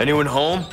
Anyone home?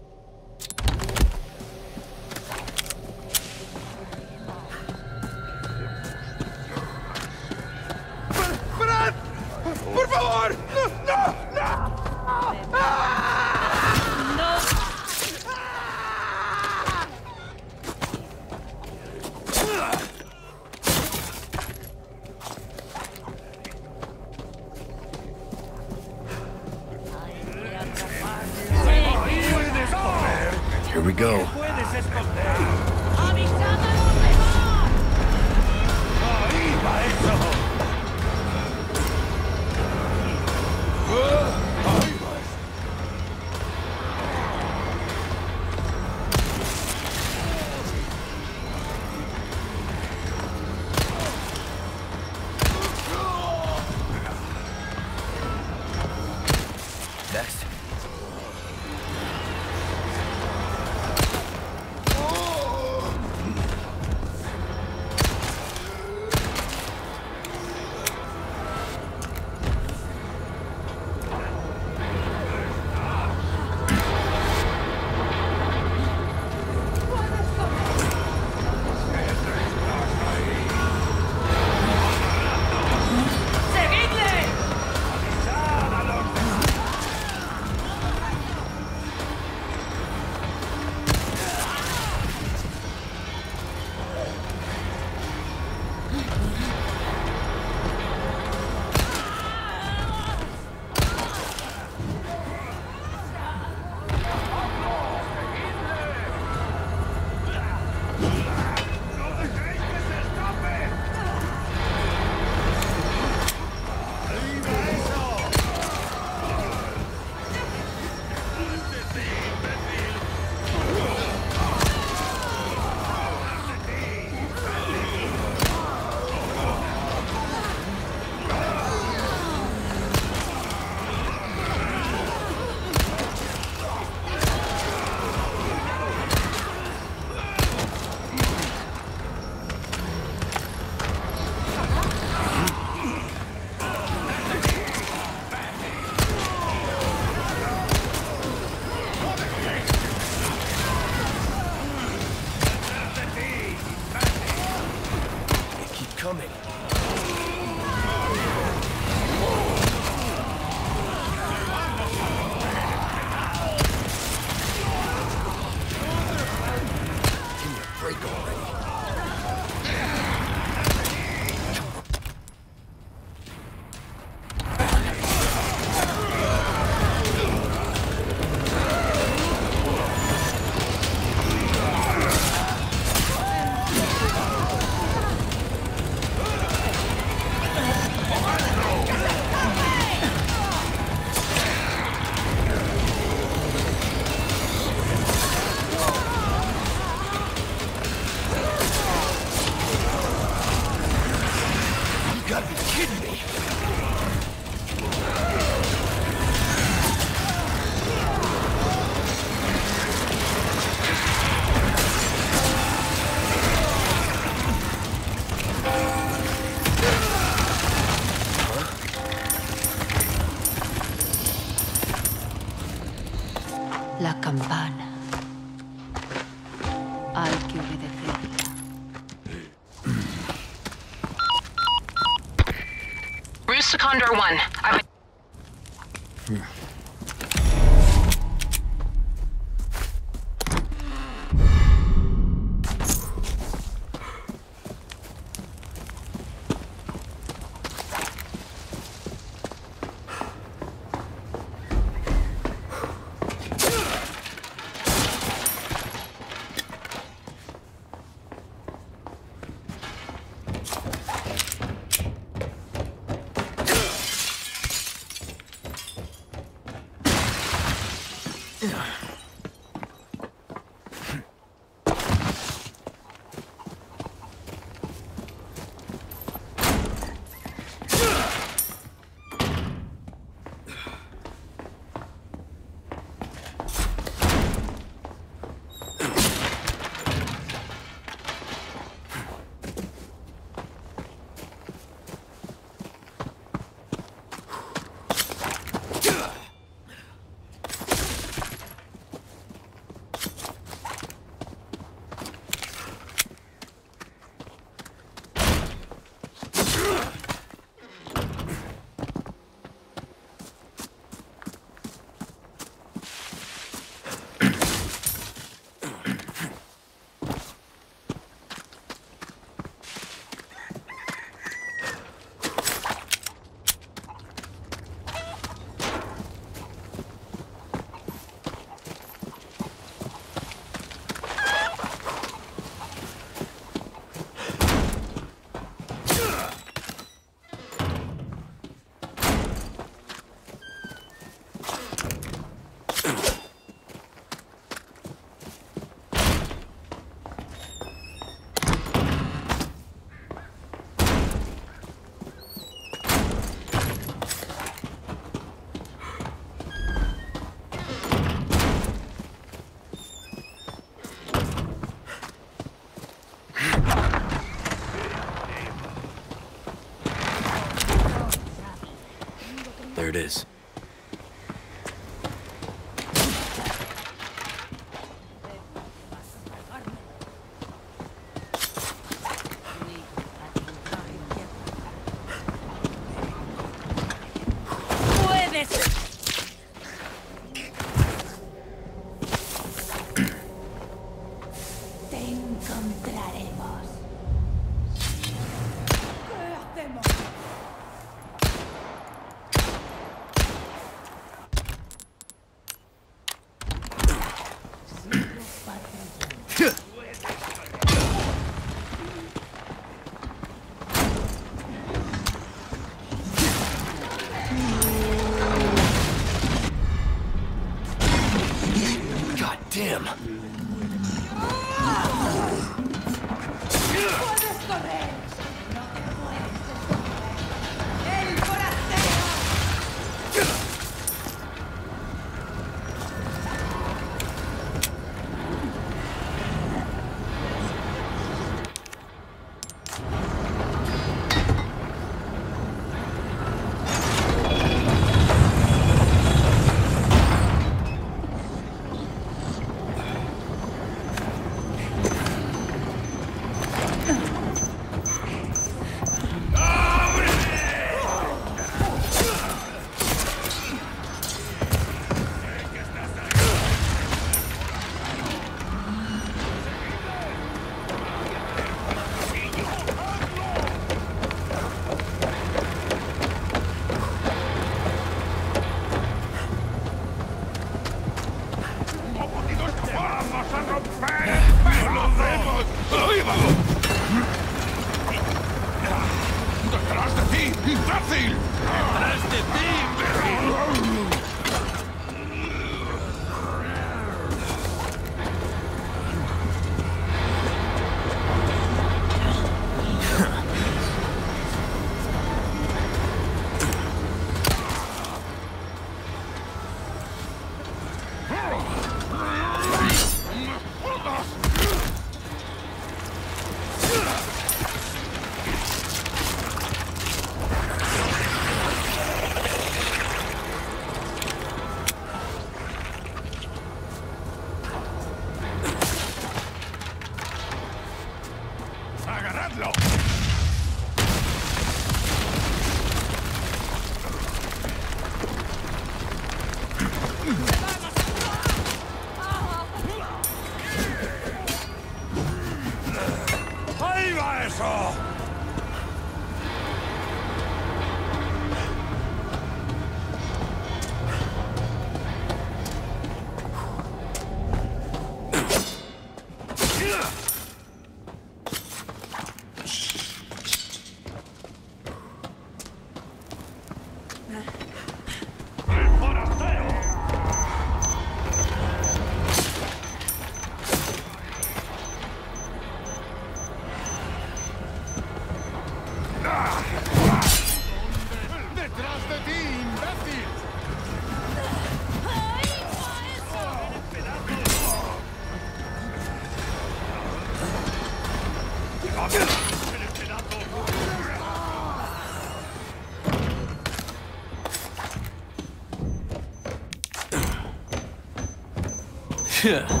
What's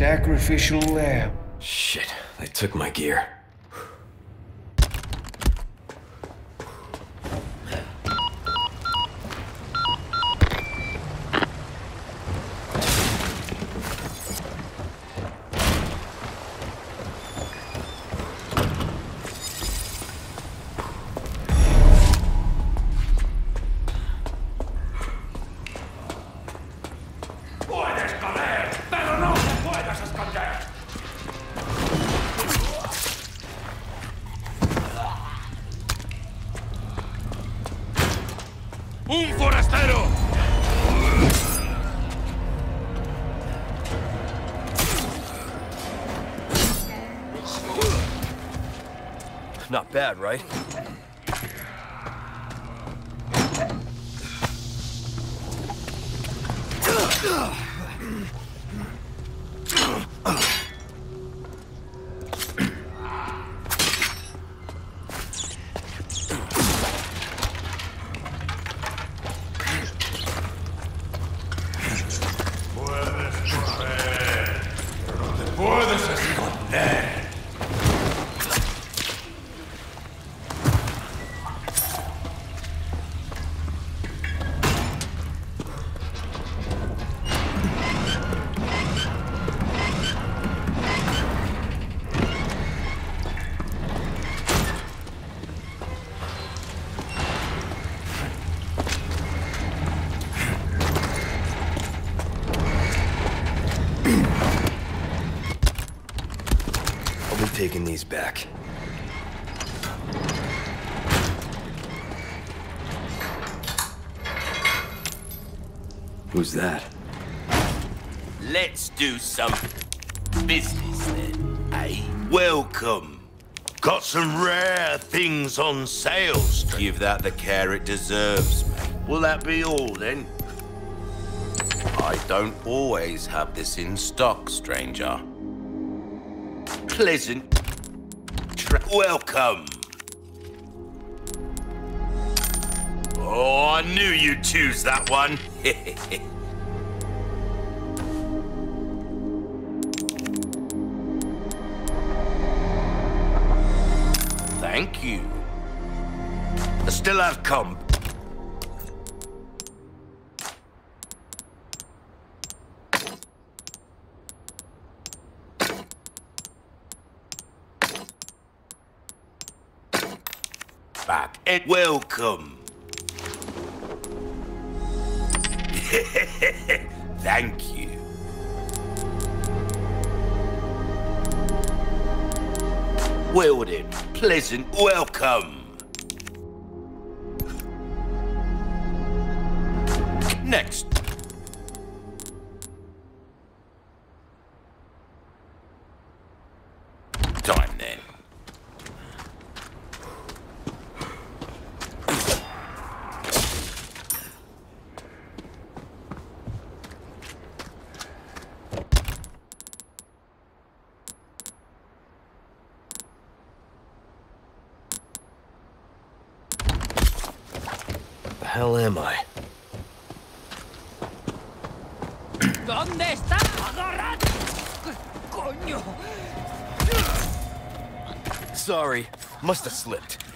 Sacrificial lamb. Shit, they took my gear. Right? Back. Who's that? Let's do some business then, eh? Welcome. Got some rare things on sale. Give that the care it deserves, mate. Will that be all then? I don't always have this in stock, stranger. Pleasant. Welcome. Oh, I knew you'd choose that one. ¿Dónde está? ¡Agarrad! ¡Coño! Sorry, must have slipped.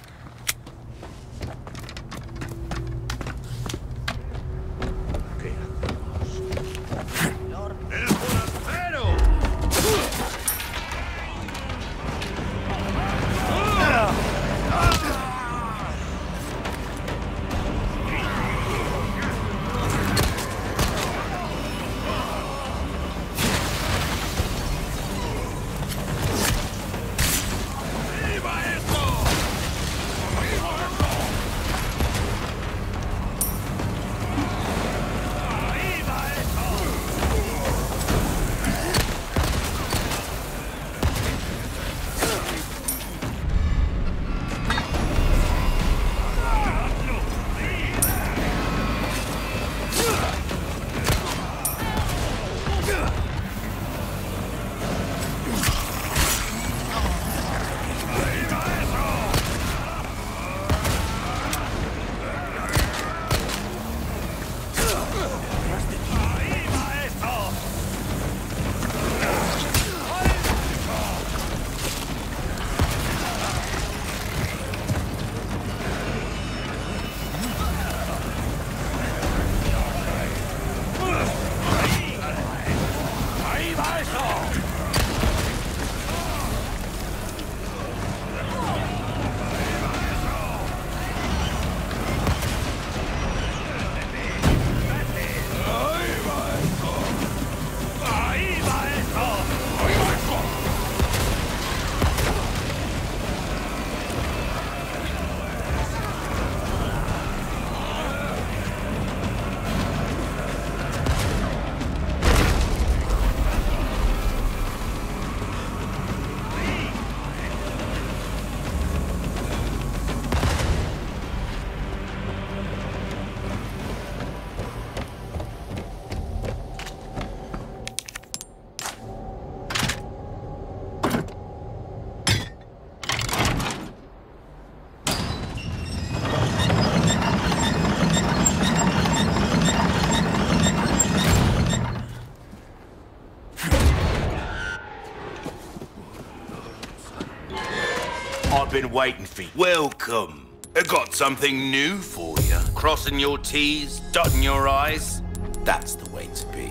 Been waiting for you. Welcome. I got something new for you. Crossing your T's, dotting your I's. That's the way to be.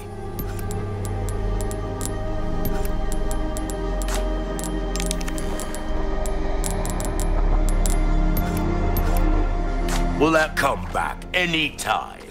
Will that come back anytime?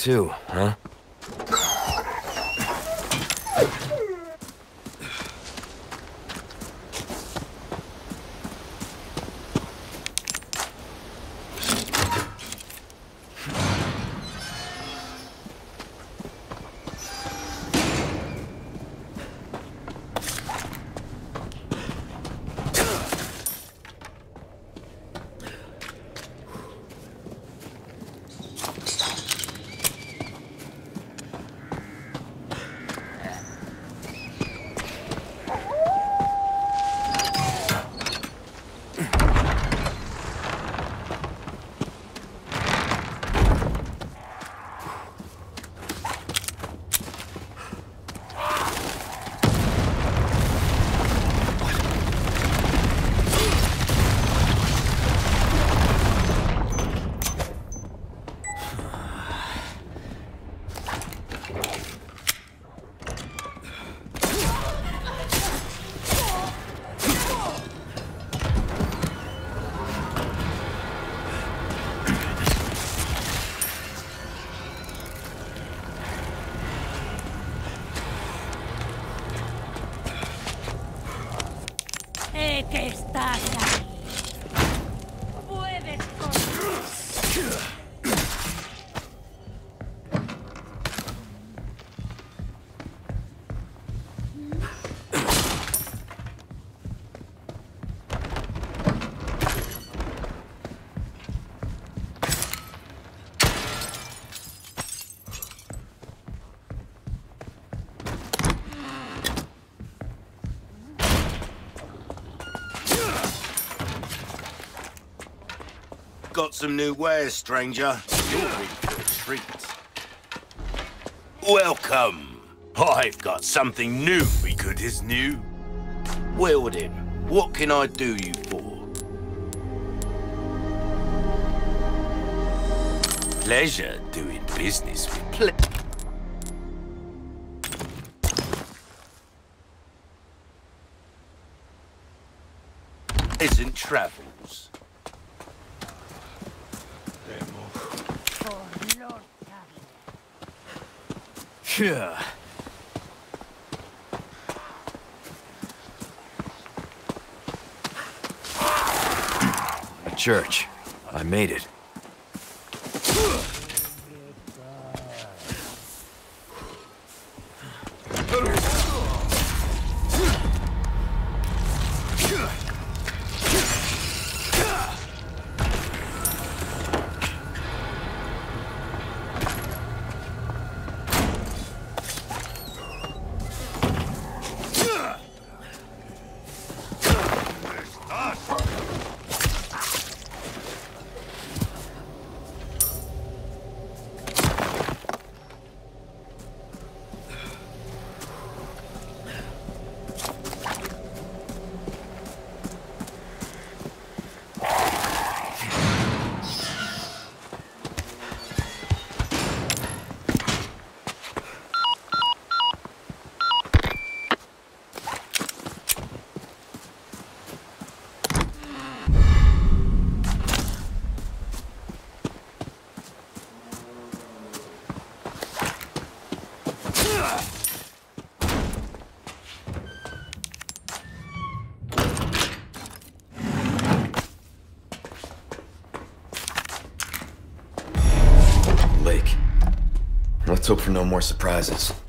Too, some new wares, stranger. You're in for a treat. Welcome. I've got something new we good as new. Weldon, what can I do you for? Pleasure doing business with ple- Pleasant travels. Yeah. Church. I made it. Let's hope for no more surprises.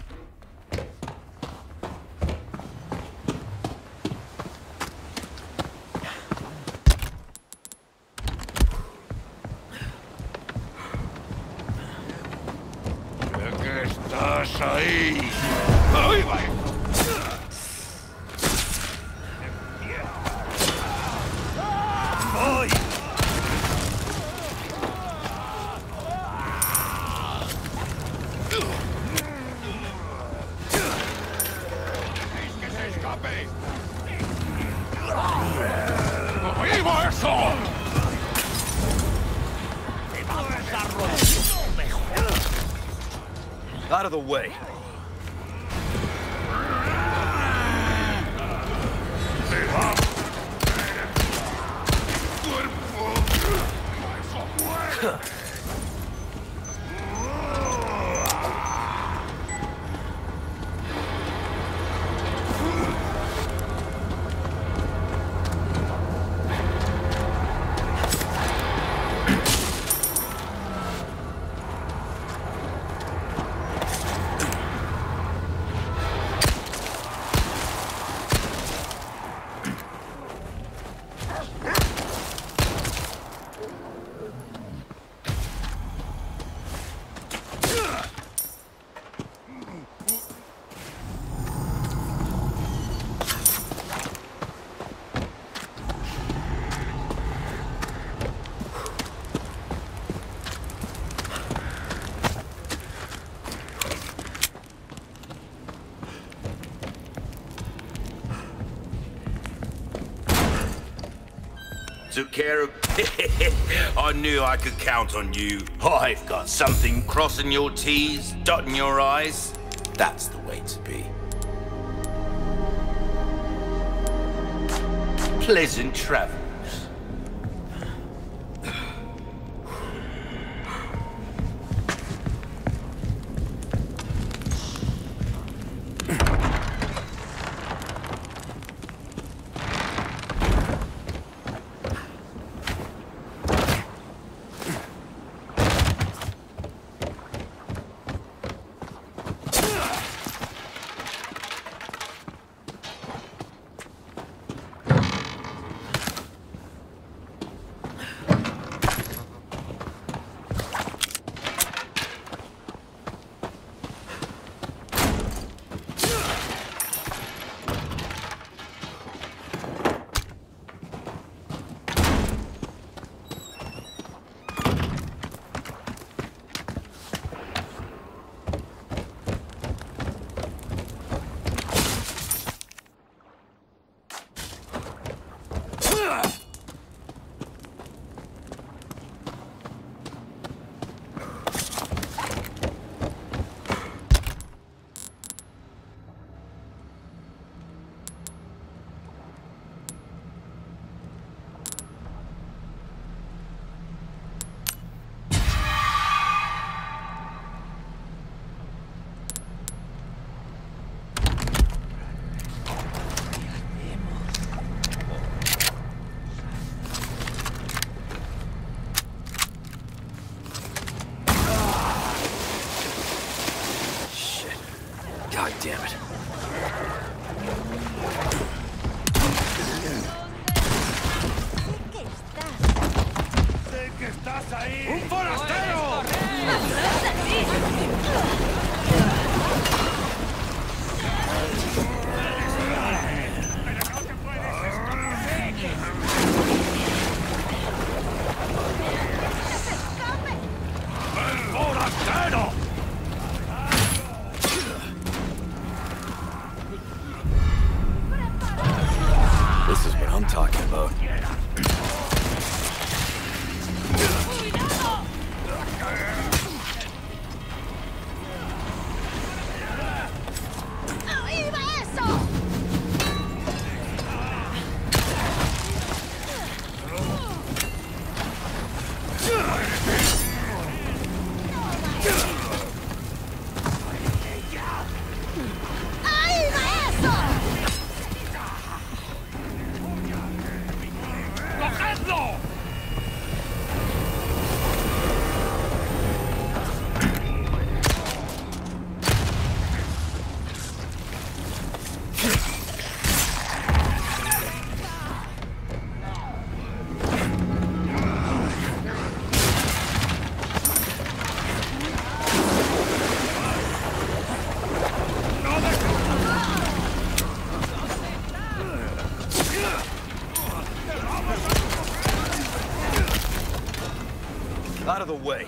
Out of the way. I knew I could count on you. I've got something crossing your T's, dotting your I's. That's the way to be. Pleasant travels. Shit. God damn. The way.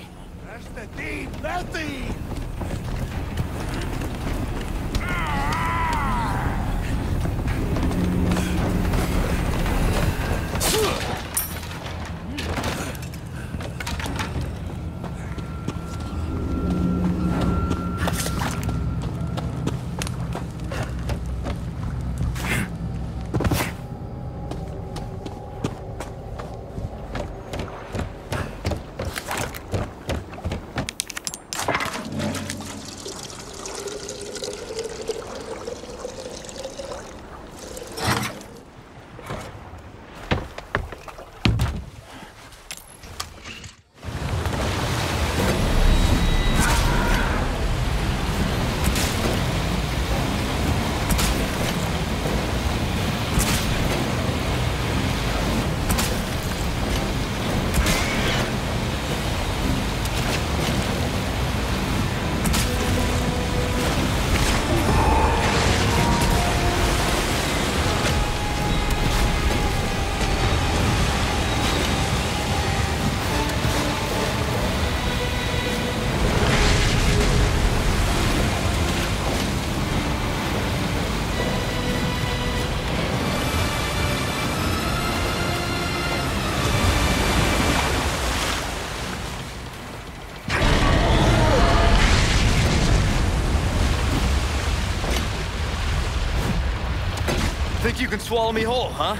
you can swallow me whole, huh?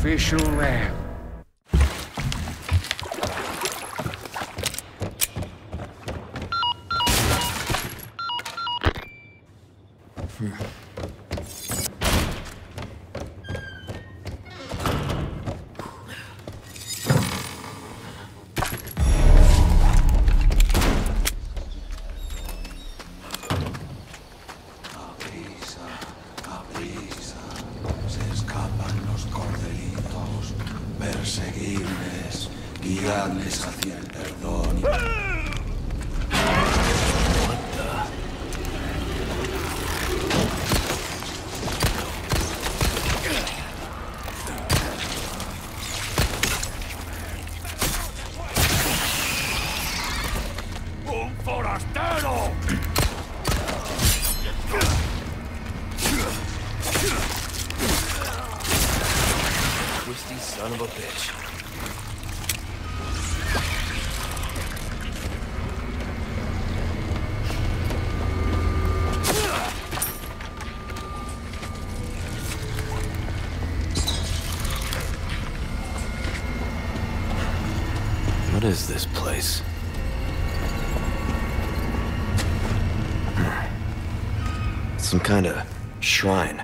official is this place? Some kind of shrine.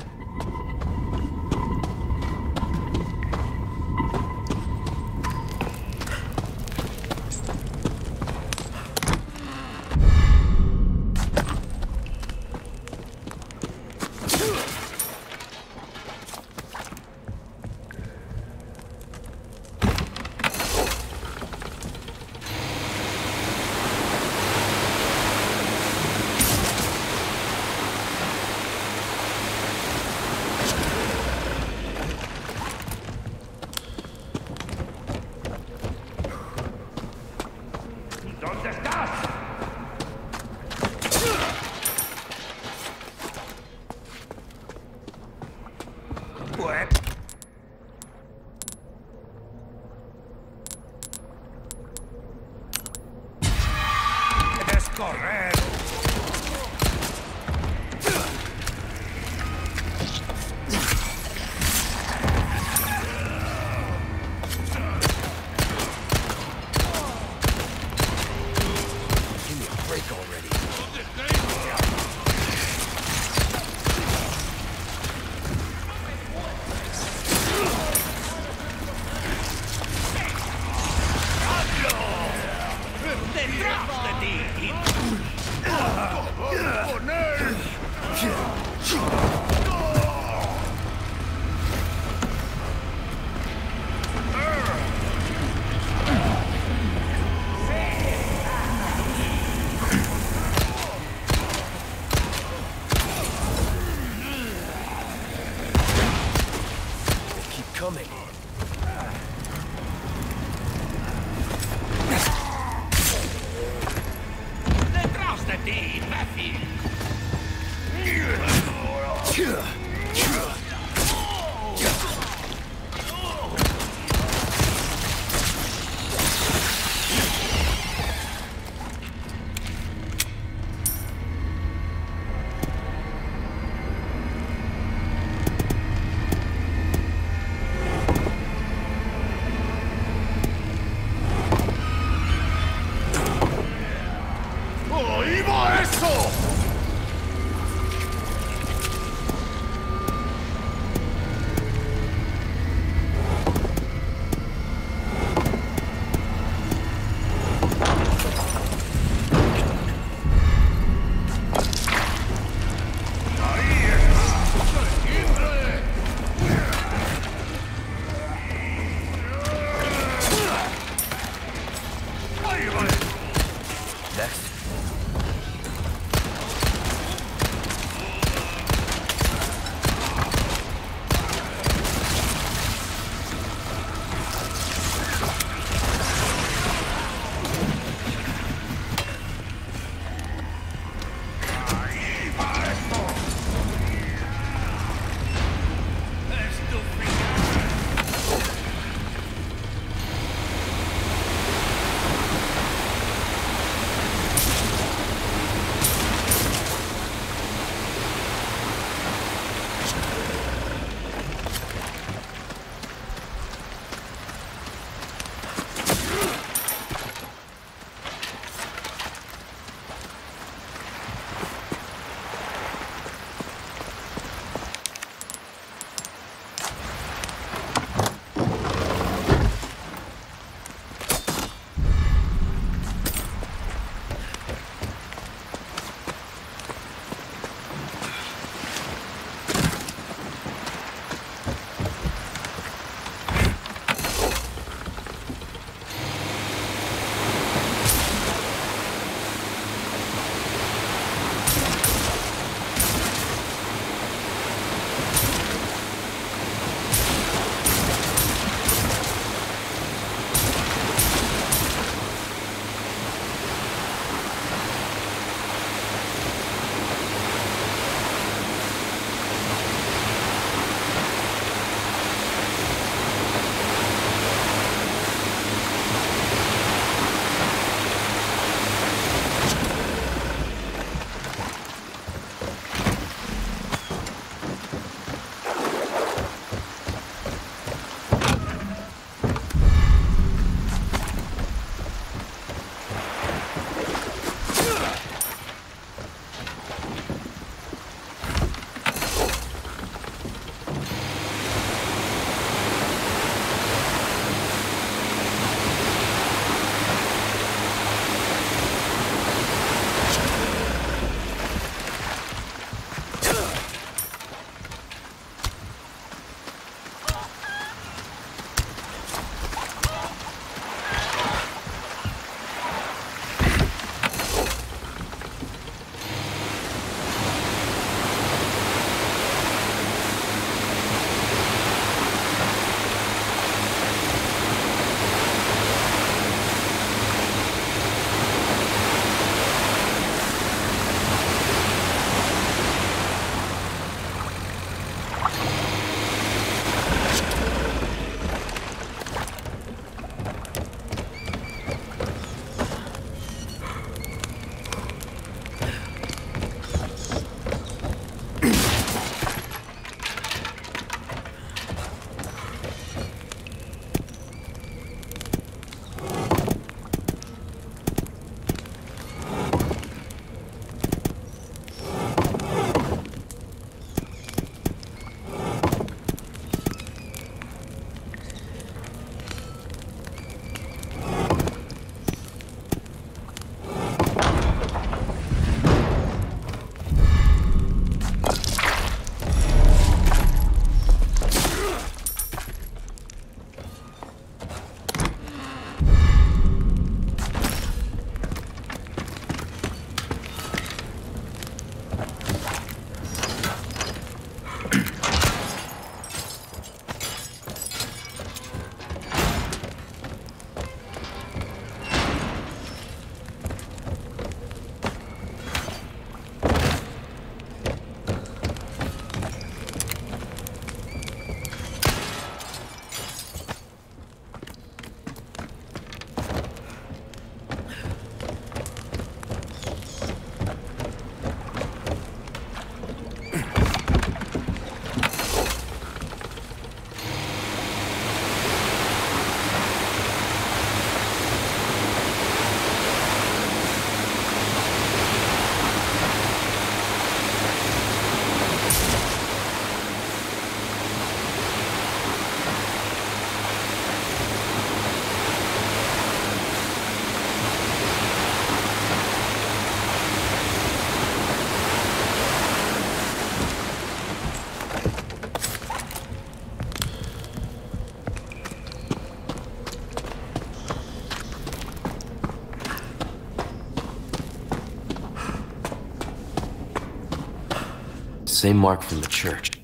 Same mark from the church.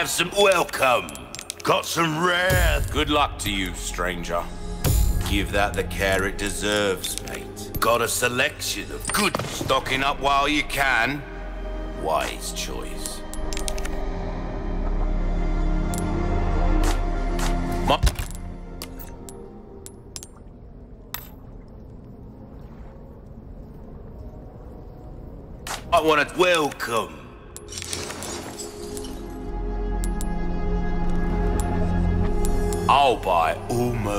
Have some welcome. Got some rare. Good luck to you, stranger. Give that the care it deserves, mate. Got a selection of good stocking up while you can. Wise choice. My I want to welcome.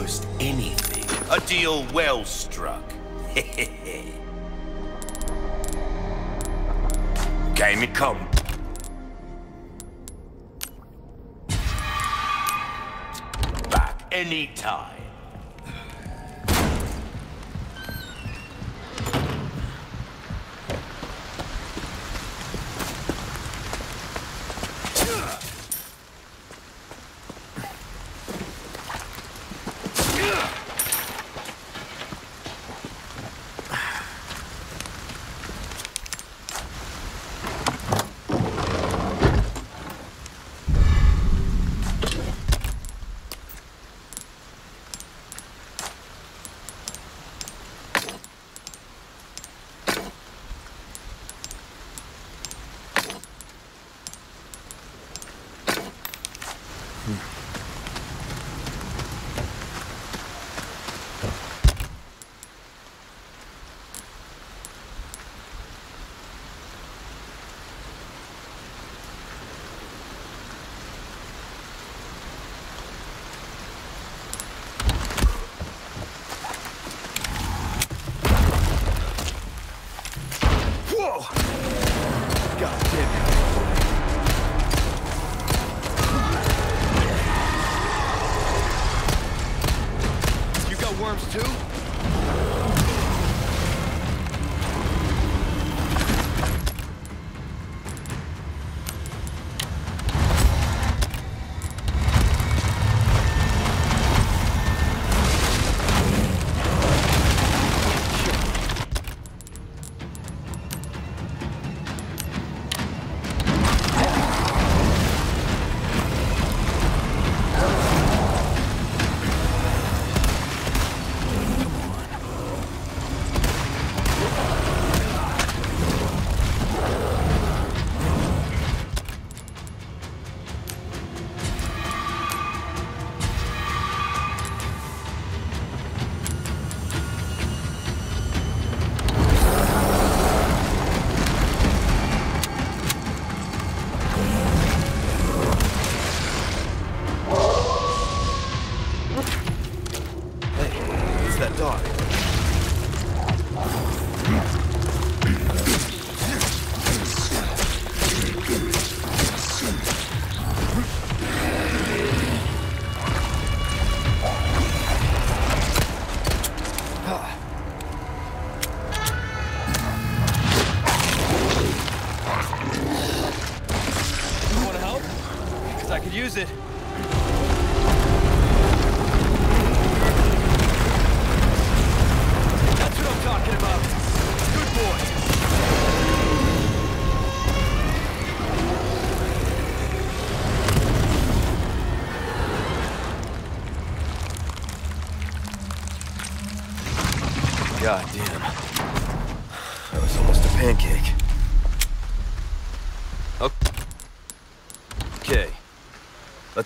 Almost anything. A deal well struck. Game it come. Back anytime. Whoa!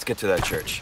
Get to that church.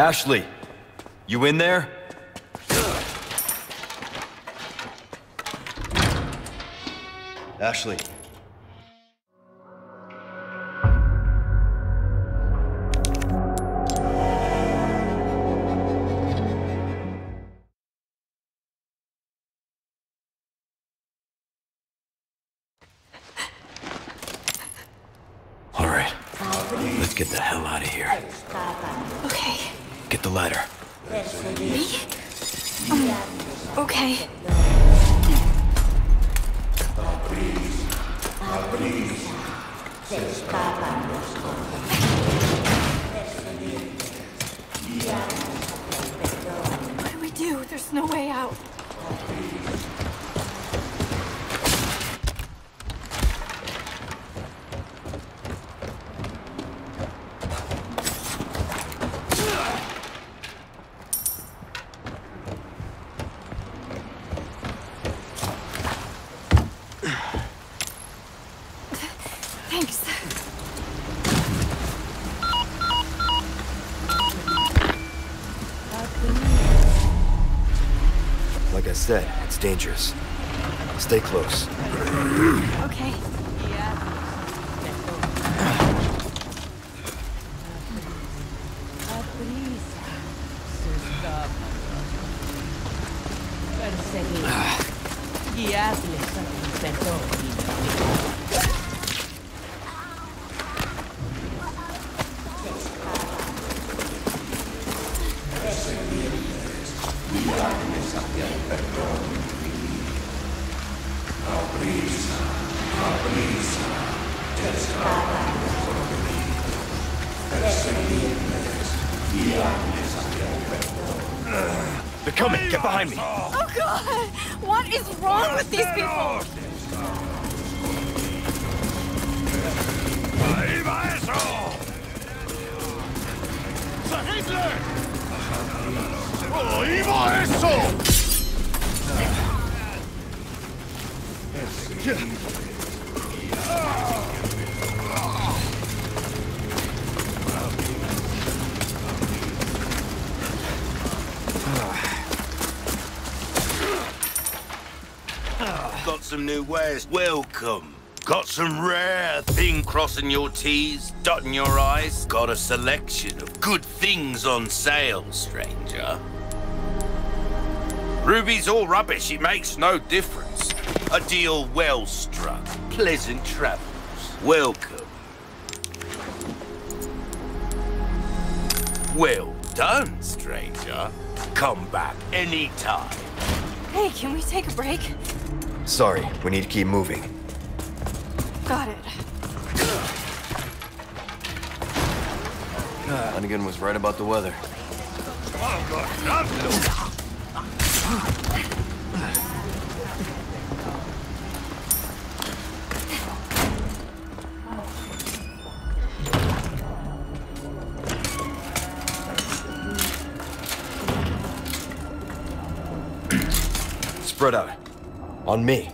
Ashley, you in there? Ashley. Dangerous. Is wrong with these people? Welcome. Got some rare thing crossing your T's, dotting your I's. Got a selection of good things on sale, stranger. Ruby's all rubbish. It makes no difference. A deal well struck. Pleasant travels. Welcome. Well done, stranger. Come back anytime. Hey, can we take a break? Sorry, we need to keep moving. Got it. Hunnigan was right about the weather. Spread On me.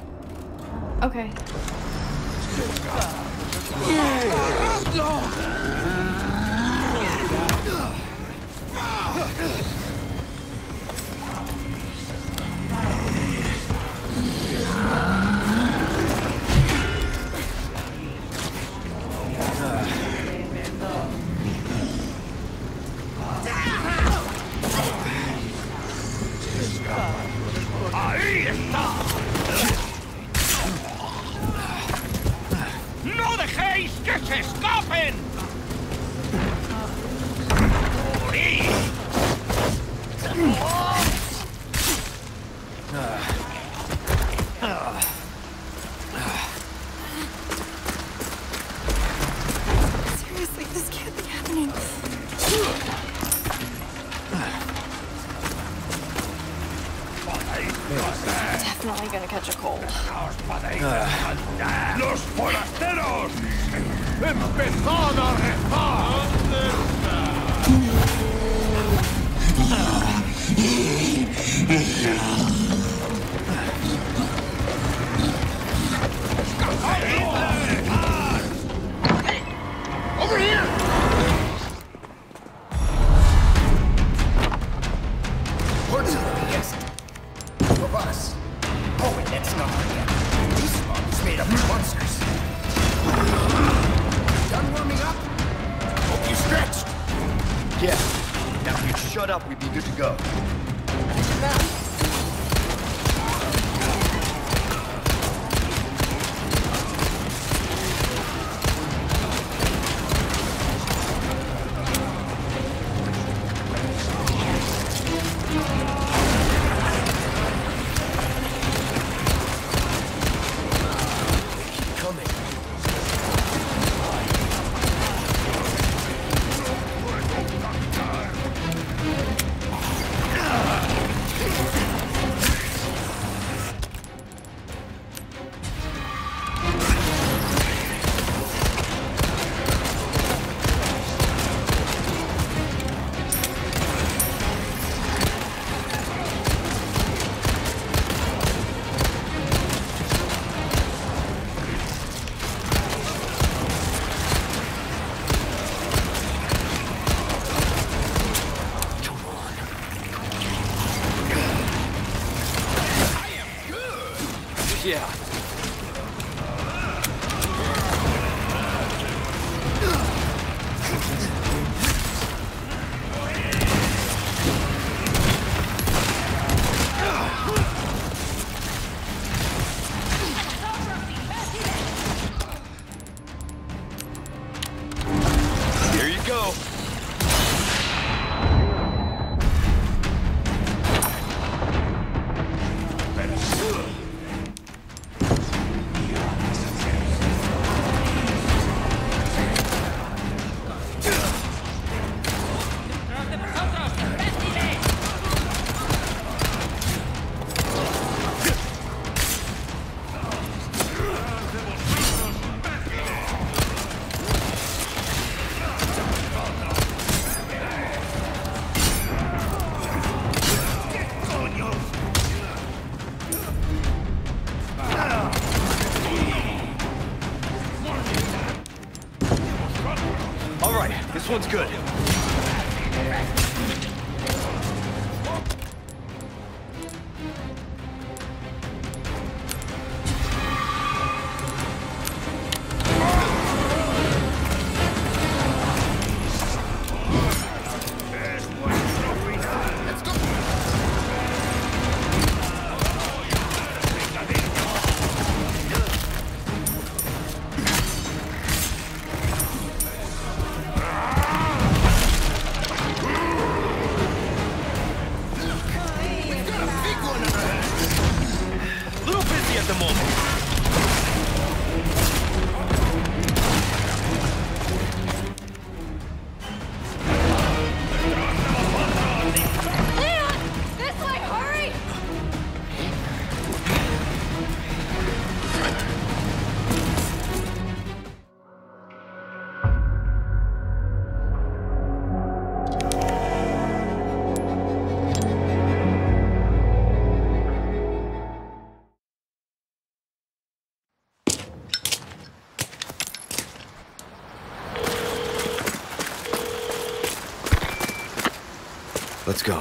Let's go.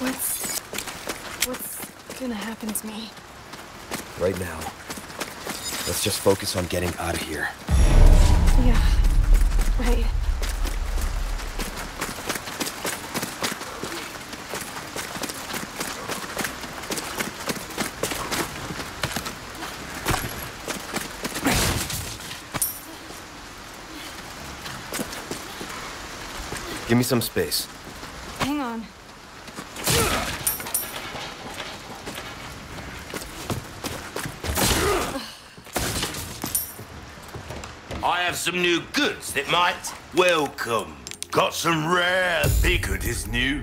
What's... What's gonna happen to me? Right now. Let's just focus on getting out of here. Yeah, right. Give me some space. Hang on. I have some new goods that might welcome. Got some rare big is new.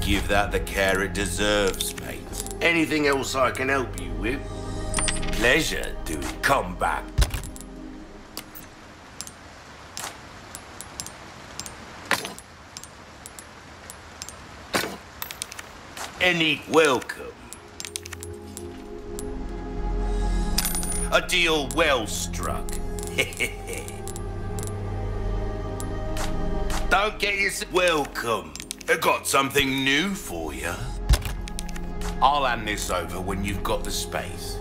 Give that the care it deserves, mate. Anything else I can help you with? Pleasure doing combat. Any welcome. A deal well struck. Don't get yourself welcome. I got something new for you. I'll hand this over when you've got the space.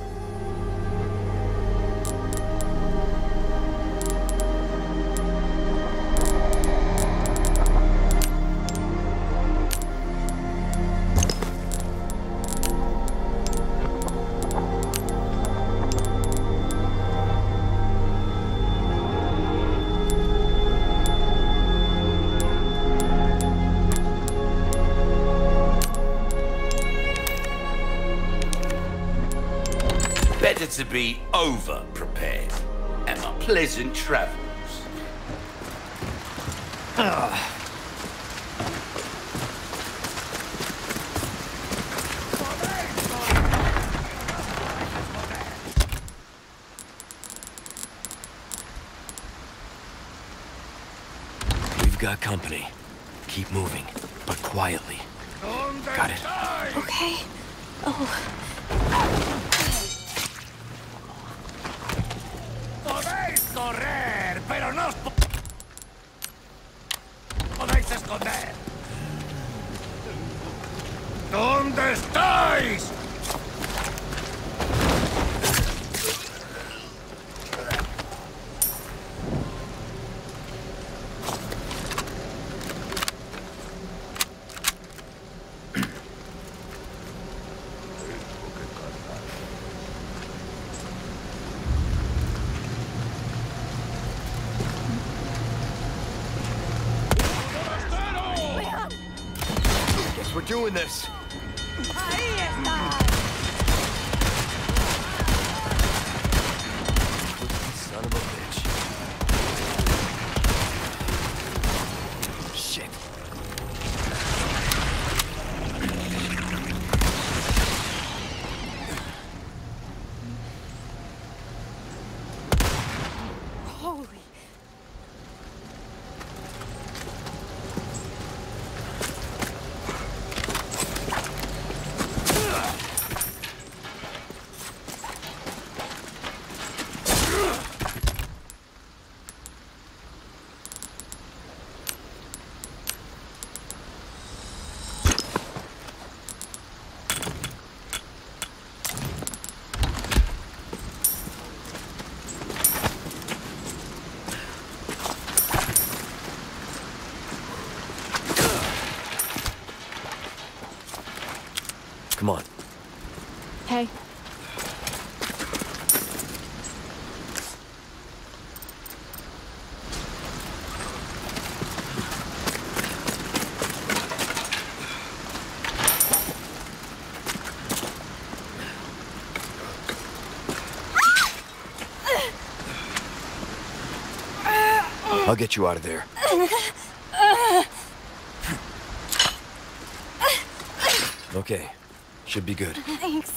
I'll get you out of there. Okay. Should be good. Thanks.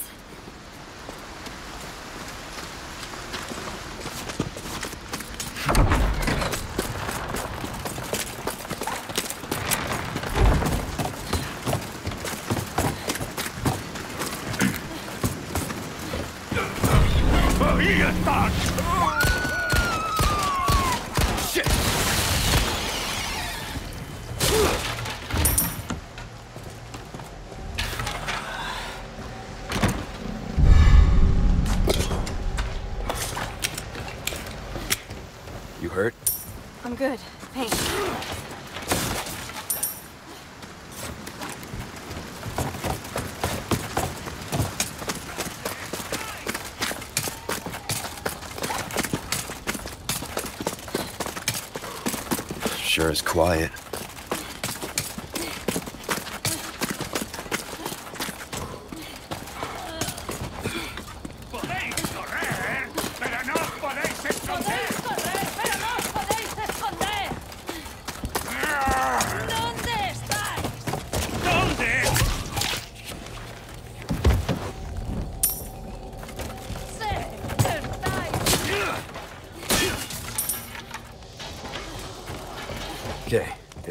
Ahí están. Shit. You hurt? I'm good. Thanks. Quiet.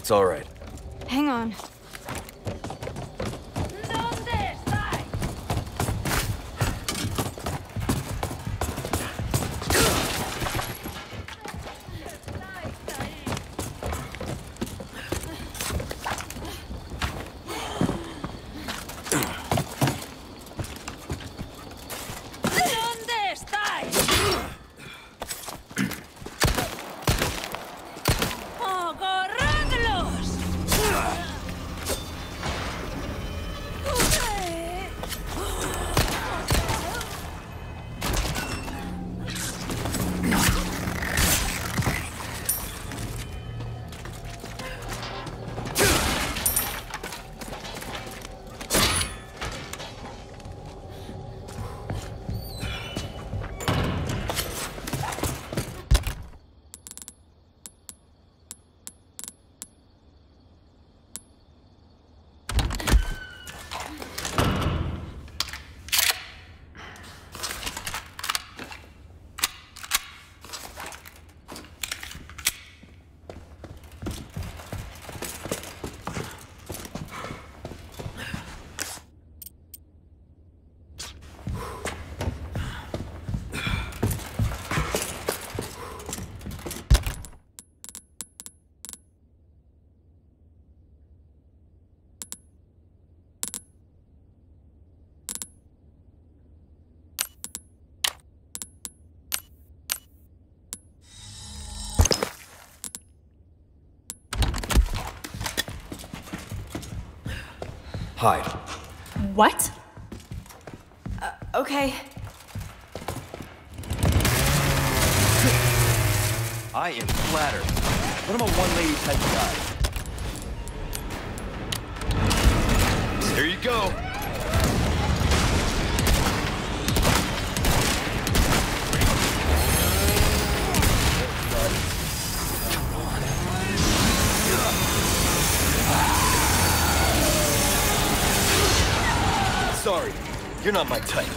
It's all right. Hide. What? Uh, okay. I am flattered. But I'm a one-lady type of guy. Here you go. You're not my type.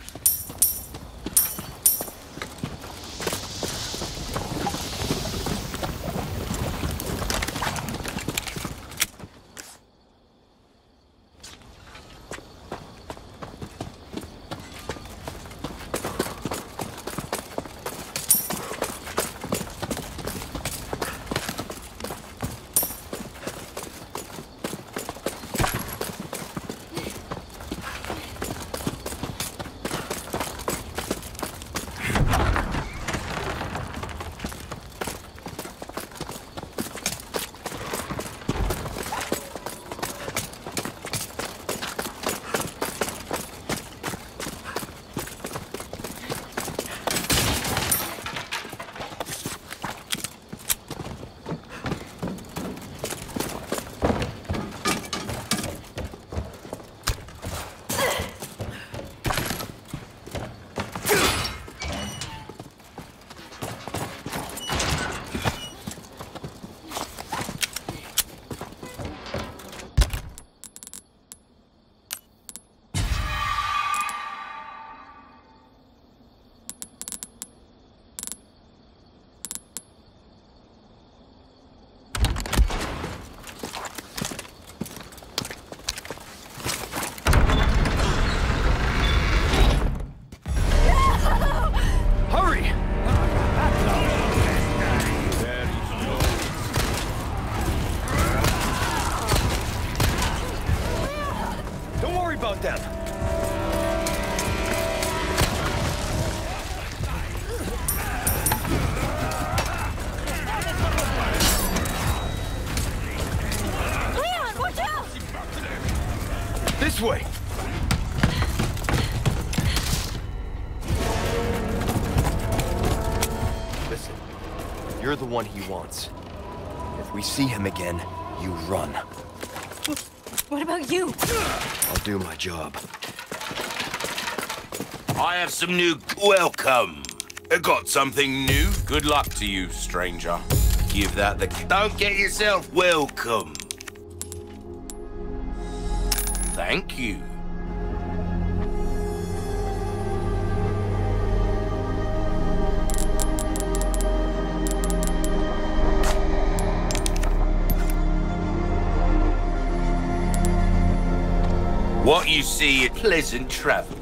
we see him again, you run. What about you? I'll do my job. I have some new welcome. I got something new. Good luck to you, stranger. Give that the... Don't get yourself welcome. Thank you. See pleasant travels.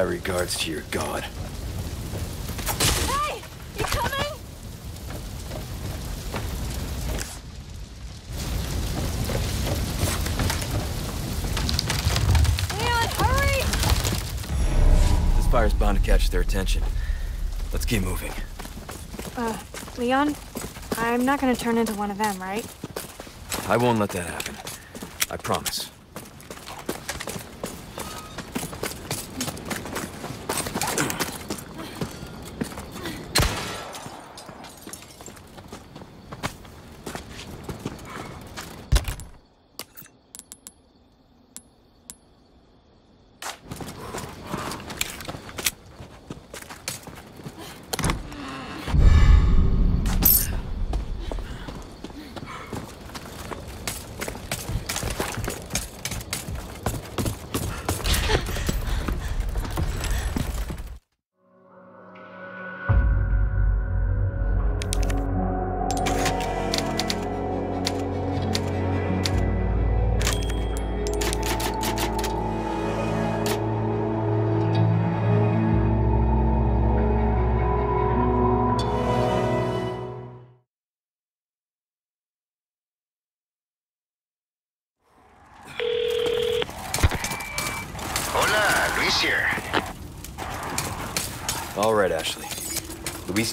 My regards to your god. Hey! You coming? Leon, hurry! This fire's bound to catch their attention. Let's keep moving. Uh, Leon, I'm not gonna turn into one of them, right? I won't let that happen. I promise.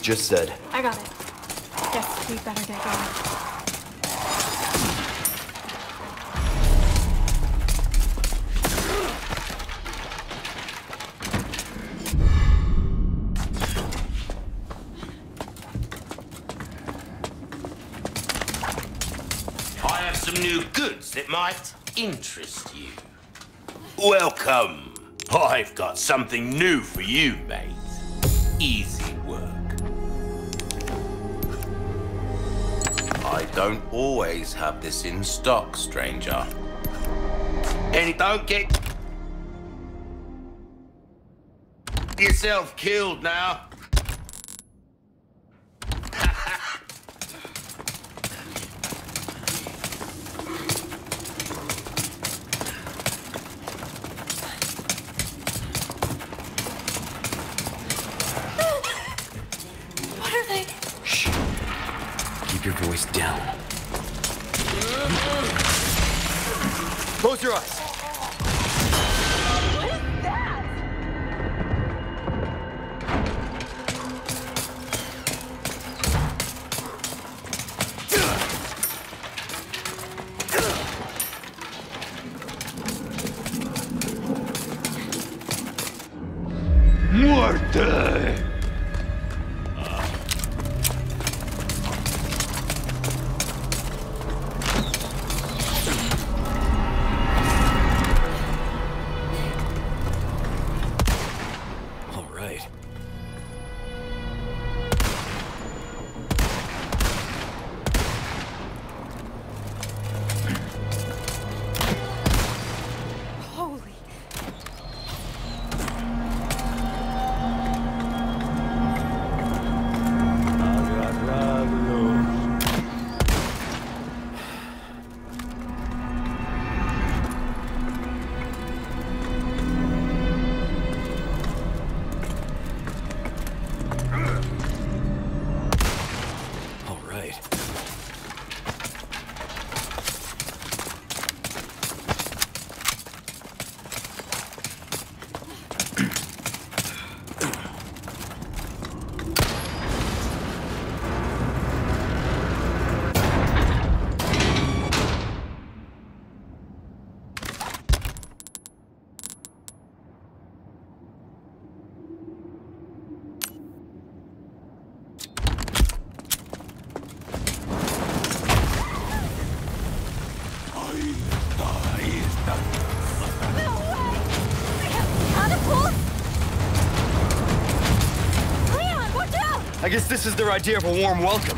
just said. I got it. Guess we better get going. new goods that might interest you. Welcome. I've got something new for you, mate. don't always have this in stock, stranger. And don't get yourself killed now. guess this is their idea of a warm welcome.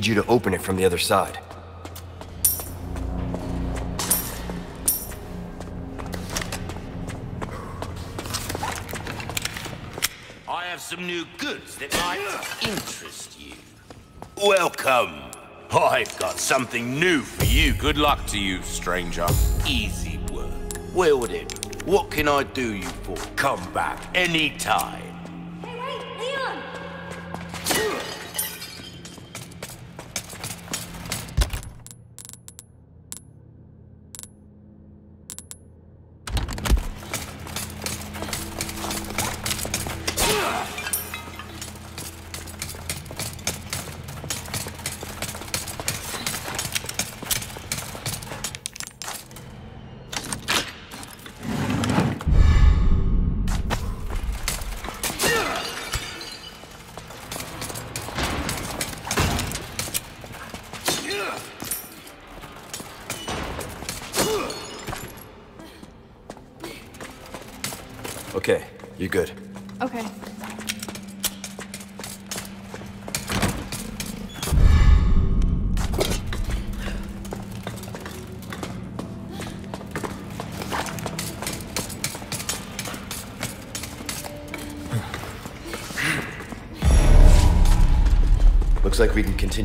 Need you to open it from the other side. I have some new goods that might interest you. Welcome. I've got something new for you. Good luck to you, stranger. Easy work. Well then, what can I do you for? Come back anytime.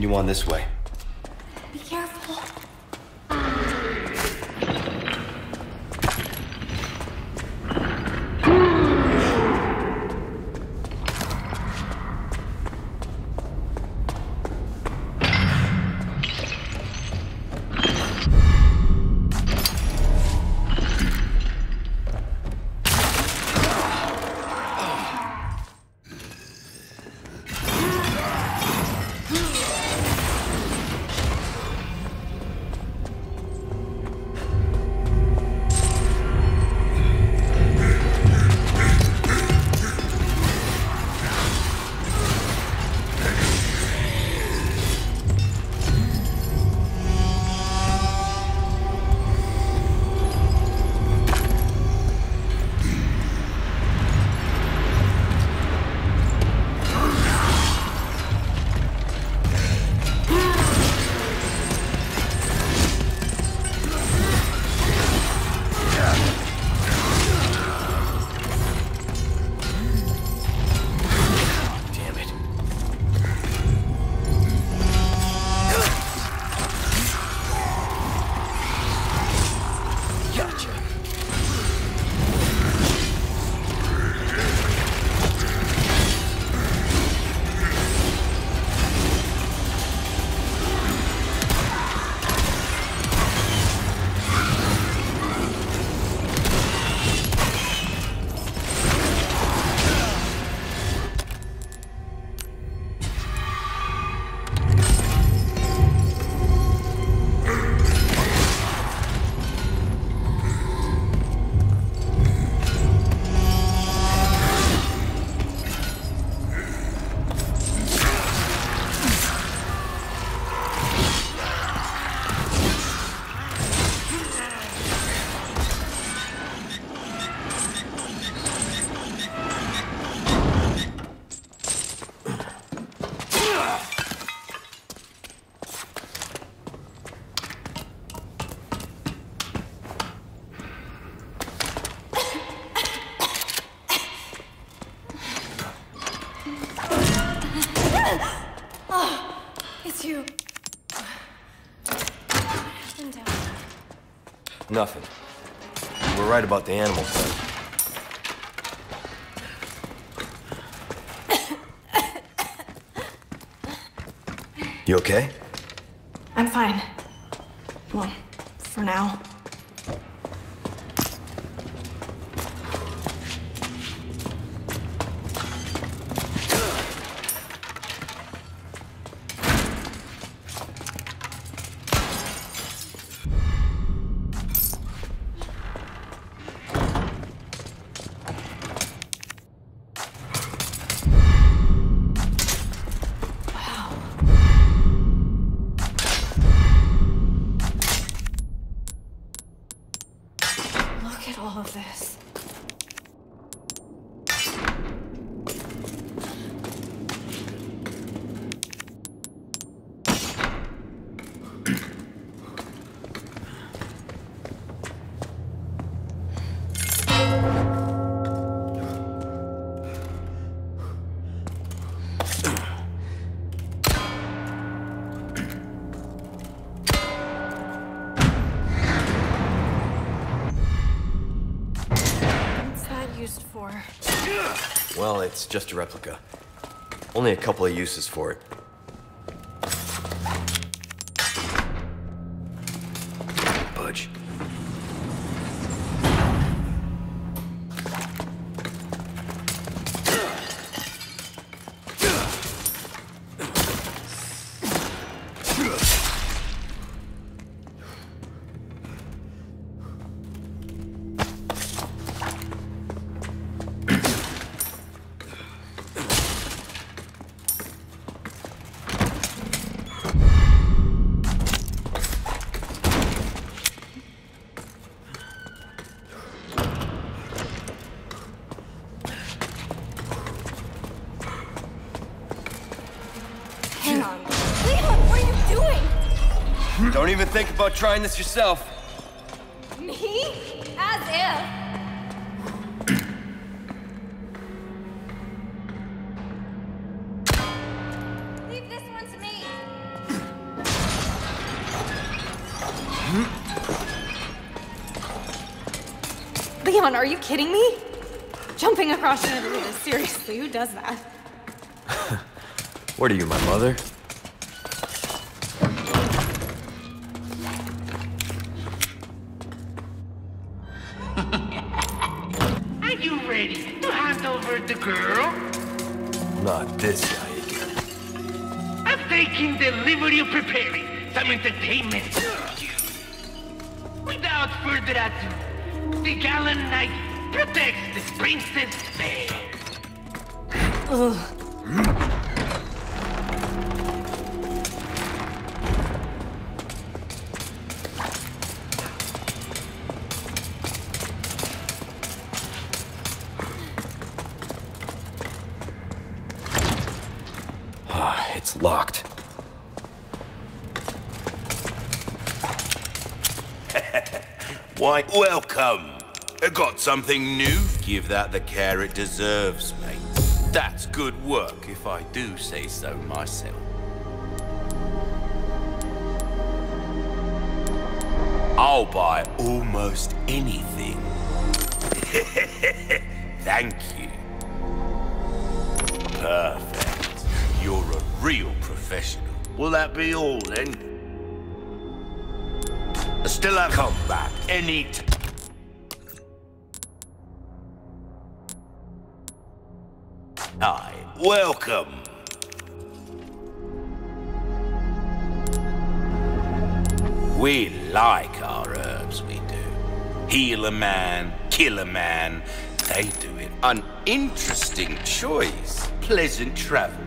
Can on this way. Right about the animals. You okay? I'm fine. Well, for now. Just a replica. Only a couple of uses for it. Think about trying this yourself. Me? As if. Leave this one to me. Leon, are you kidding me? Jumping across an arena, seriously, who does that? What are you, my mother? Some entertainment. Without further ado, the gallant knight protects the princess something new? Give that the care it deserves, mate. That's good work, if I do say so myself. I'll buy almost anything. Thank you. Perfect. You're a real professional. Will that be all then? I still have come back any t- welcome. We like our herbs, we do. Heal a man, kill a man. They do it. An interesting choice. Pleasant travel.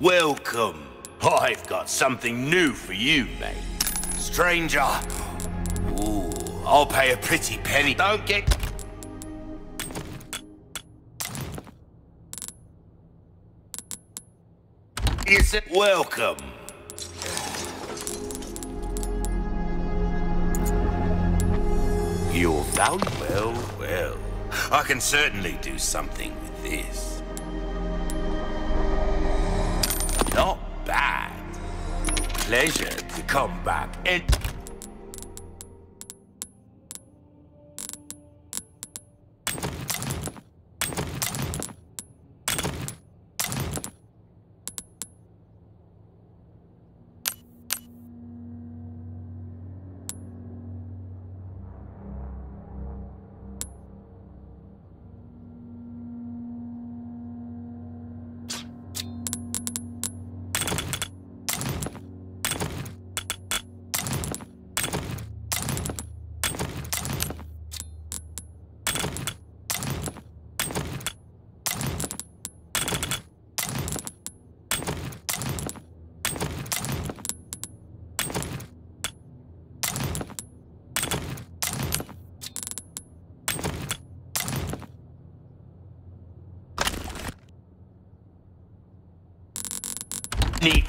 Welcome. I've got something new for you, mate. Stranger. Ooh, I'll pay a pretty penny. Don't get... Is it welcome? You're value well, well. I can certainly do something with this. Pleasure to come back and...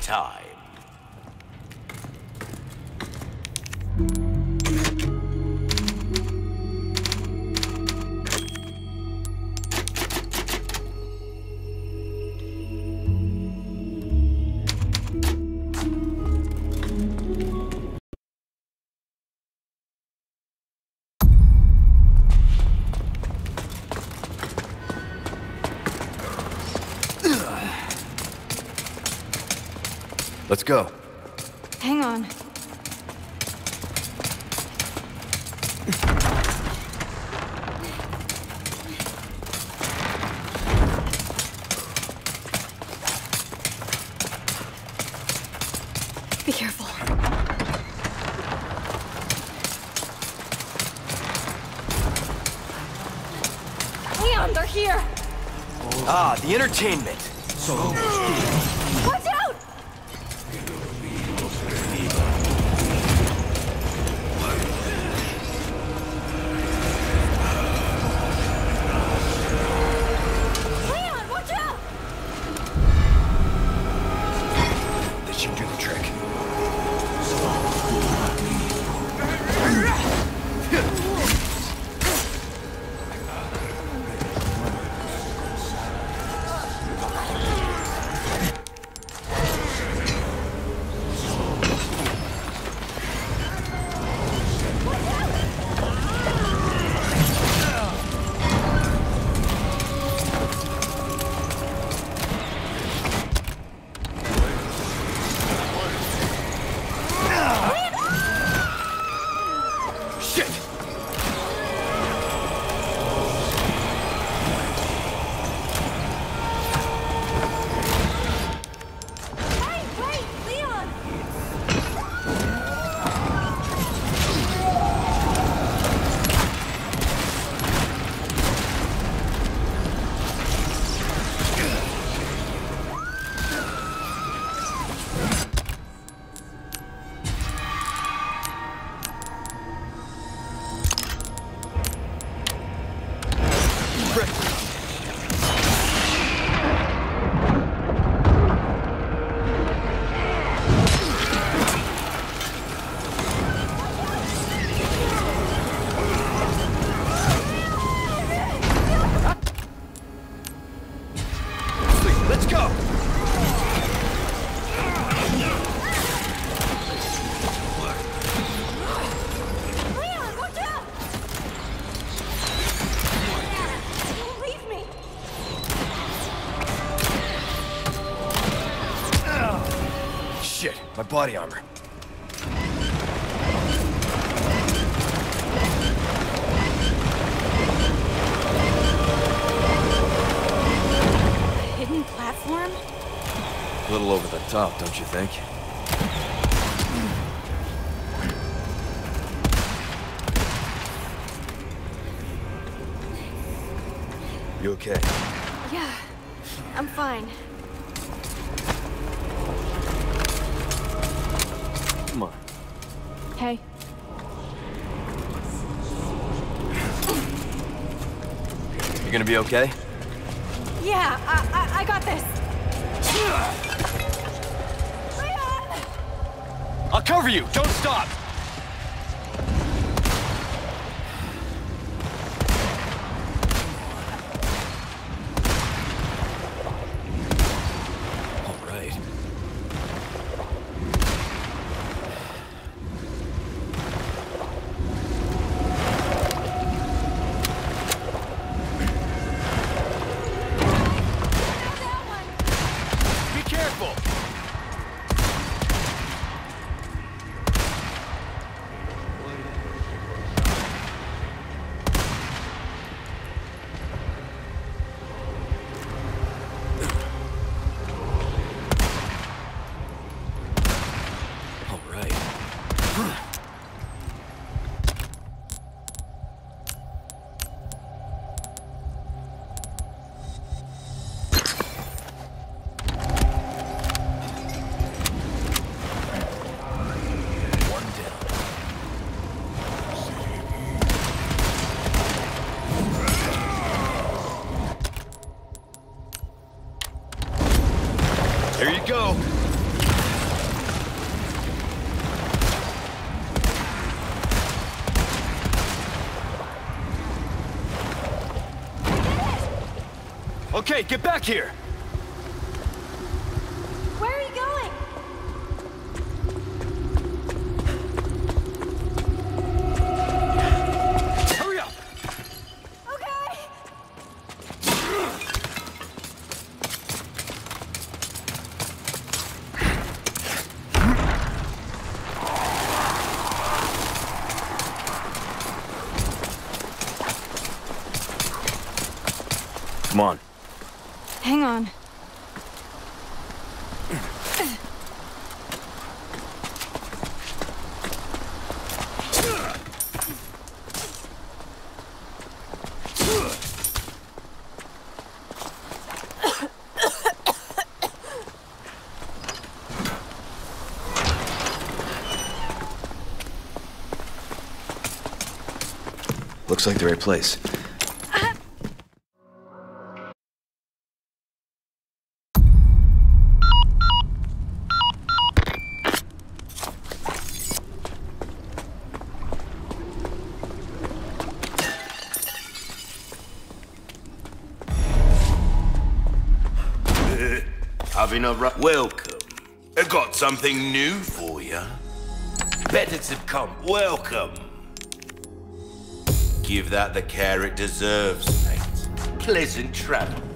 time. Go. Hang on. Be careful. Leon, they're here! Ah, the entertainment. Watch body armor. A hidden platform? A little over the top, don't you think? Be okay? Yeah, I, I, I got this. Leon! I'll cover you! Don't stop! Okay, get back here. Where are you going? Hurry up. Okay! Looks like the right place. Having a Welcome. I got something new for you. Better to come. Welcome. Give that the care it deserves, mate. Pleasant travels.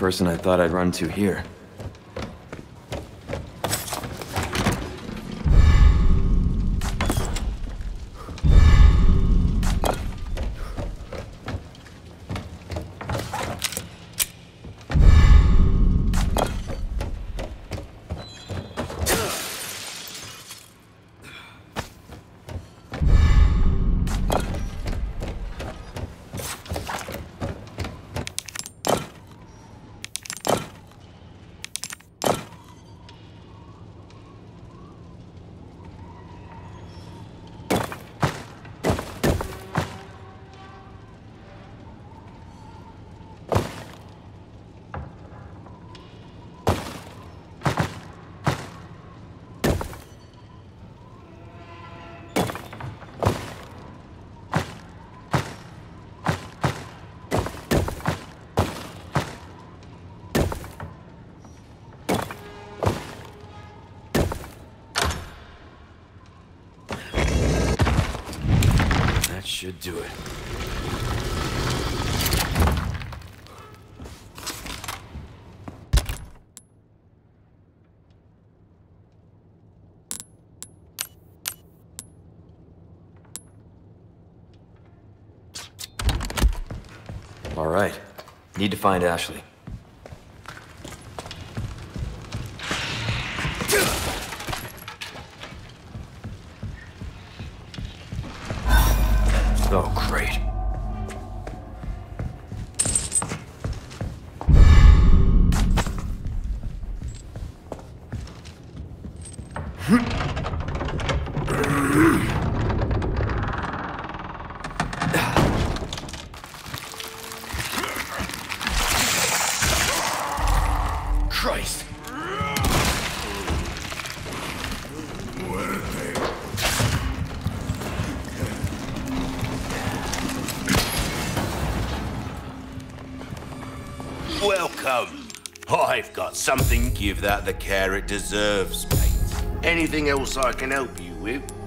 Person I thought I'd run to here. Do it. All right. Need to find Ashley. something. Give that the care it deserves, mate. Anything else I can help you with?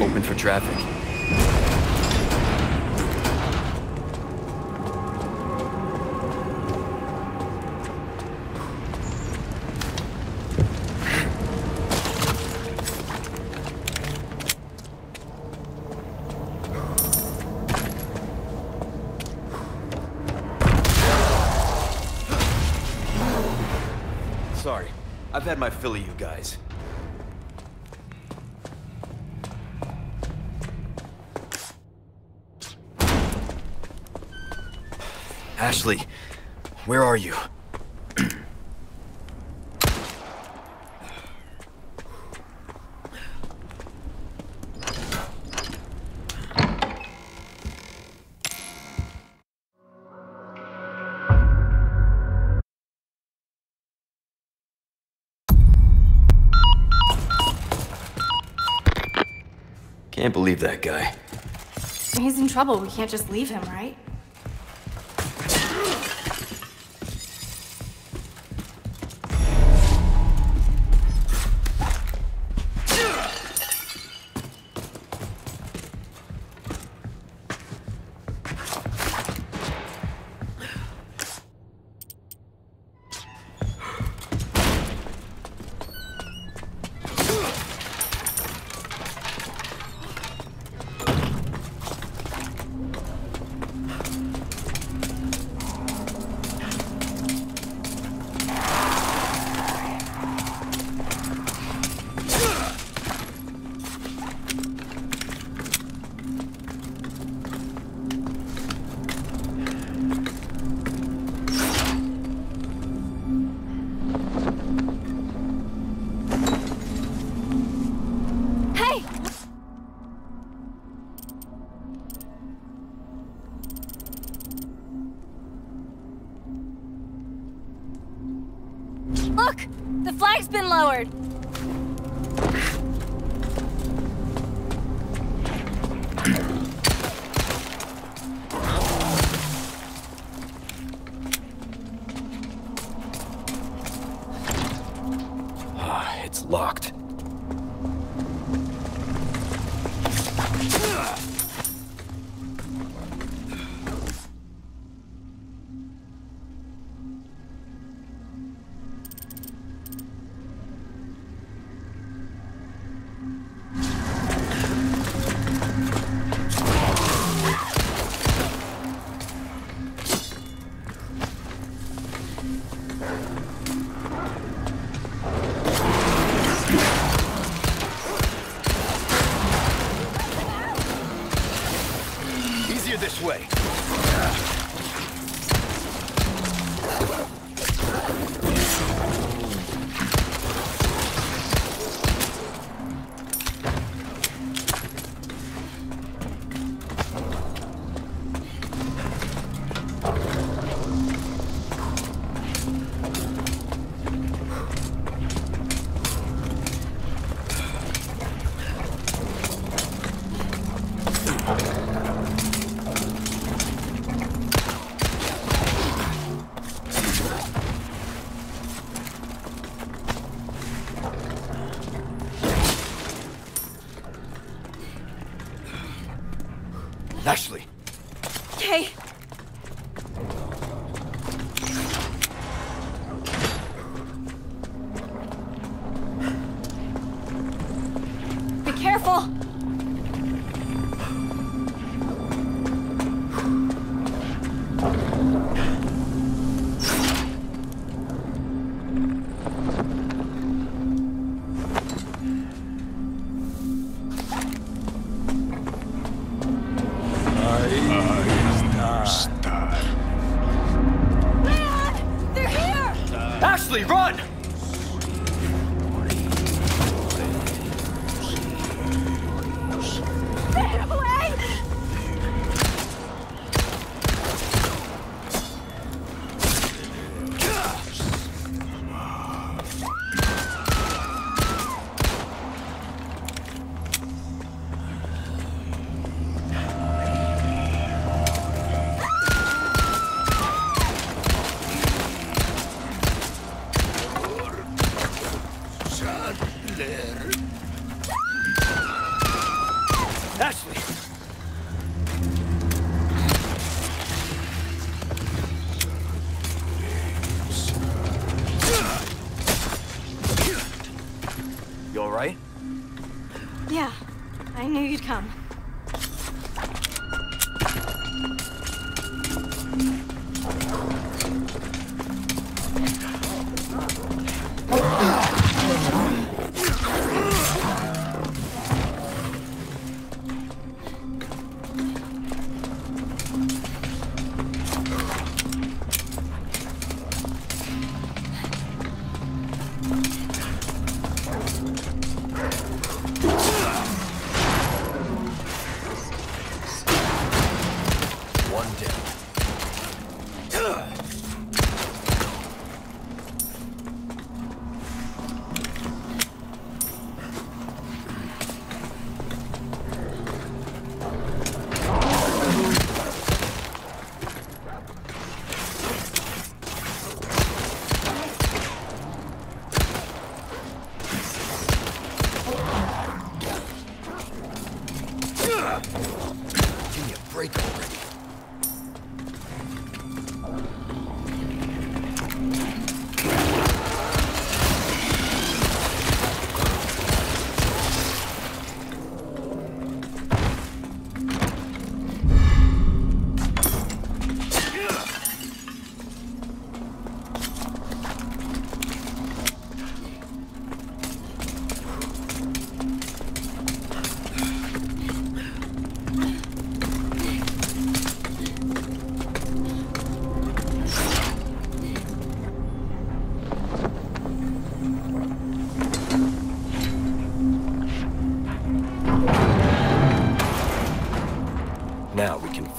Open for traffic. Sorry, I've had my fill of you guys. Ashley, where are you? Can't believe that guy. He's in trouble. We can't just leave him, right? The flag's been lowered!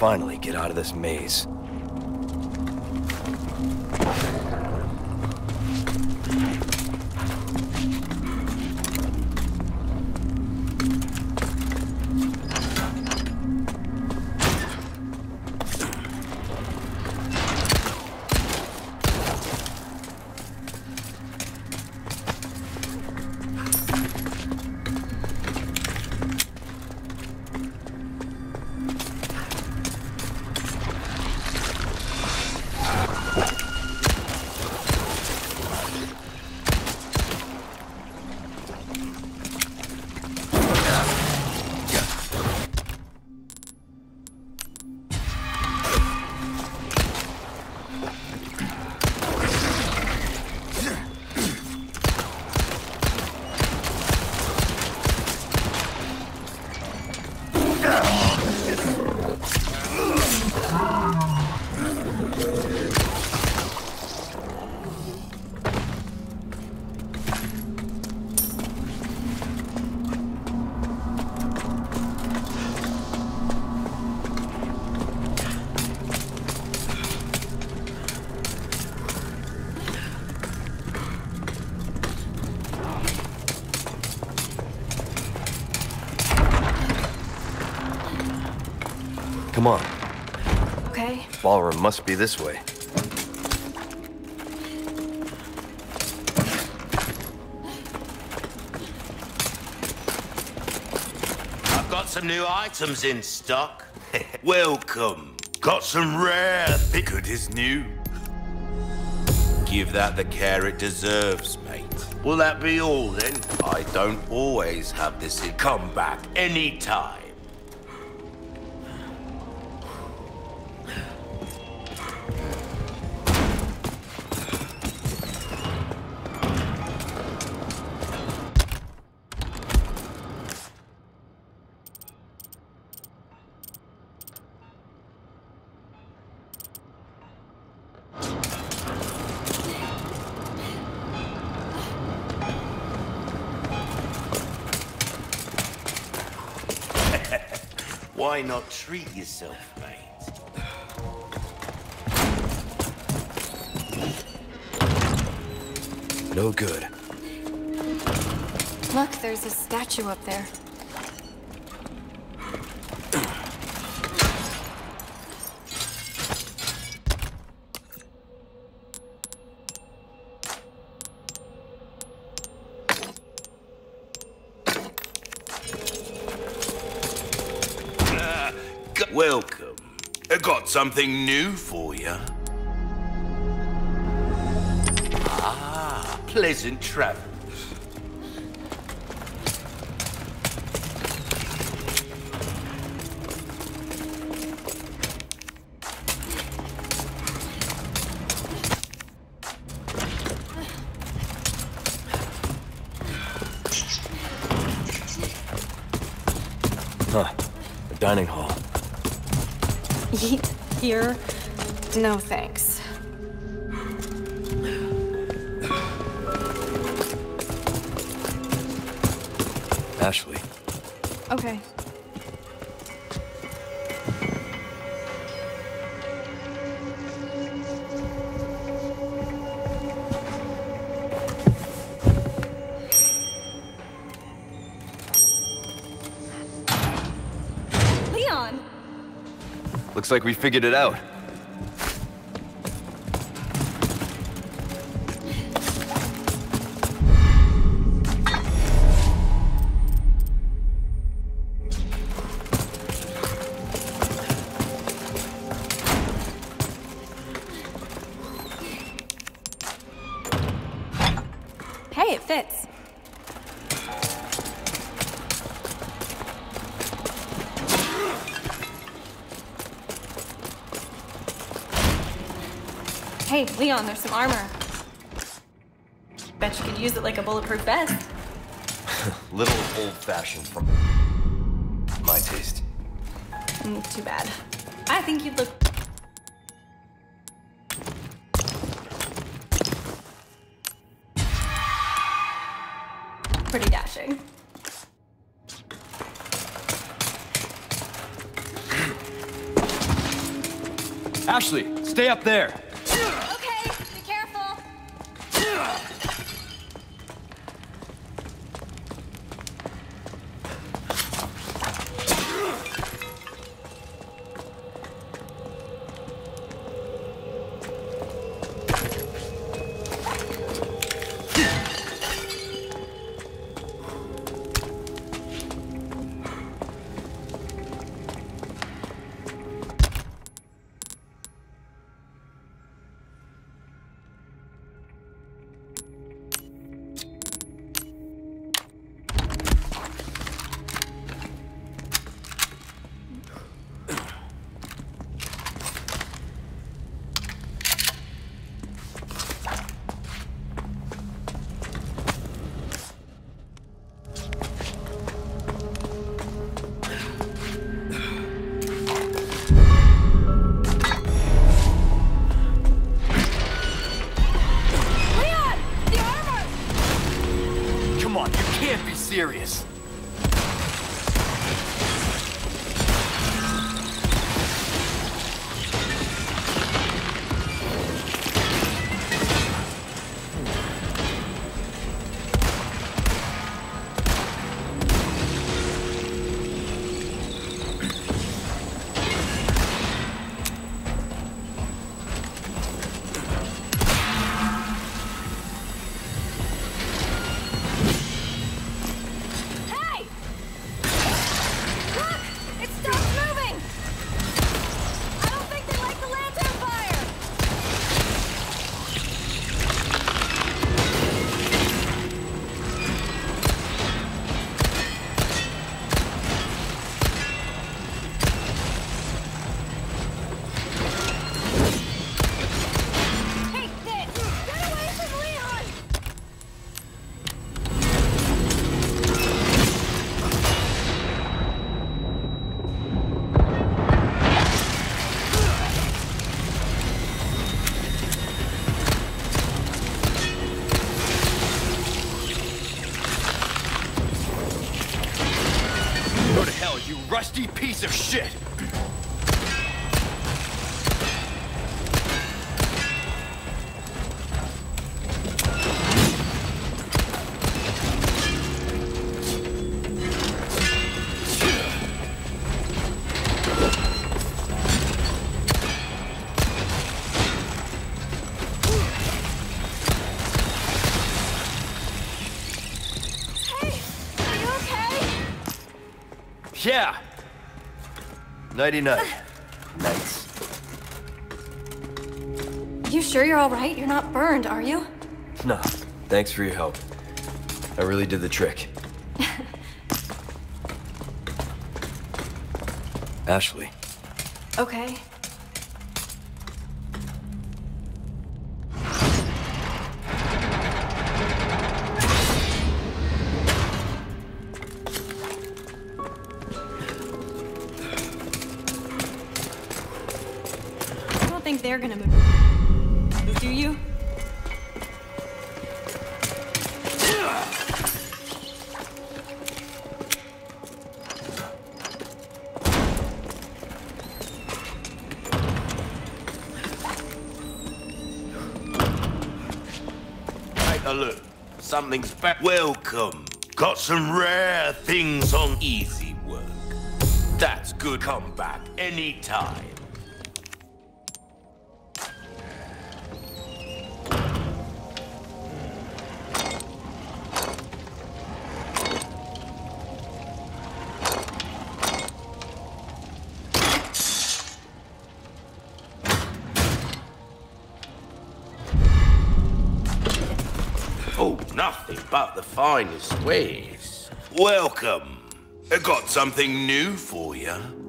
Finally get out of this maze. Ballroom must be this way. I've got some new items in stock. Welcome. Got some rare thi- Good is new. Give that the care it deserves, mate. Will that be all then? I don't always have this in. Come back anytime. Statue up there. Welcome. I got something new for you. Ah, pleasant travels. Looks like we figured it out. Hey, Leon, there's some armor. Bet you could use it like a bulletproof vest. Little old-fashioned from my taste. Mm, too bad. I think you'd look. Pretty dashing. Ashley, stay up there. Piece of shit! Hey! Are you okay? Yeah! Nighty night. Nights. You sure you're alright? You're not burned, are you? No, thanks for your help. I really did the trick. Ashley, Okay. Something's back. Welcome. Got some rare things on easy work. That's good. Come back anytime. Something new for you.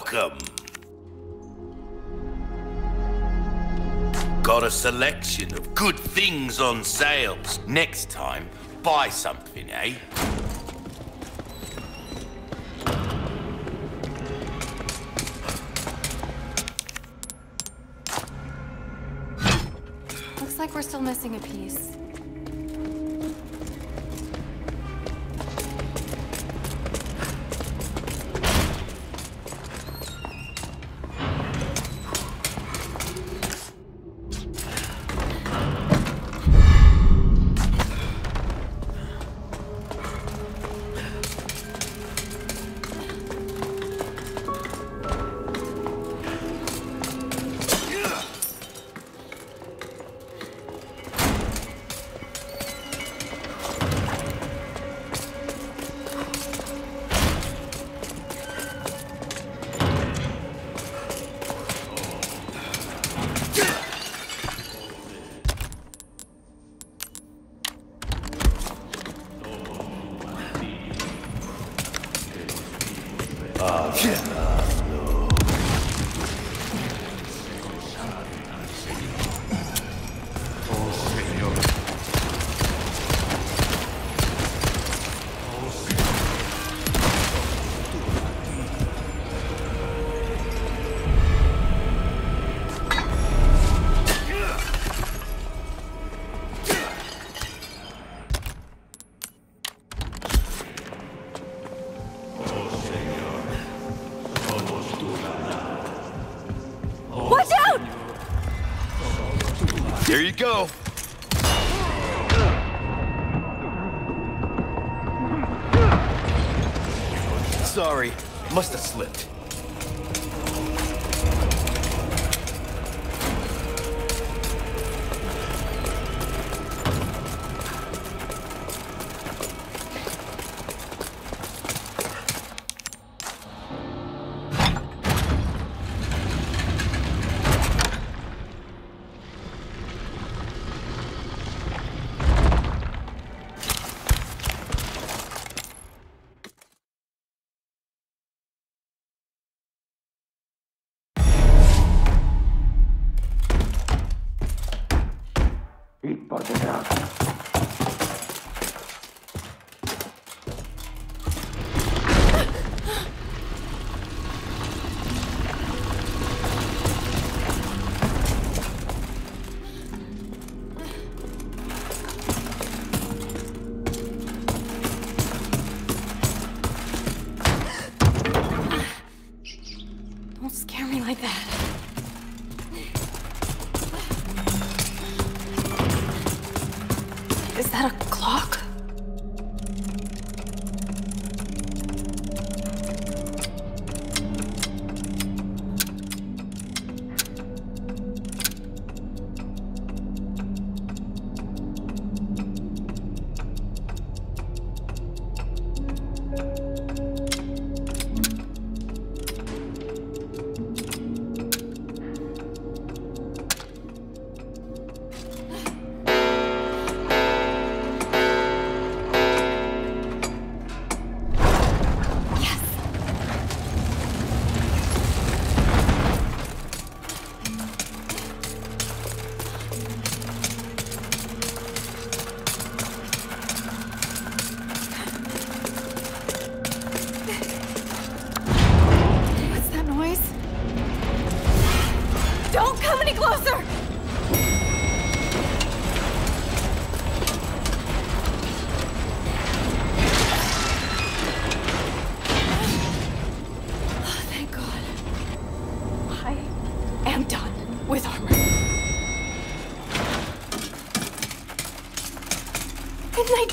Welcome. Got a selection of good things on sales. Next time, buy something, eh? Looks like we're still missing a piece.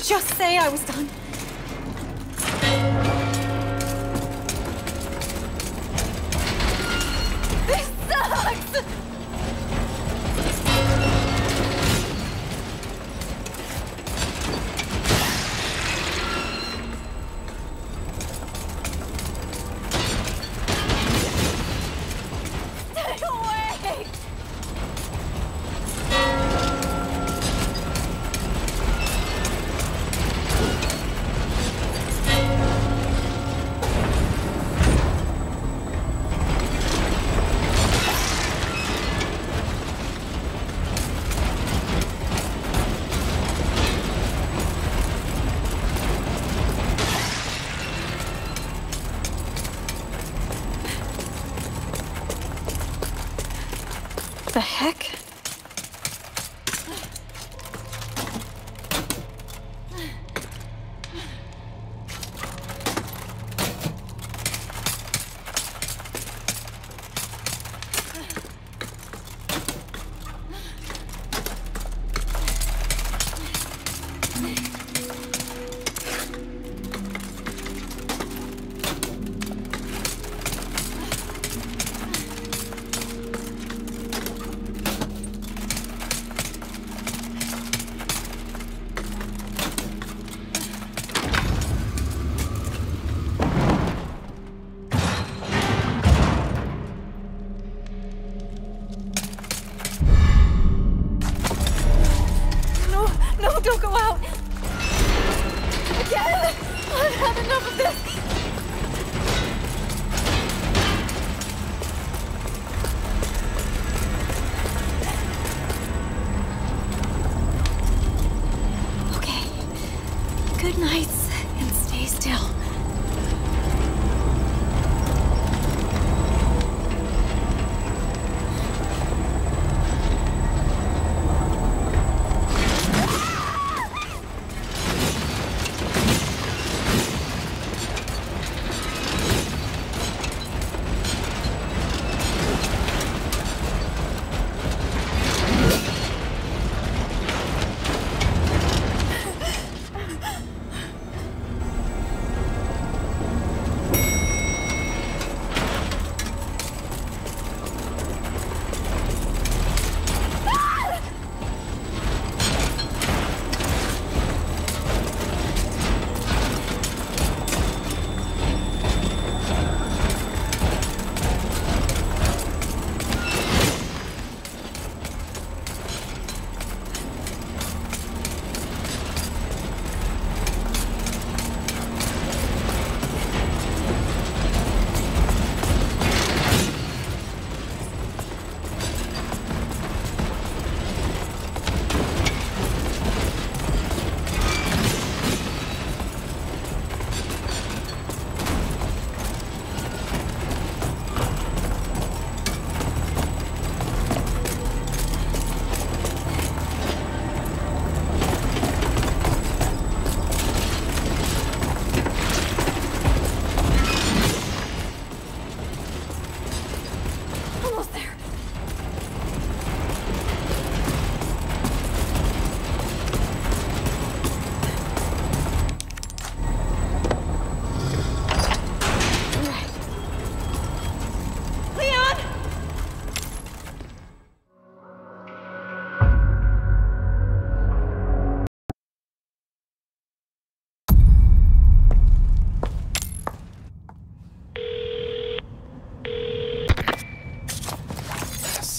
Just say I was done?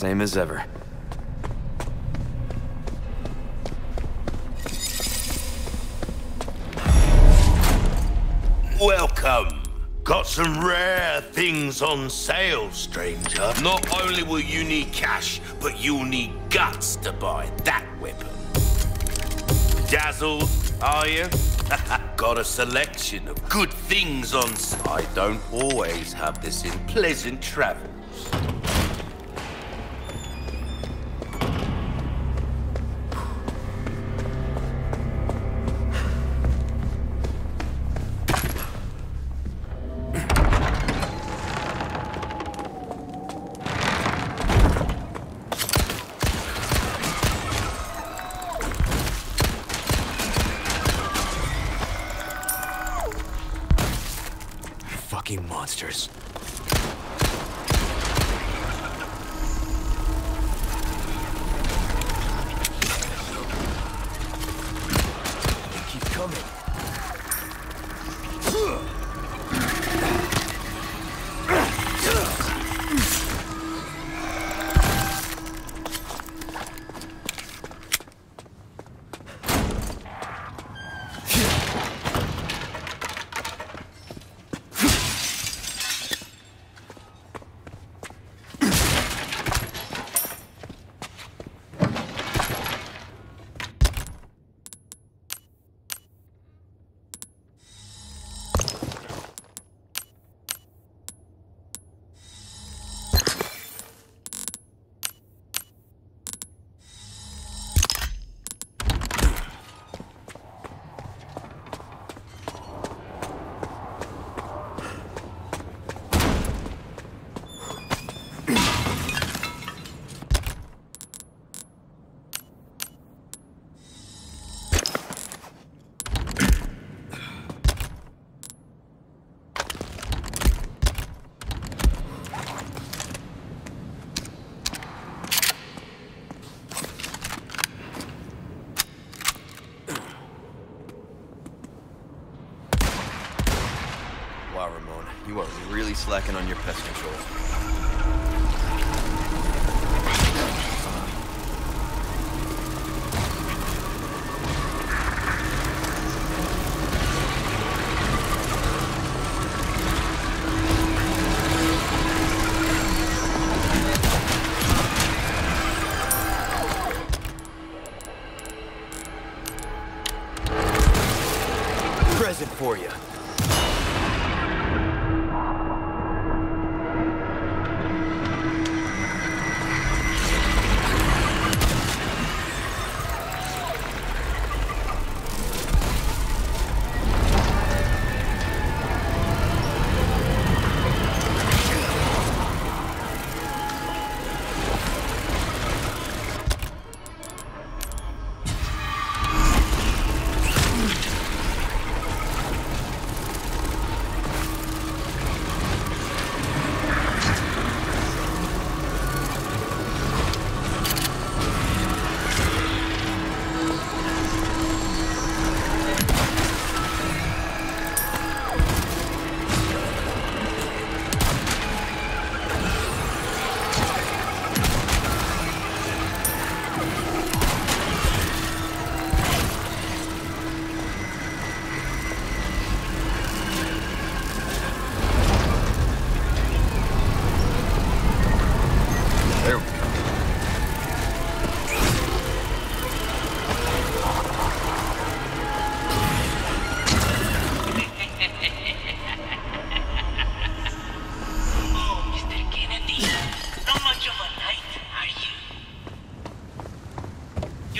Same as ever. Welcome. Got some rare things on sale, stranger. Not only will you need cash, but you'll need guts to buy that weapon. Dazzled, are you? Got a selection of good things on I don't always have this in pleasant travels. Really slacking on your pest control.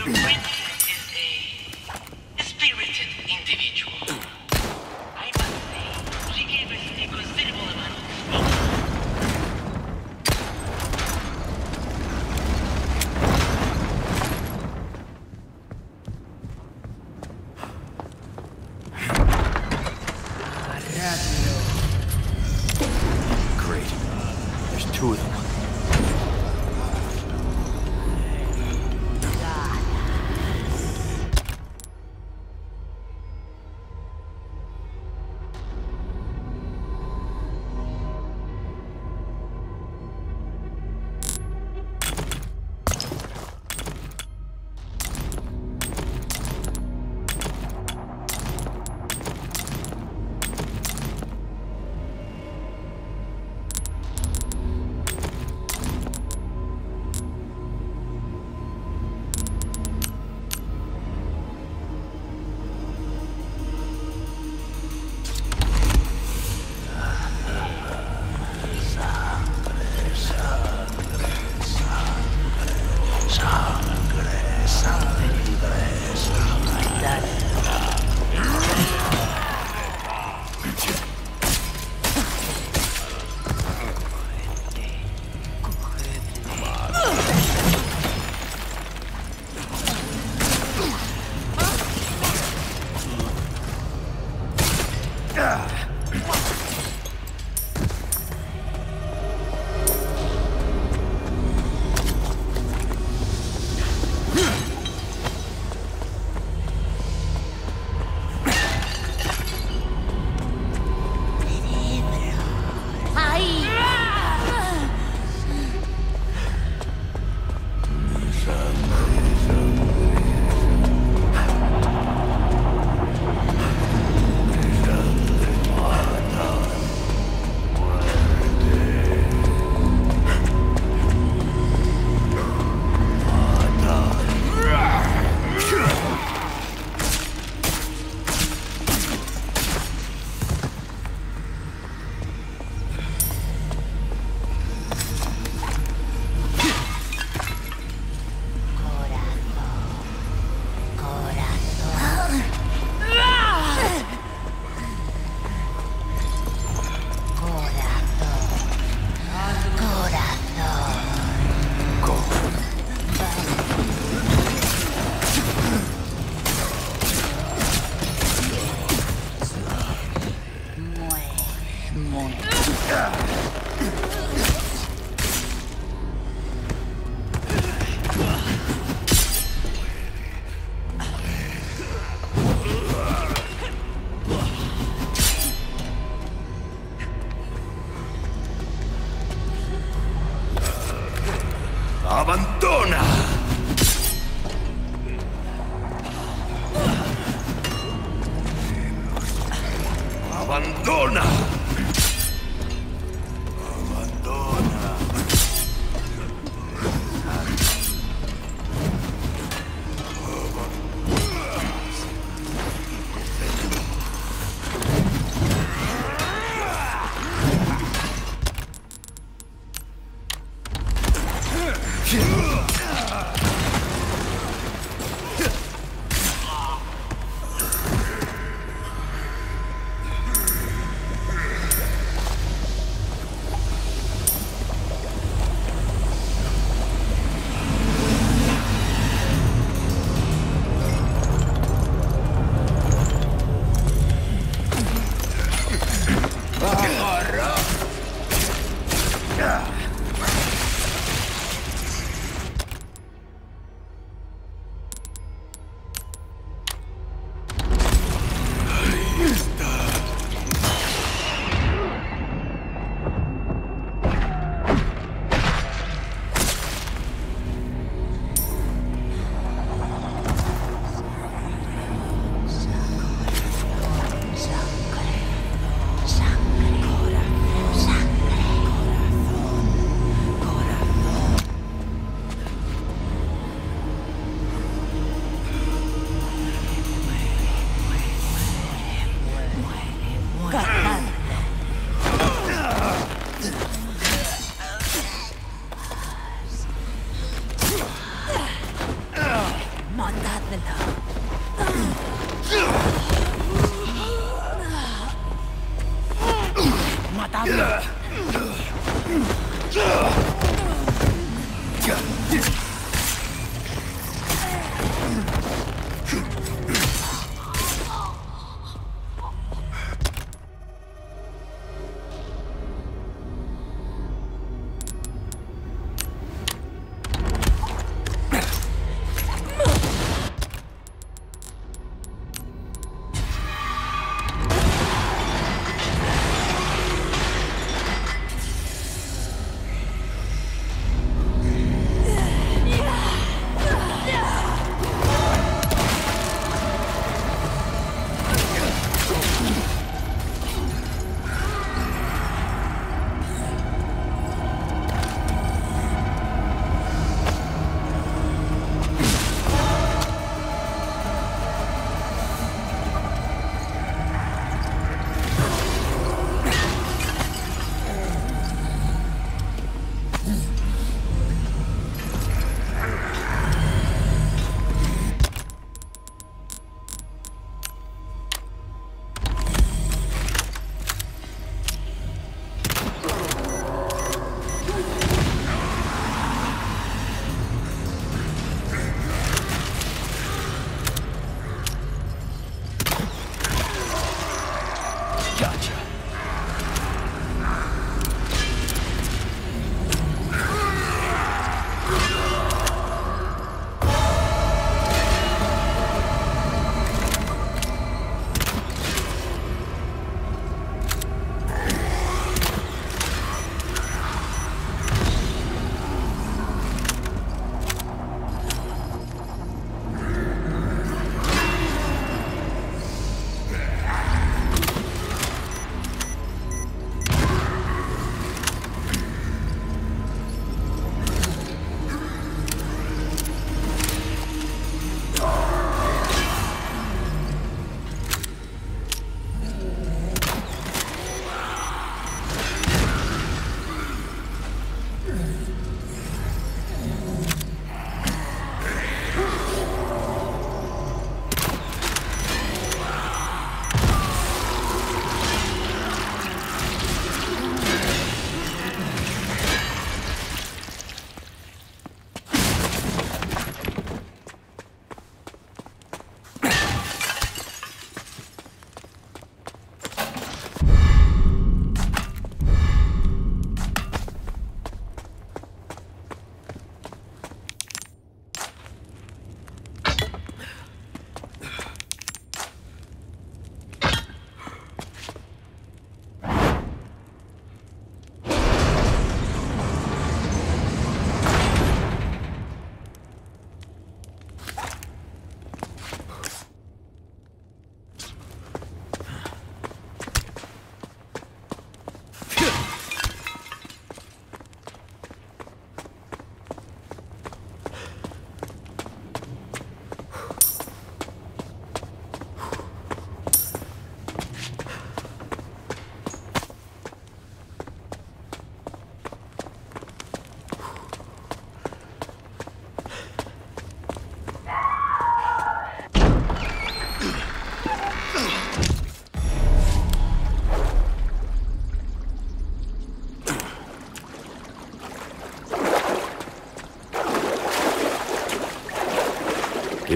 You're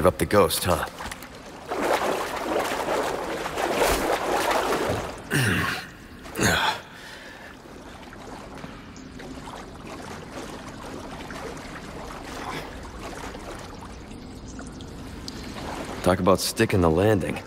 Up the ghost, huh? Talk about sticking the landing.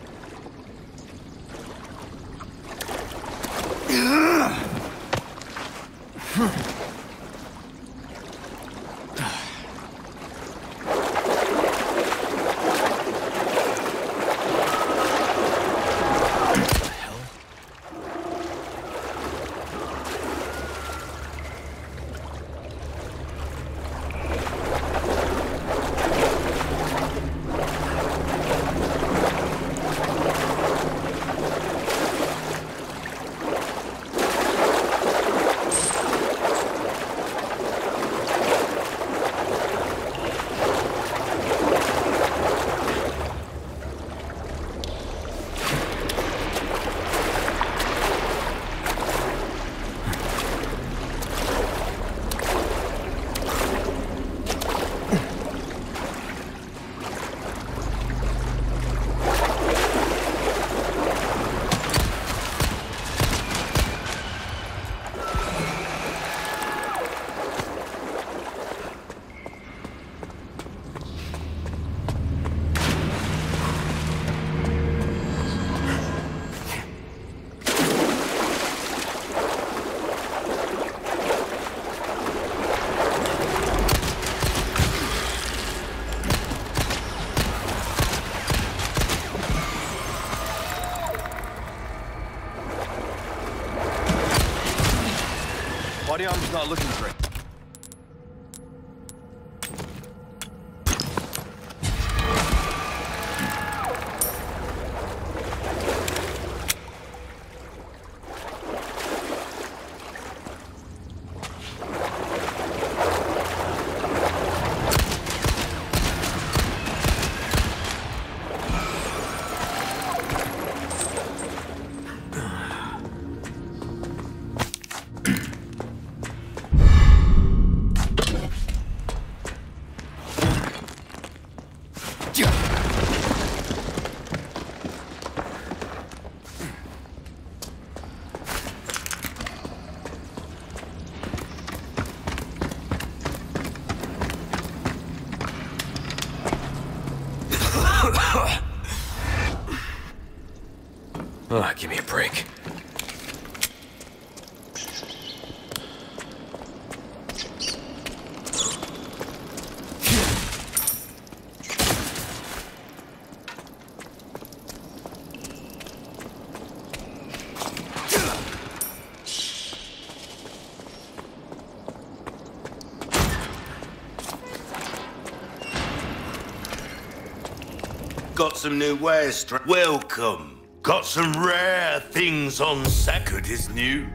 Got some new wares, Welcome. Got some rare things on sack. Good is new.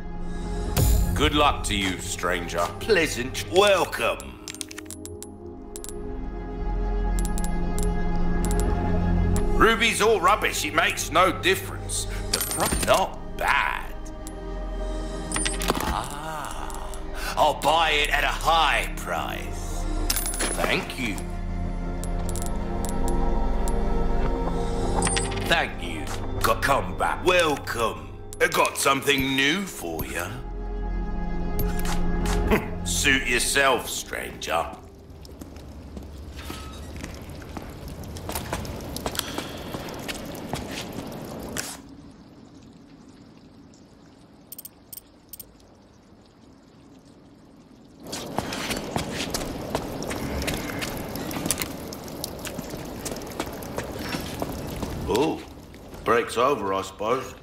Good luck to you, stranger. Pleasant welcome. Ruby's all rubbish. It makes no difference. The pro- not bad. Ah, I'll buy it at a high price. Thank you. Welcome. I got something new for you. Suit yourself, stranger. Oh, break's over, I suppose.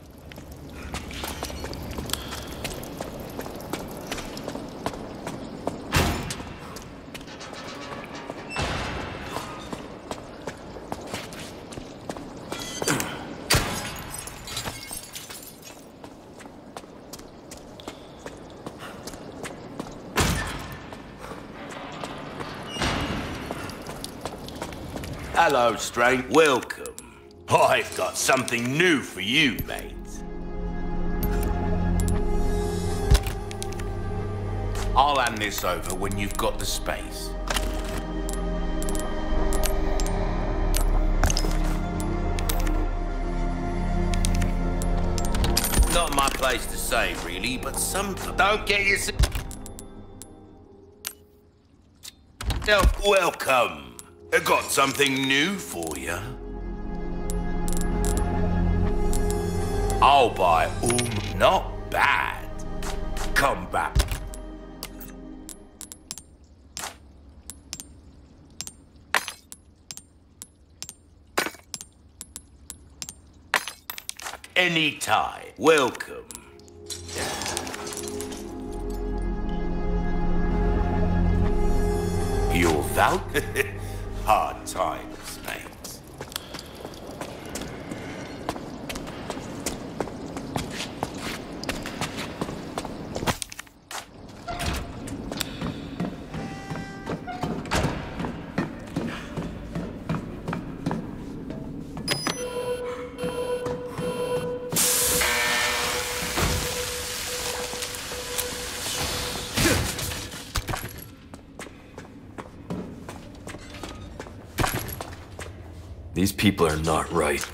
Hello, strange. Welcome. I've got something new for you, mate. I'll hand this over when you've got the space. Not my place to say, really, but some... Don't get yourself... Welcome. I got something new for you. I'll buy um, not bad. Come back. Anytime. Welcome. Your vow? Hard times, people are not right.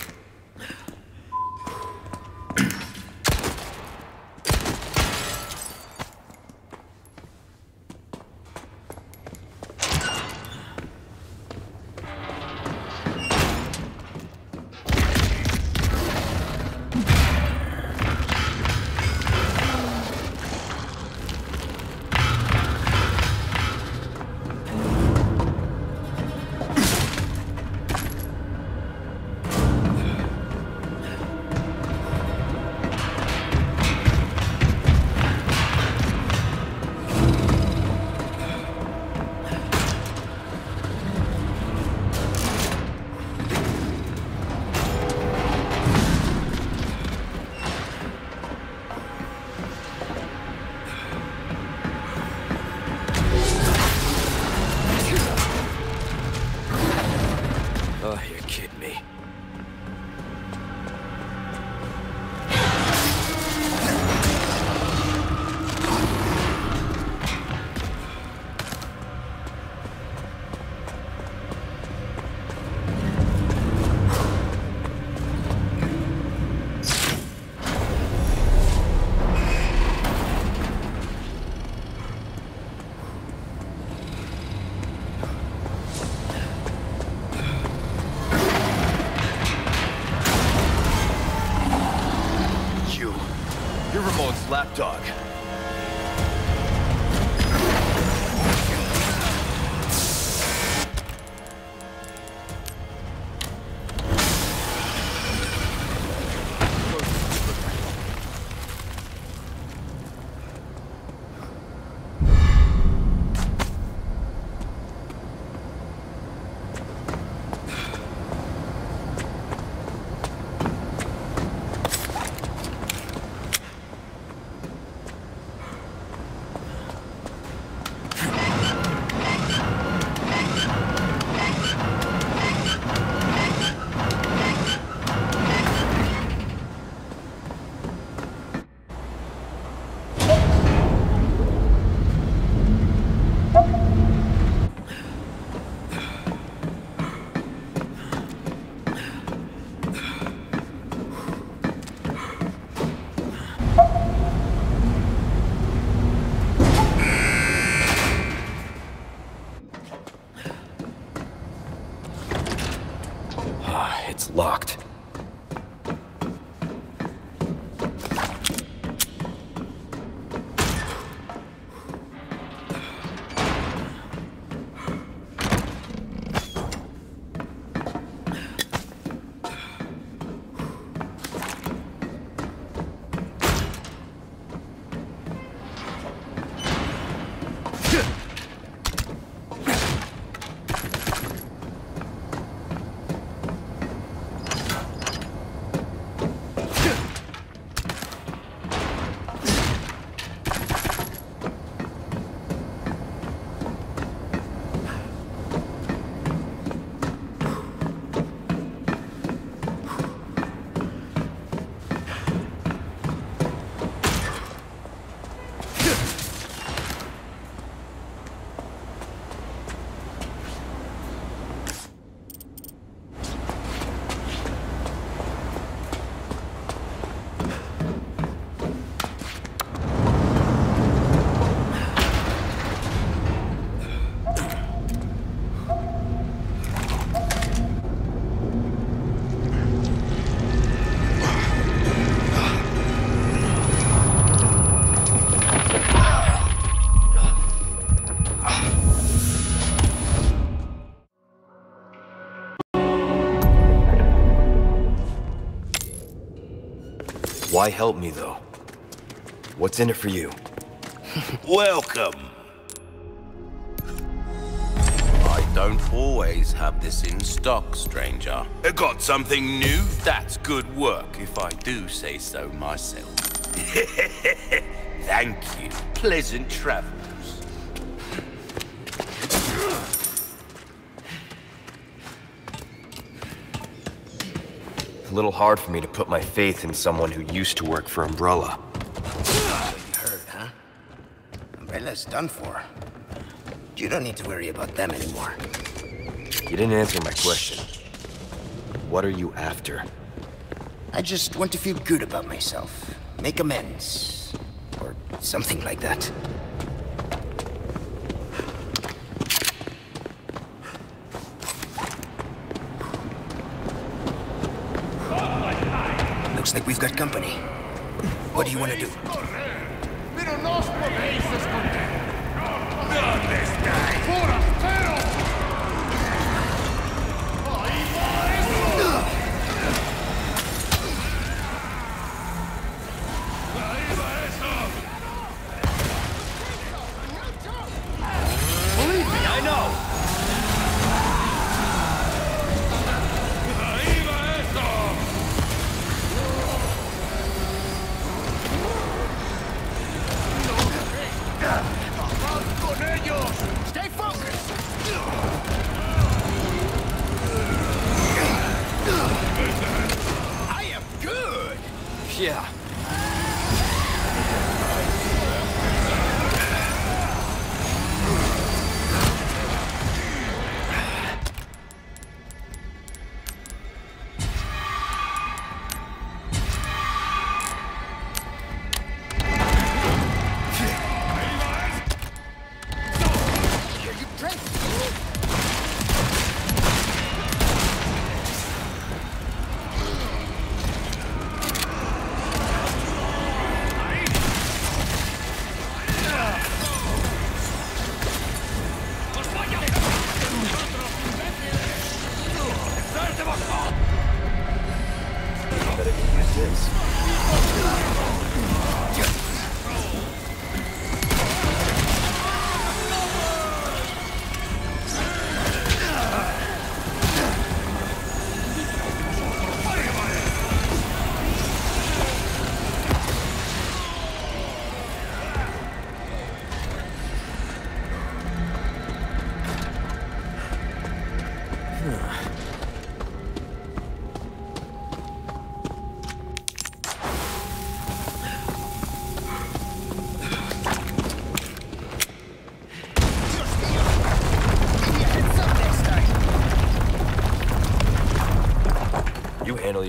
Why help me, though? What's in it for you? Welcome. I don't always have this in stock, stranger. I got something new? That's good work, if I do say so myself. Thank you. Pleasant travels. A little hard for me to put my faith in someone who used to work for Umbrella. You heard, huh? Umbrella's done for. You don't need to worry about them anymore. You didn't answer my question. What are you after? I just want to feel good about myself. Make amends. Or something like that. Like we've got company. What do you want to do?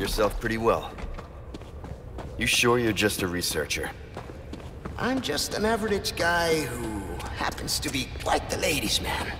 Yourself pretty well. You sure you're just a researcher? I'm just an average guy who happens to be quite the ladies' man.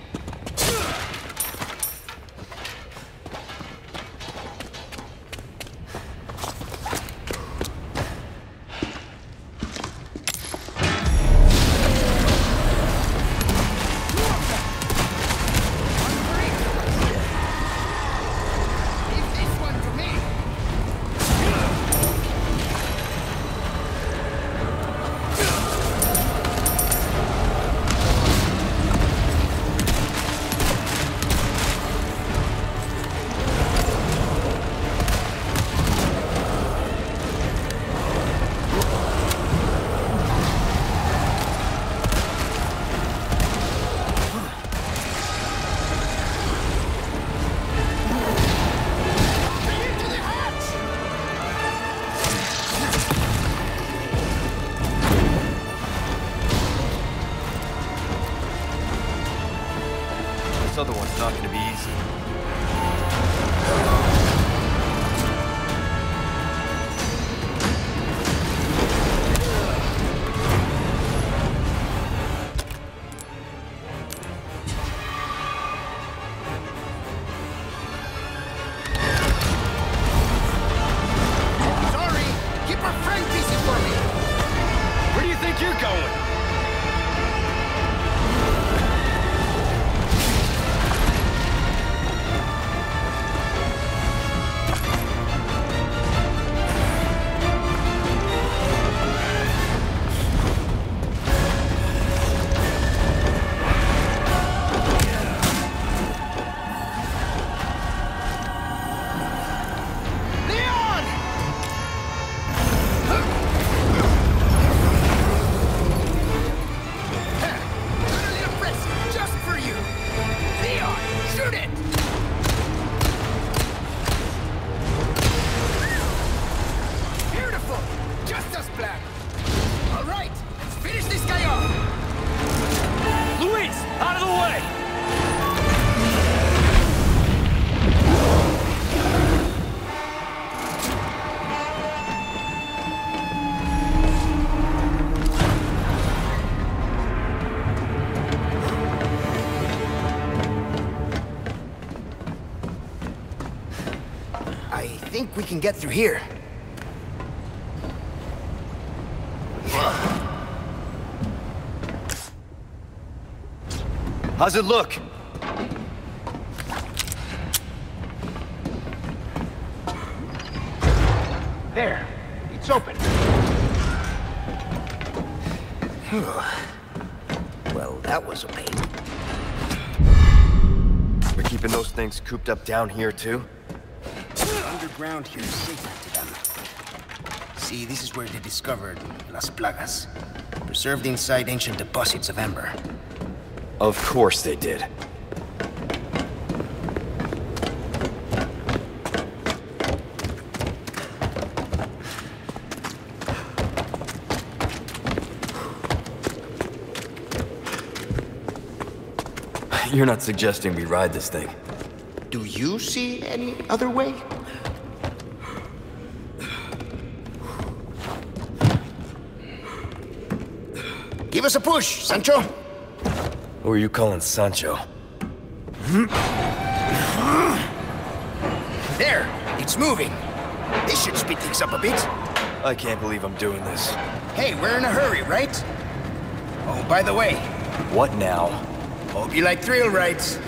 We can get through here. How's it look? There. It's open. well, that was a pain. We're keeping those things cooped up down here, too? Underground here is safer to them. See, this is where they discovered Las Plagas. Preserved inside ancient deposits of Ember. Of course they did. You're not suggesting we ride this thing. Do you see any other way? Give us a push, Sancho. Who are you calling Sancho? There, it's moving. This should speed things up a bit. I can't believe I'm doing this. Hey, we're in a hurry, right? Oh, by the way, What now? hope you like thrill rides.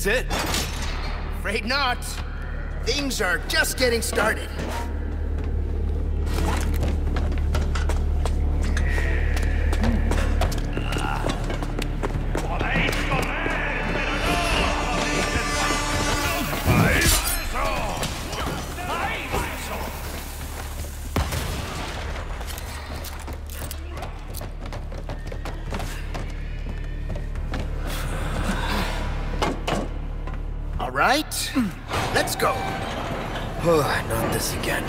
This it? Afraid not. Things are just getting started. Again.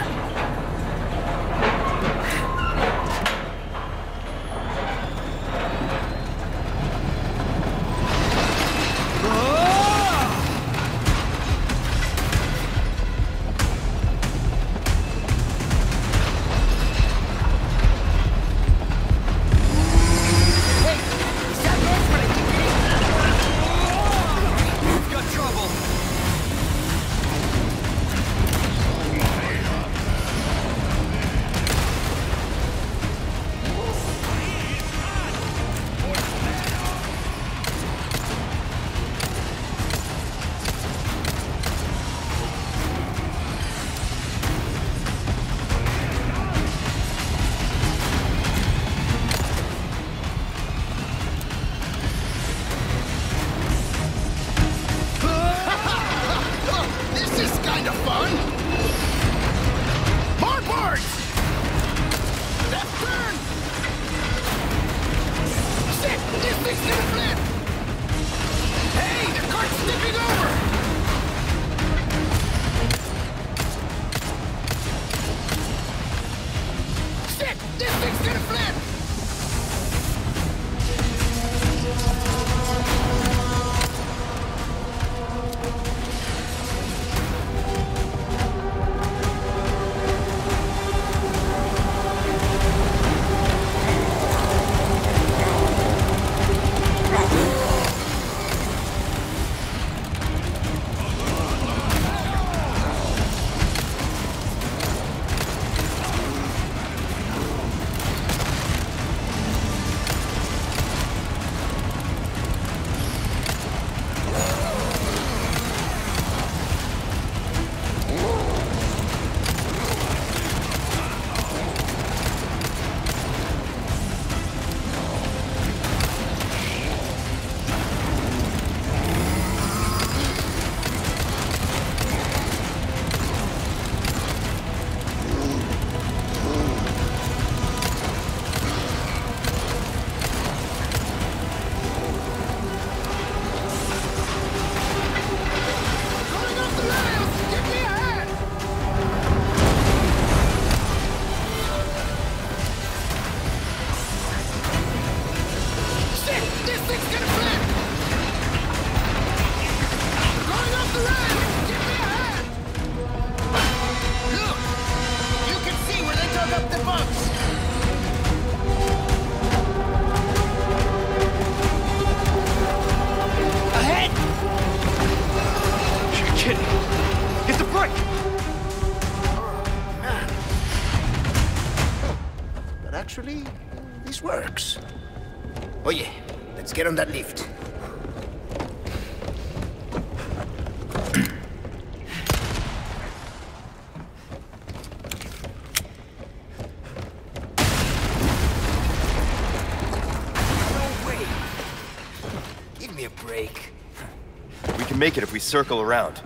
Make it if we circle around.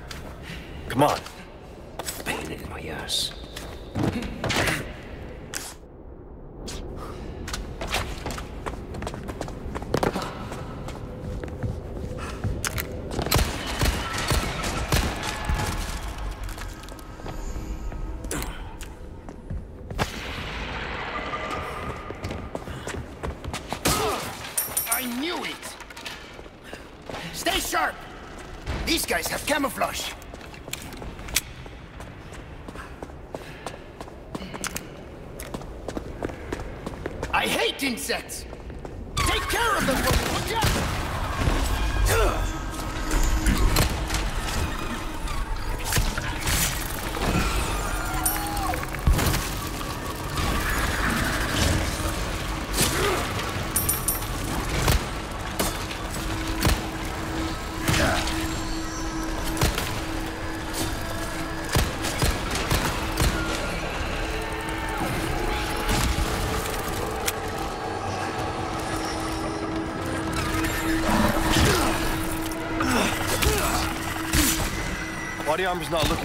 Body armor's not looking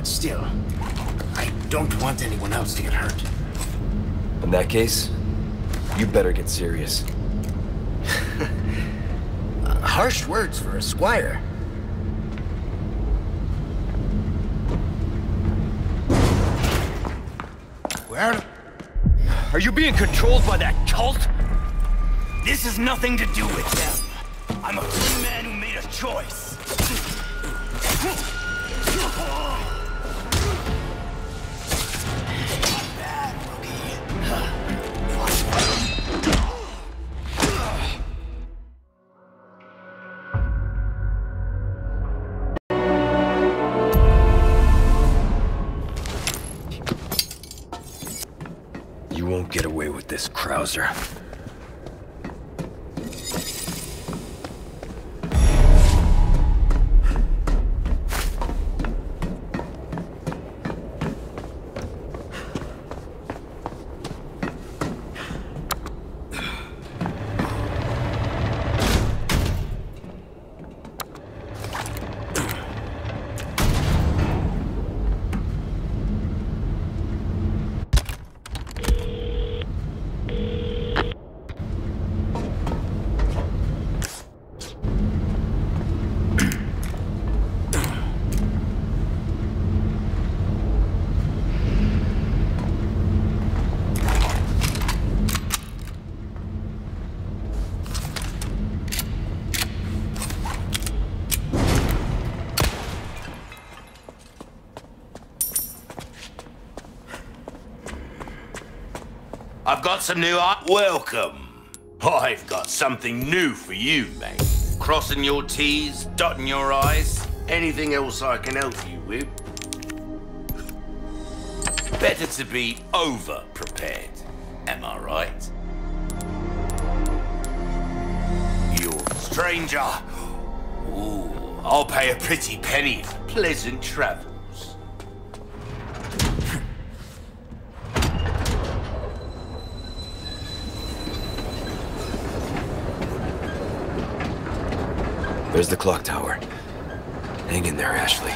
But still, I don't want anyone else to get hurt. In that case, you better get serious. Harsh words for a squire. Well, Are you being controlled by that cult? this has nothing to do with them. You won't get away with this, Krauser. Got some new art. Welcome. I've got something new for you, mate. Crossing your T's, dotting your I's. Anything else I can help you with? Better to be over prepared. Am I right? You're a stranger. Ooh, I'll pay a pretty penny for pleasant travels. There's the clock tower. Hang in there, Ashley.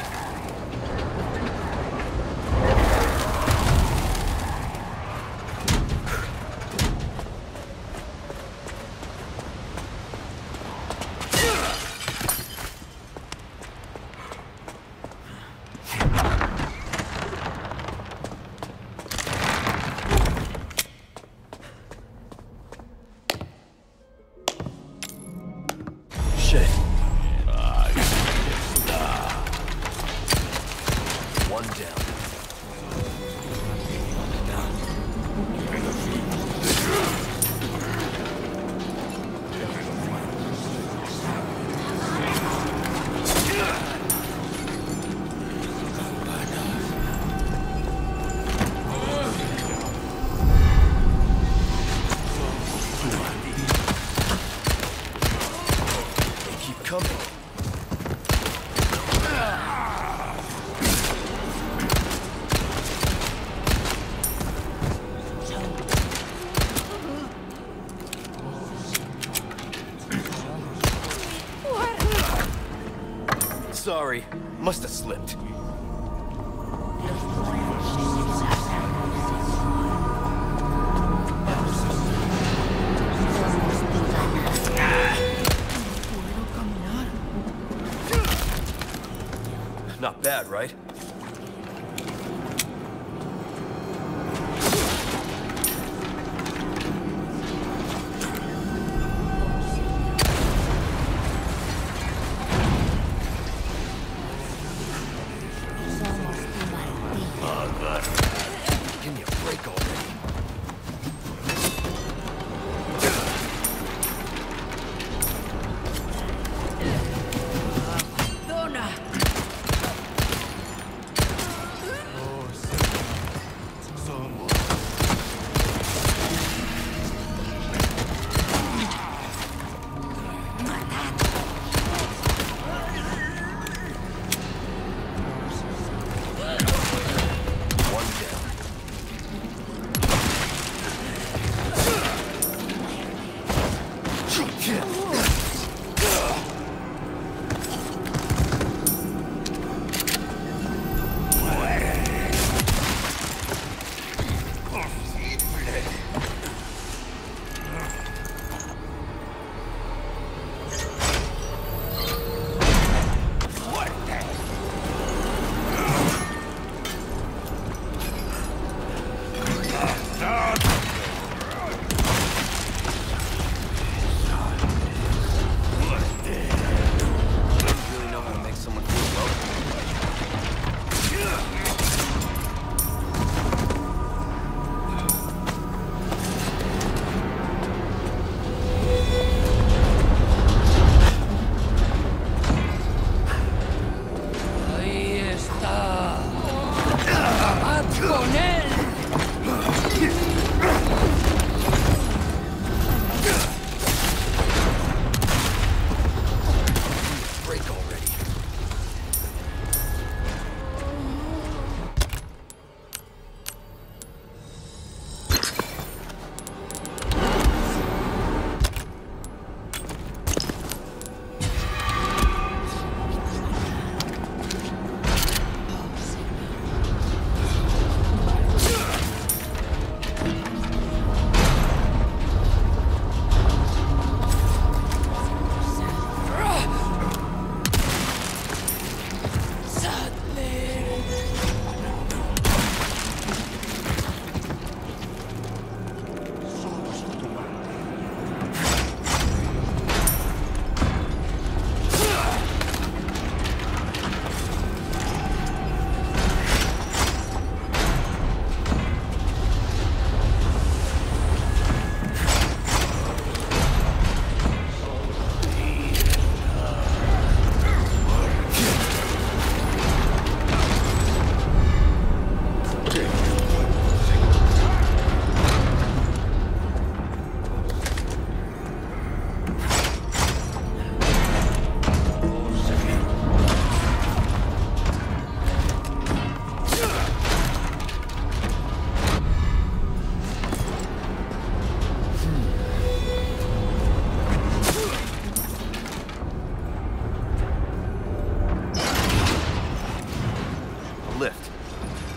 Slipped.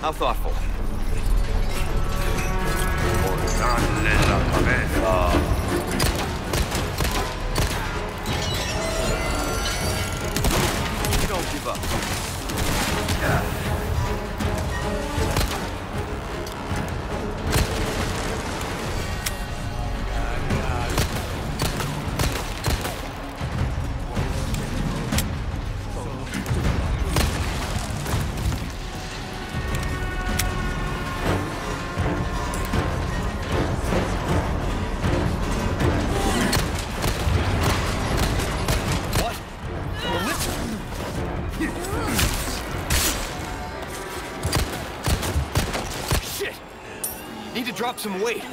How thoughtful. Some weight.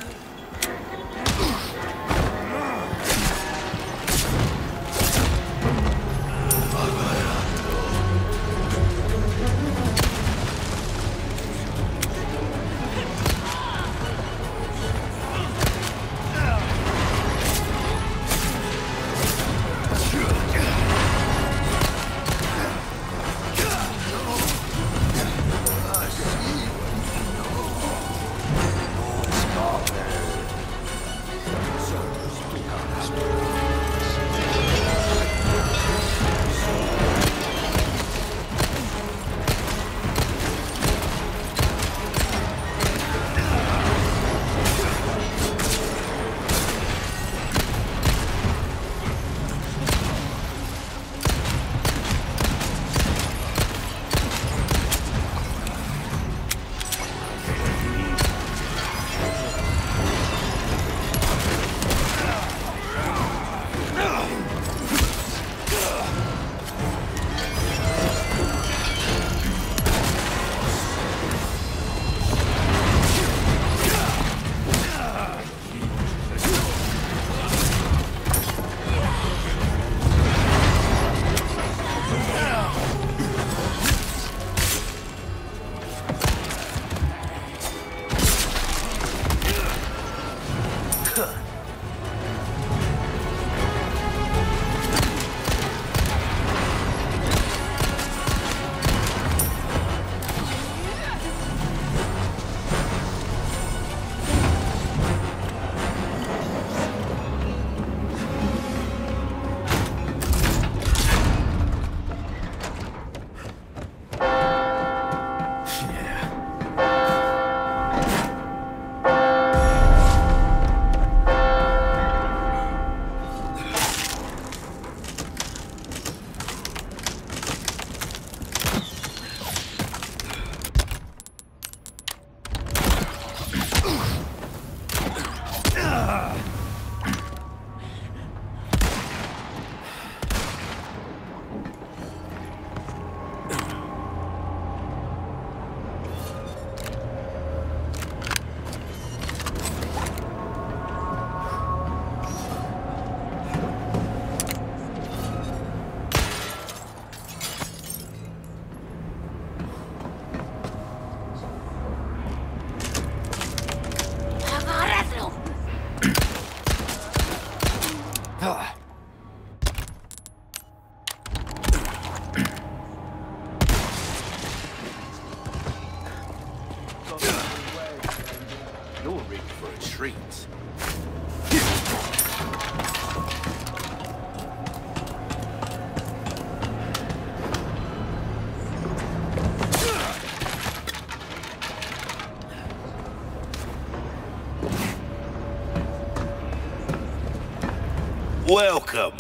Welcome.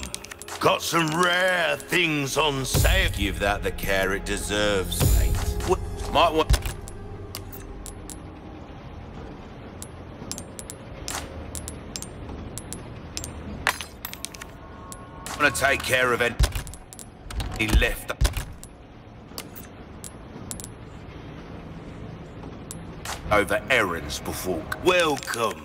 Got some rare things on sale. Give that the care it deserves, mate. What, might want. Want to take care of any He left. Over errands before. Welcome.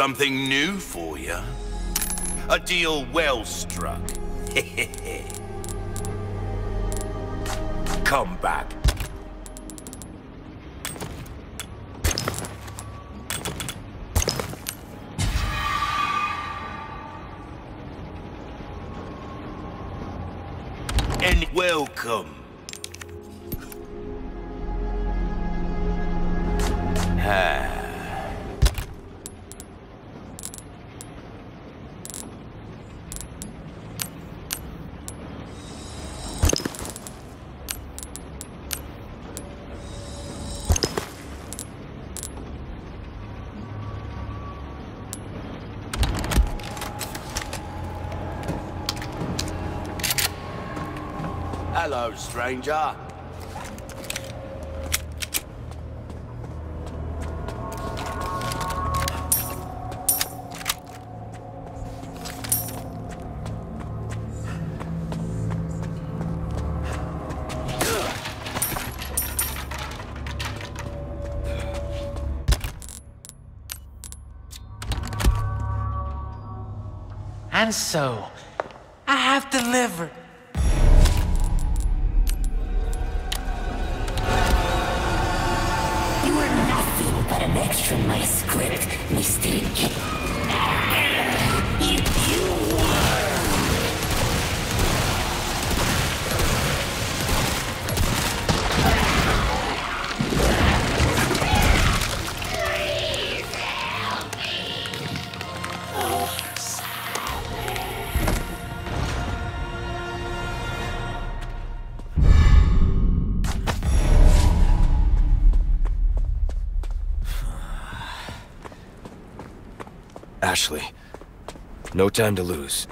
Something new for you. A deal well struck. Stranger. And so, I have delivered. No time to lose.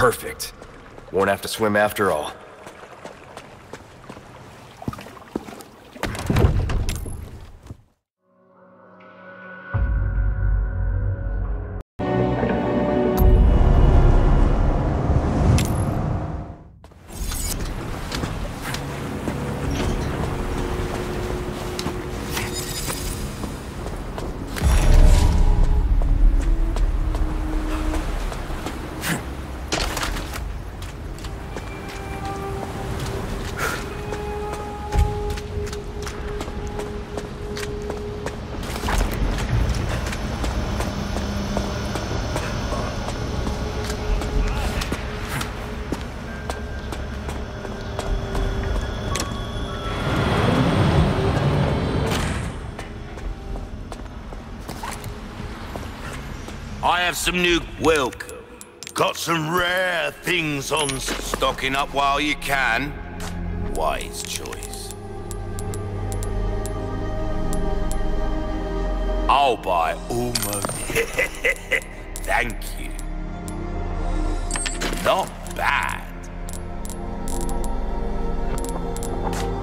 Perfect. Won't have to swim after all. Have some new welcome. Got some rare things on stocking up while you can. Wise choice. I'll buy almost. Thank you. Not bad.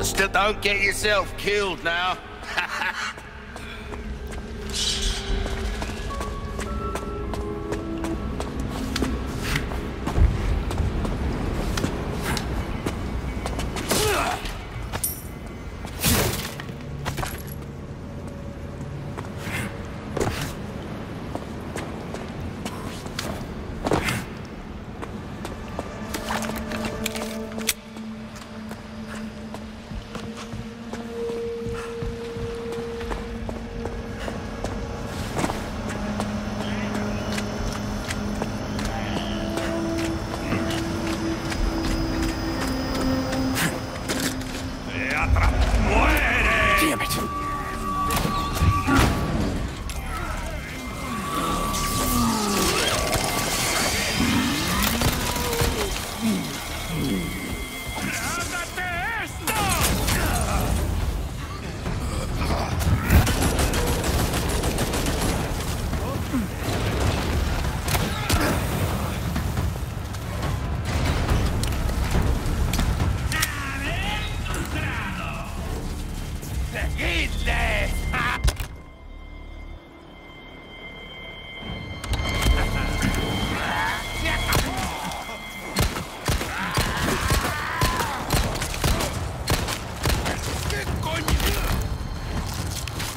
Still don't get yourself killed now.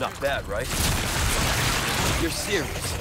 Not bad, right? You're serious.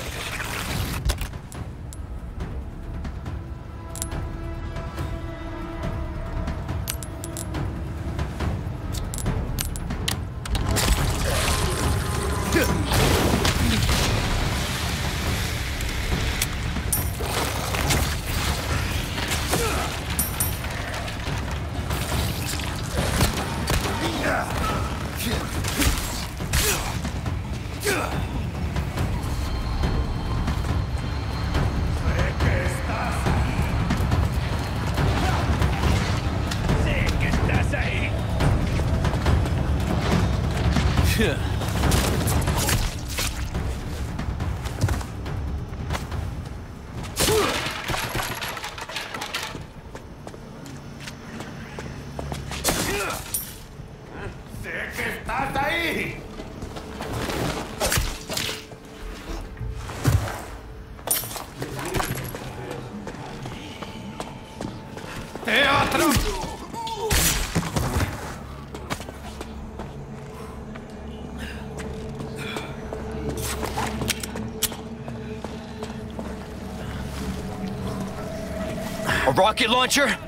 Rocket launcher?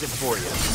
Present for you.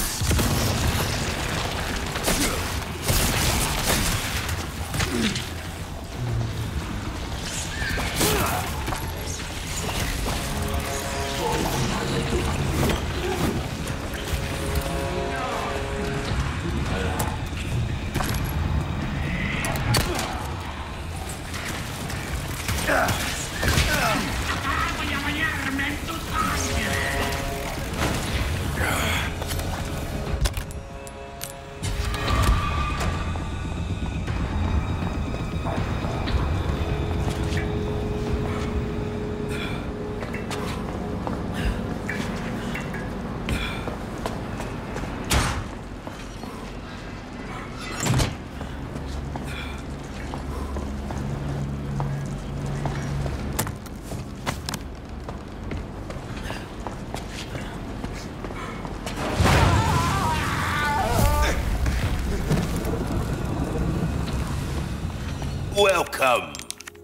Welcome.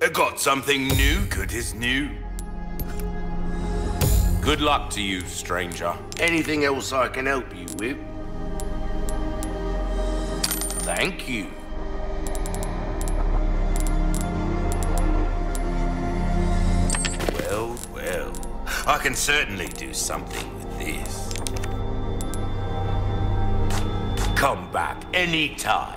I got something new, good as new. Good luck to you, stranger. Anything else I can help you with? Thank you. Well, well. I can certainly do something with this. Come back anytime.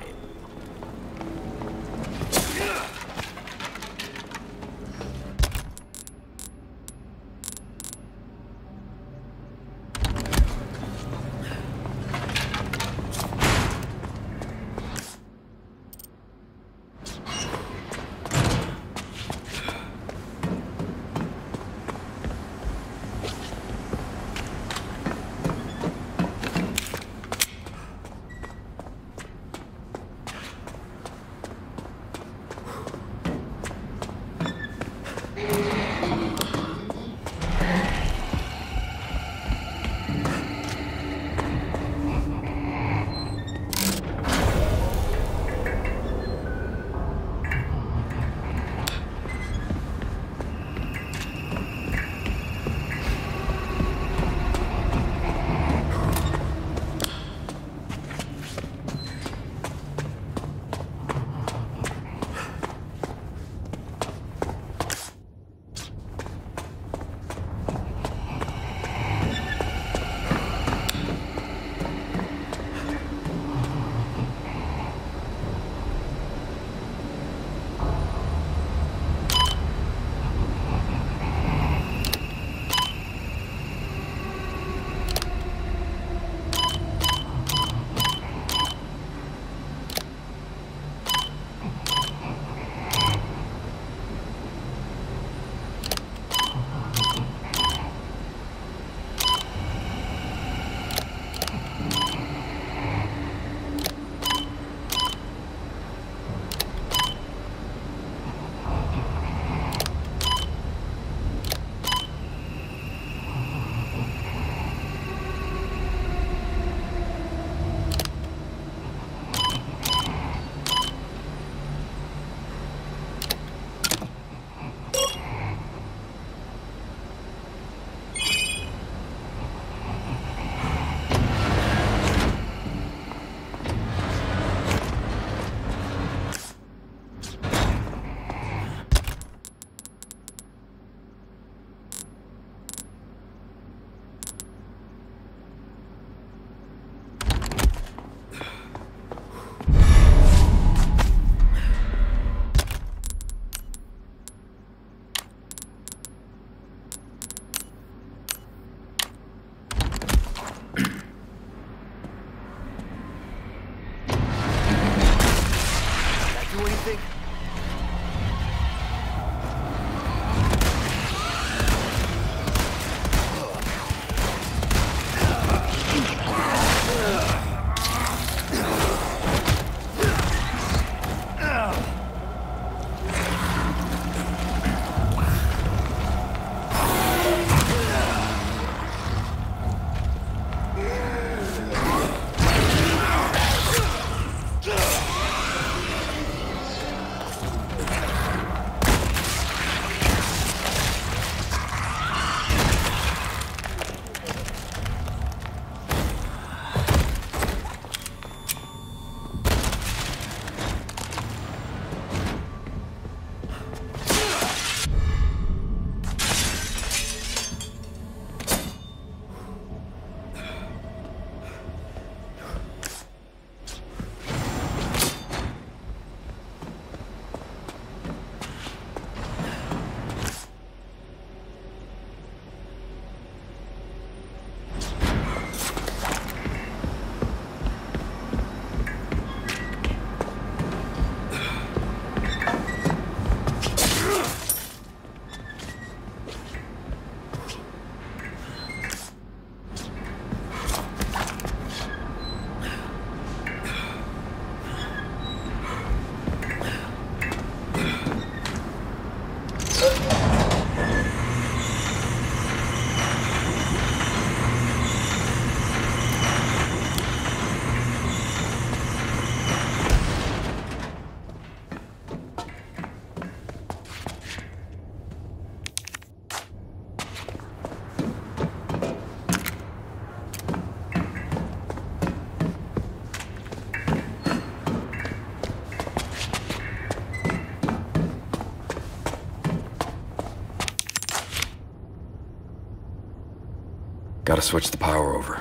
Switch the power over.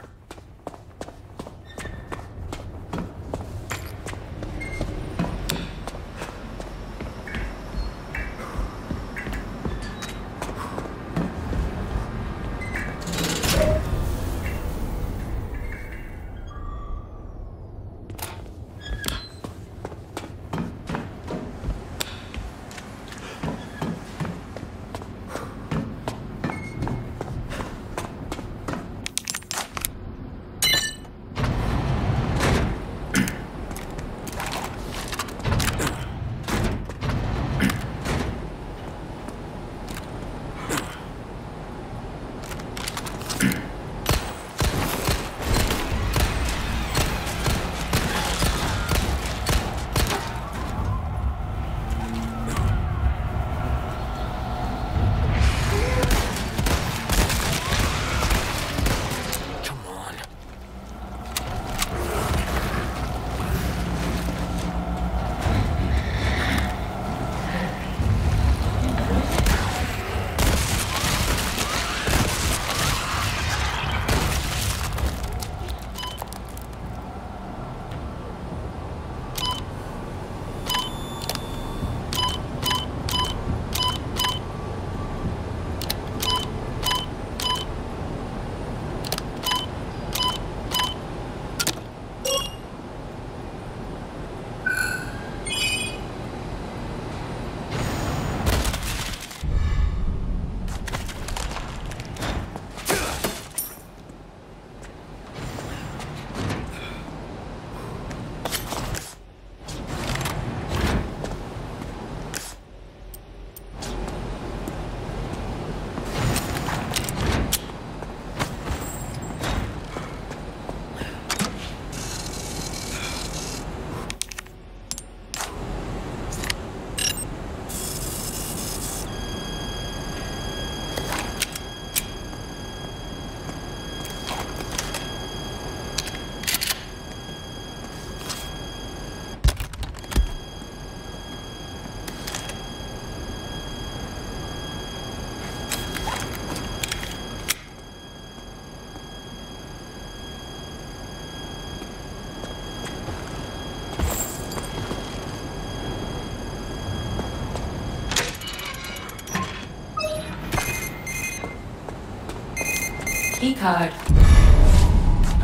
Card.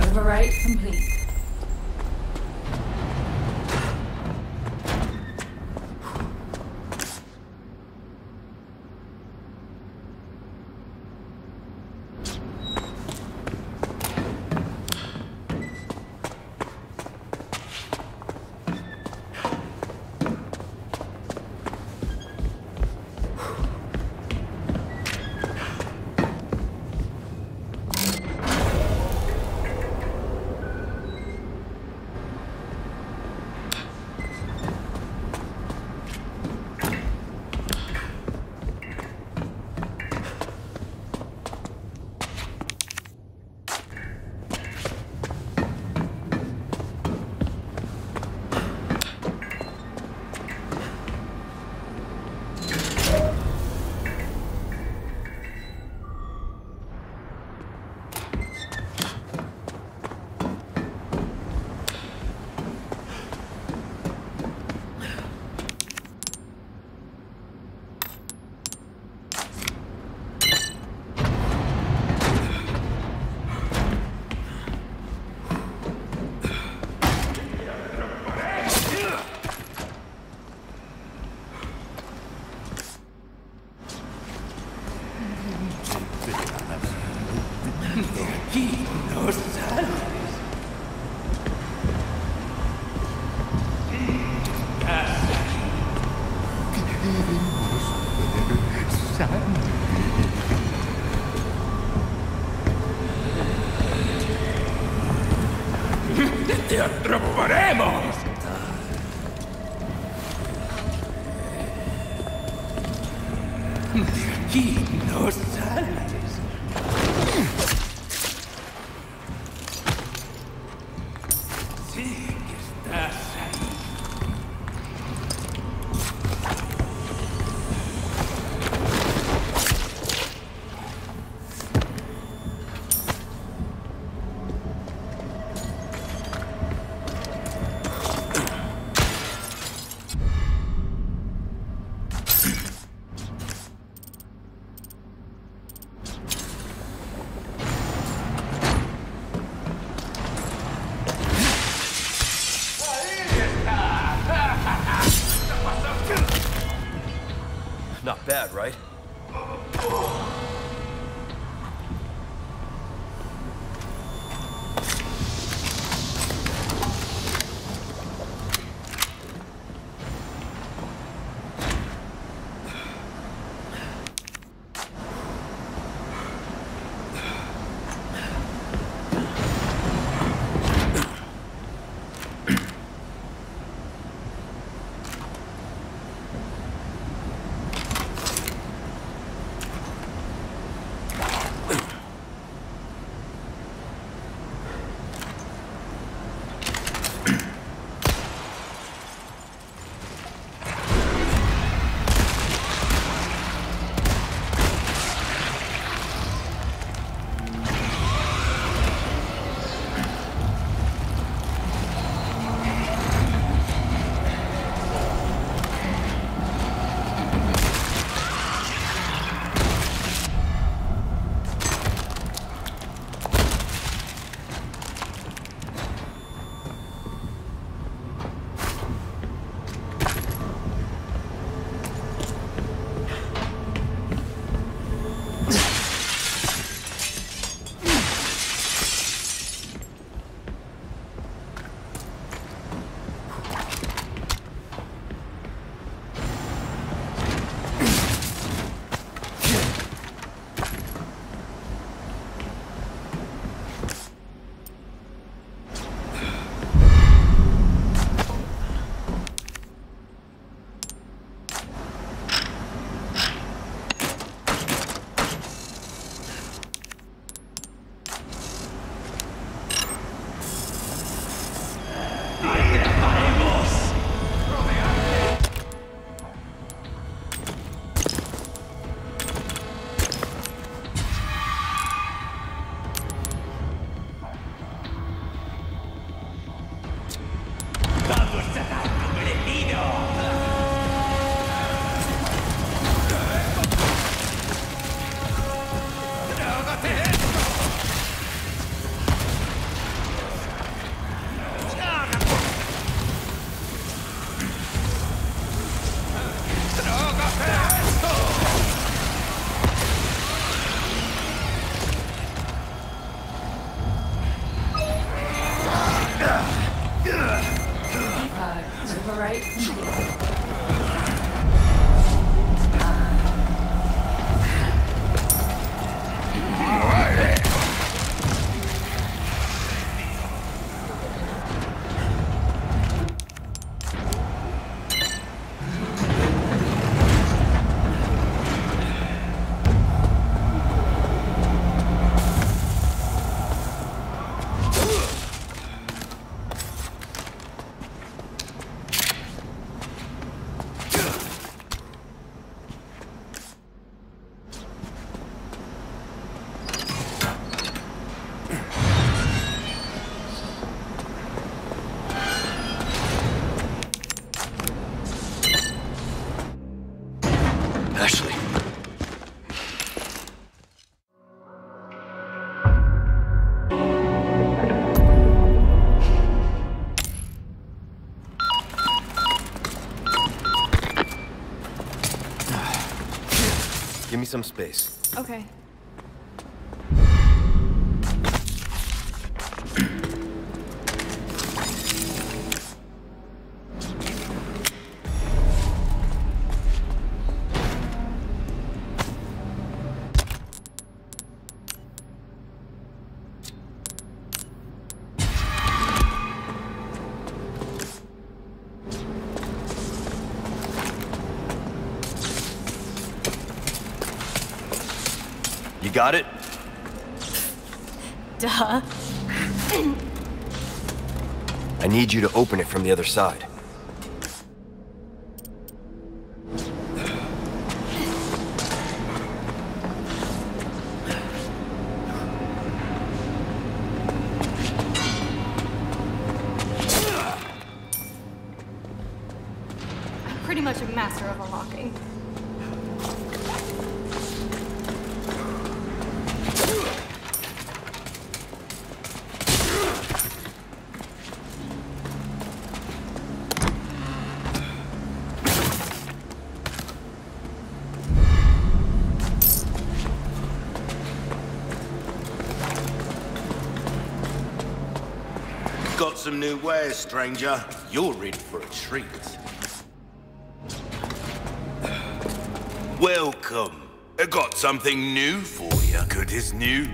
Overwrite complete. Some space. Okay. Got it? Duh. I need you to open it from the other side. Stranger. You're in for a treat. Welcome. I got something new for you. Good as new.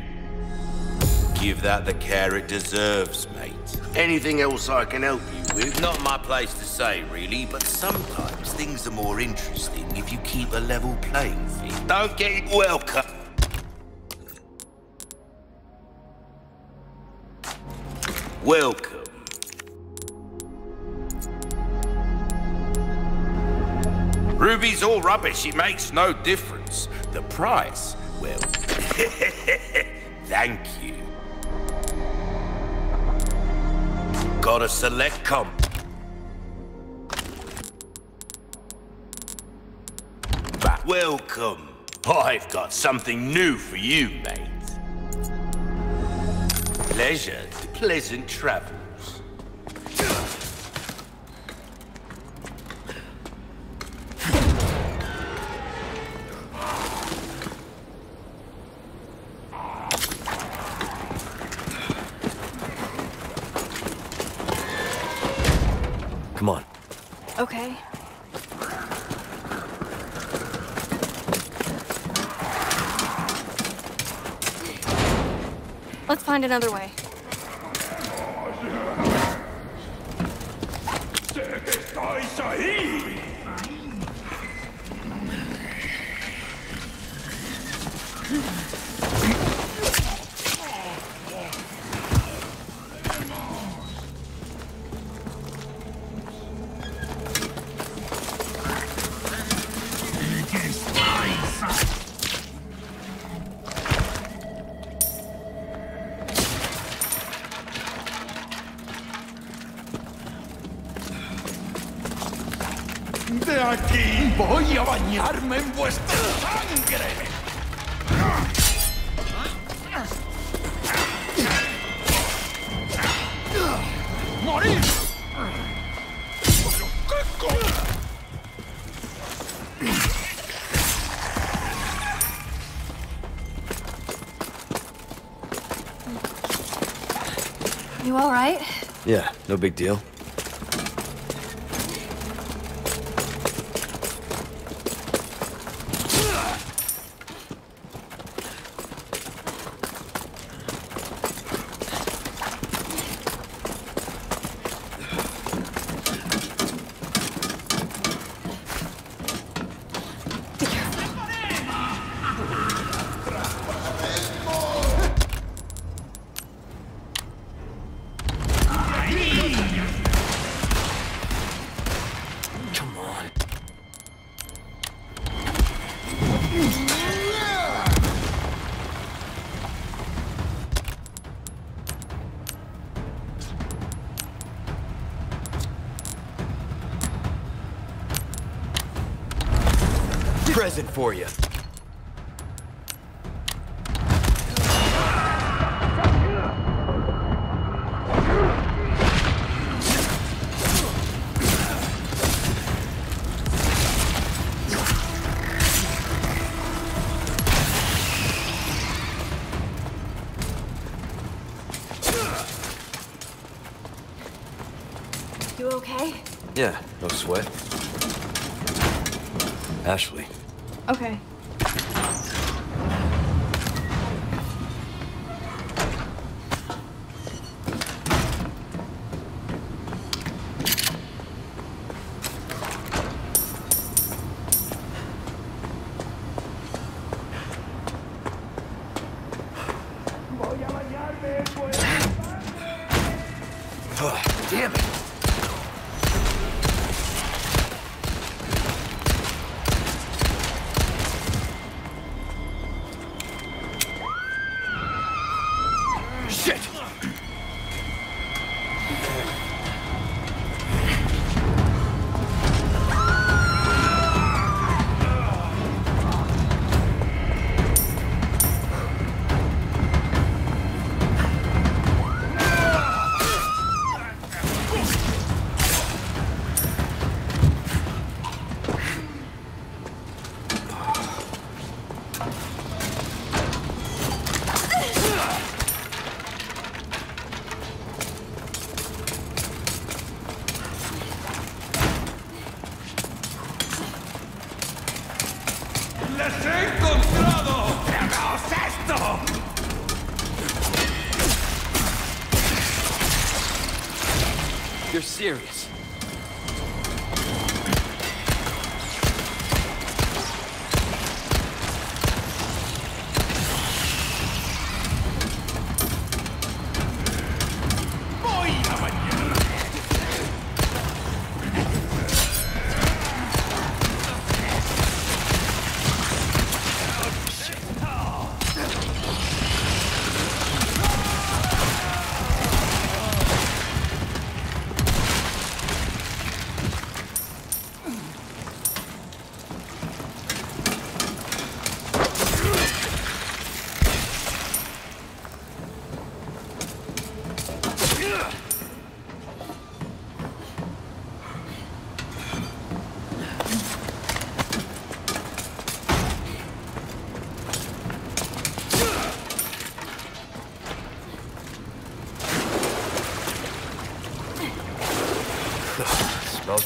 Give that the care it deserves, mate. Anything else I can help you with? Not my place to say, really, but sometimes things are more interesting if you keep a level playing field. Don't get it rubbish. It makes no difference. The price, well, thank you. Got a select comp. Welcome. I've got something new for you, mate. Pleasure, pleasant travels. Come on. Okay. Let's find another way. No big deal.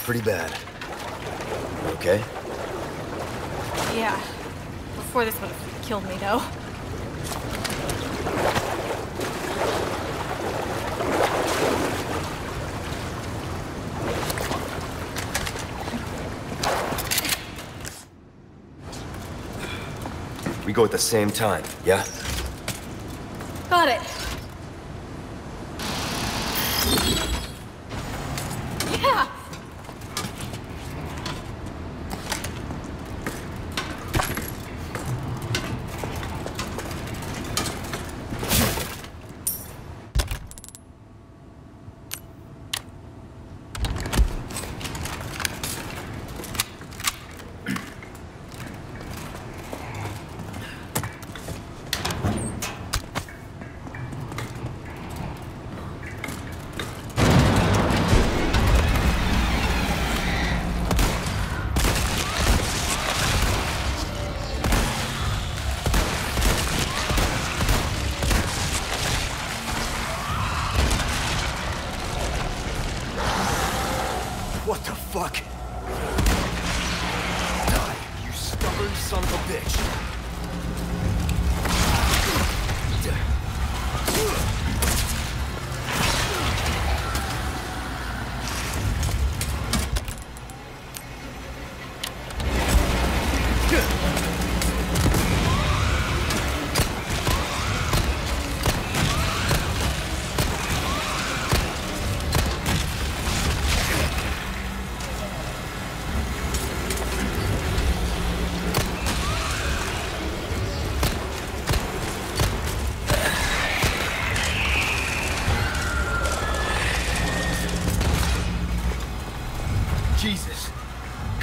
Pretty bad. Okay? Yeah. Before this would have killed me, though. We go at the same time, yeah?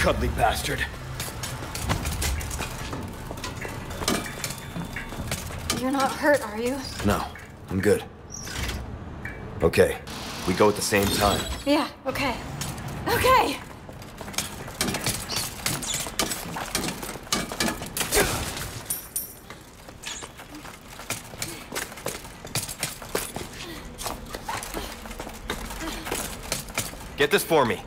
Cuddly bastard. You're not hurt, are you? No, I'm good. Okay, we go at the same time. Yeah, okay. Okay! Get this for me.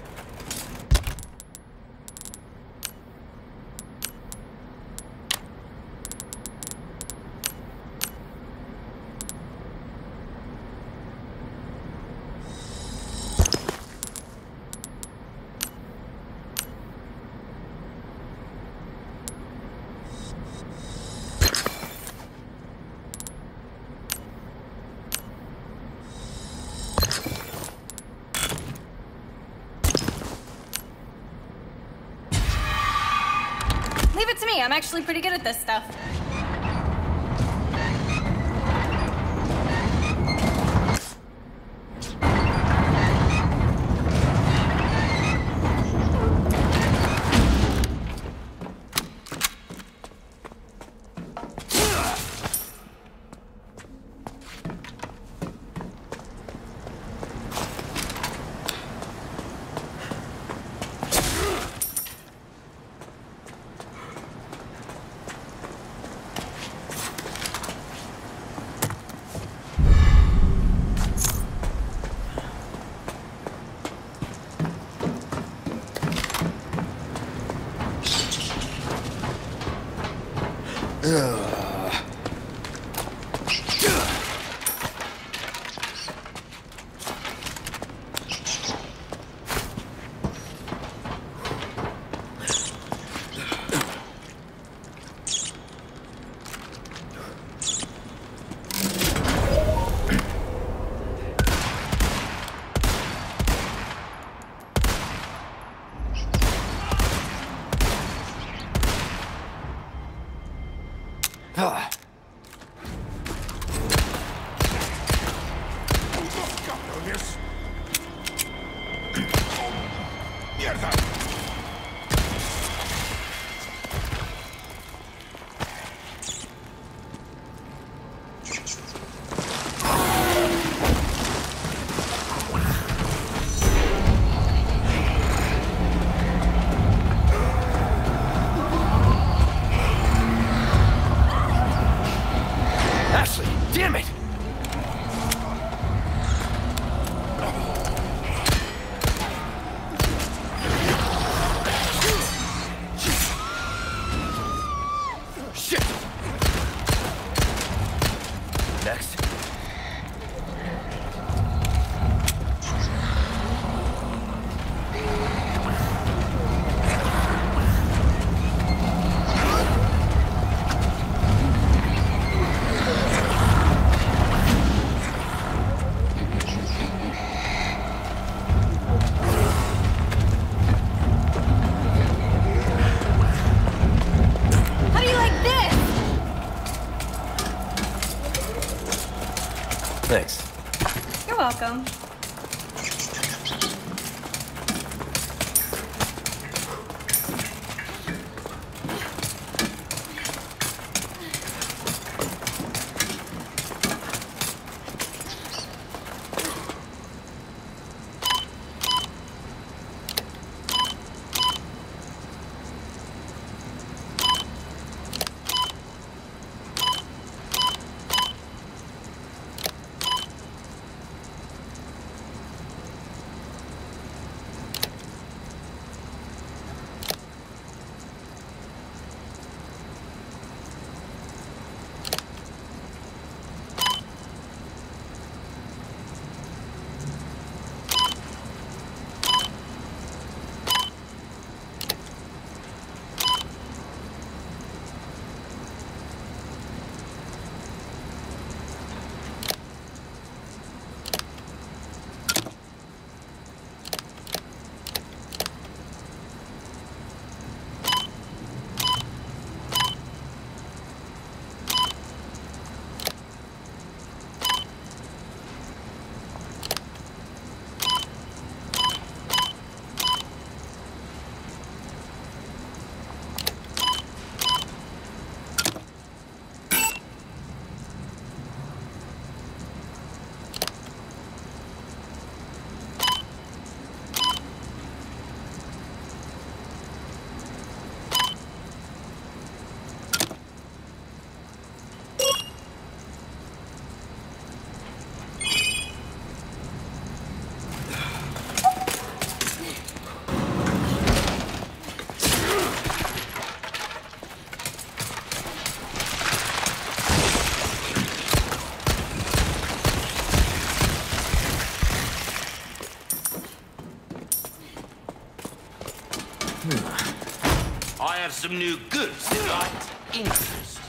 Have some new goods that interest.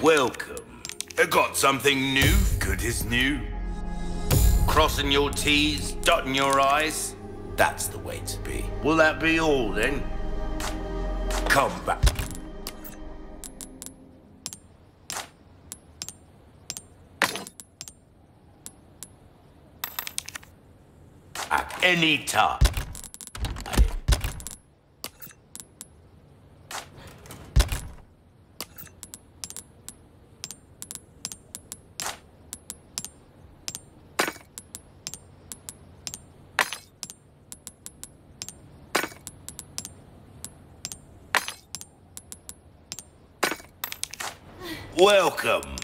Welcome. I got something new, good as new. Crossing your T's, dotting your I's. That's the way to be. Will that be all then? Come back. At any time. Welcome.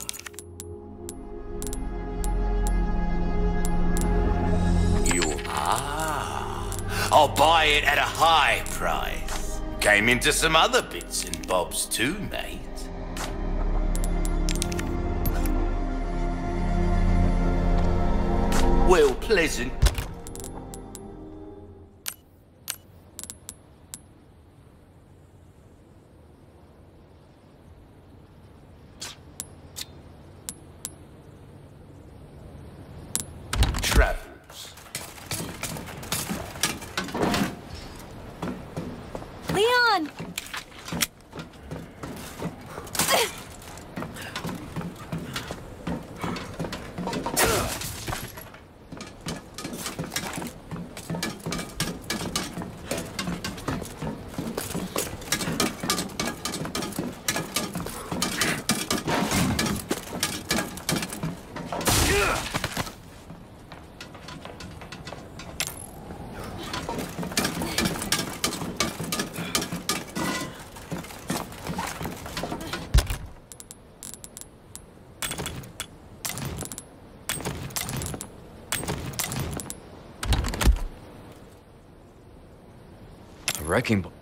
Buy it at a high price. Came into some other bits and bobs too, mate. Well, pleasant. Travels. Leon! A wrecking ball.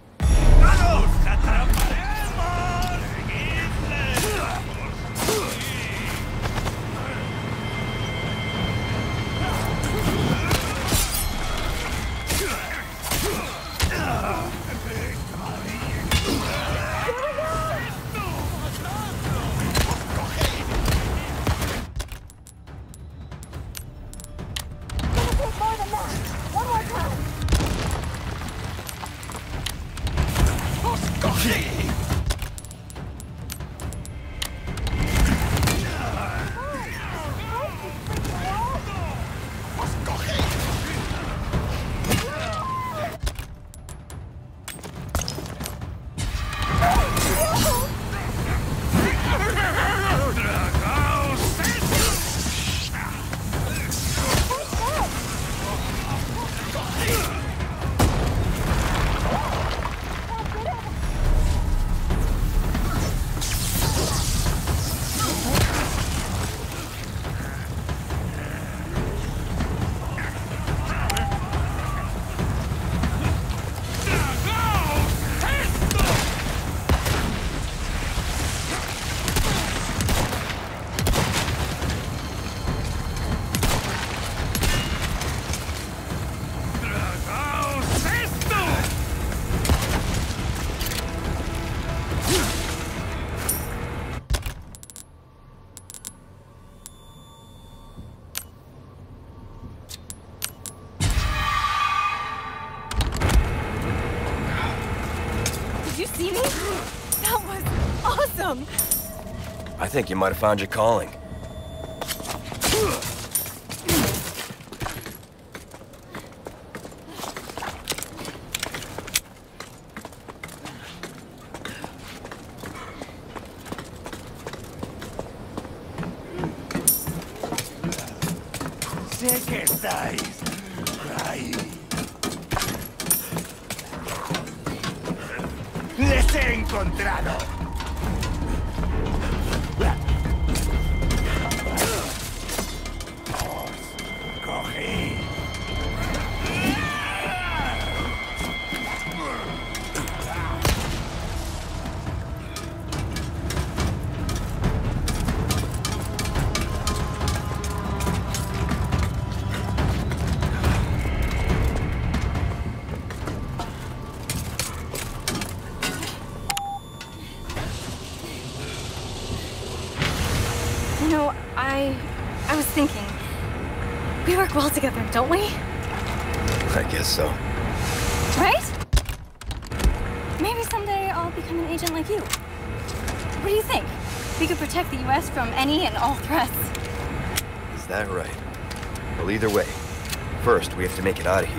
Think you might have found your calling. Don't we? I guess so. Right? Maybe someday I'll become an agent like you. What do you think? We could protect the U.S. from any and all threats. Is that right? Well, either way. First, we have to make it out of here.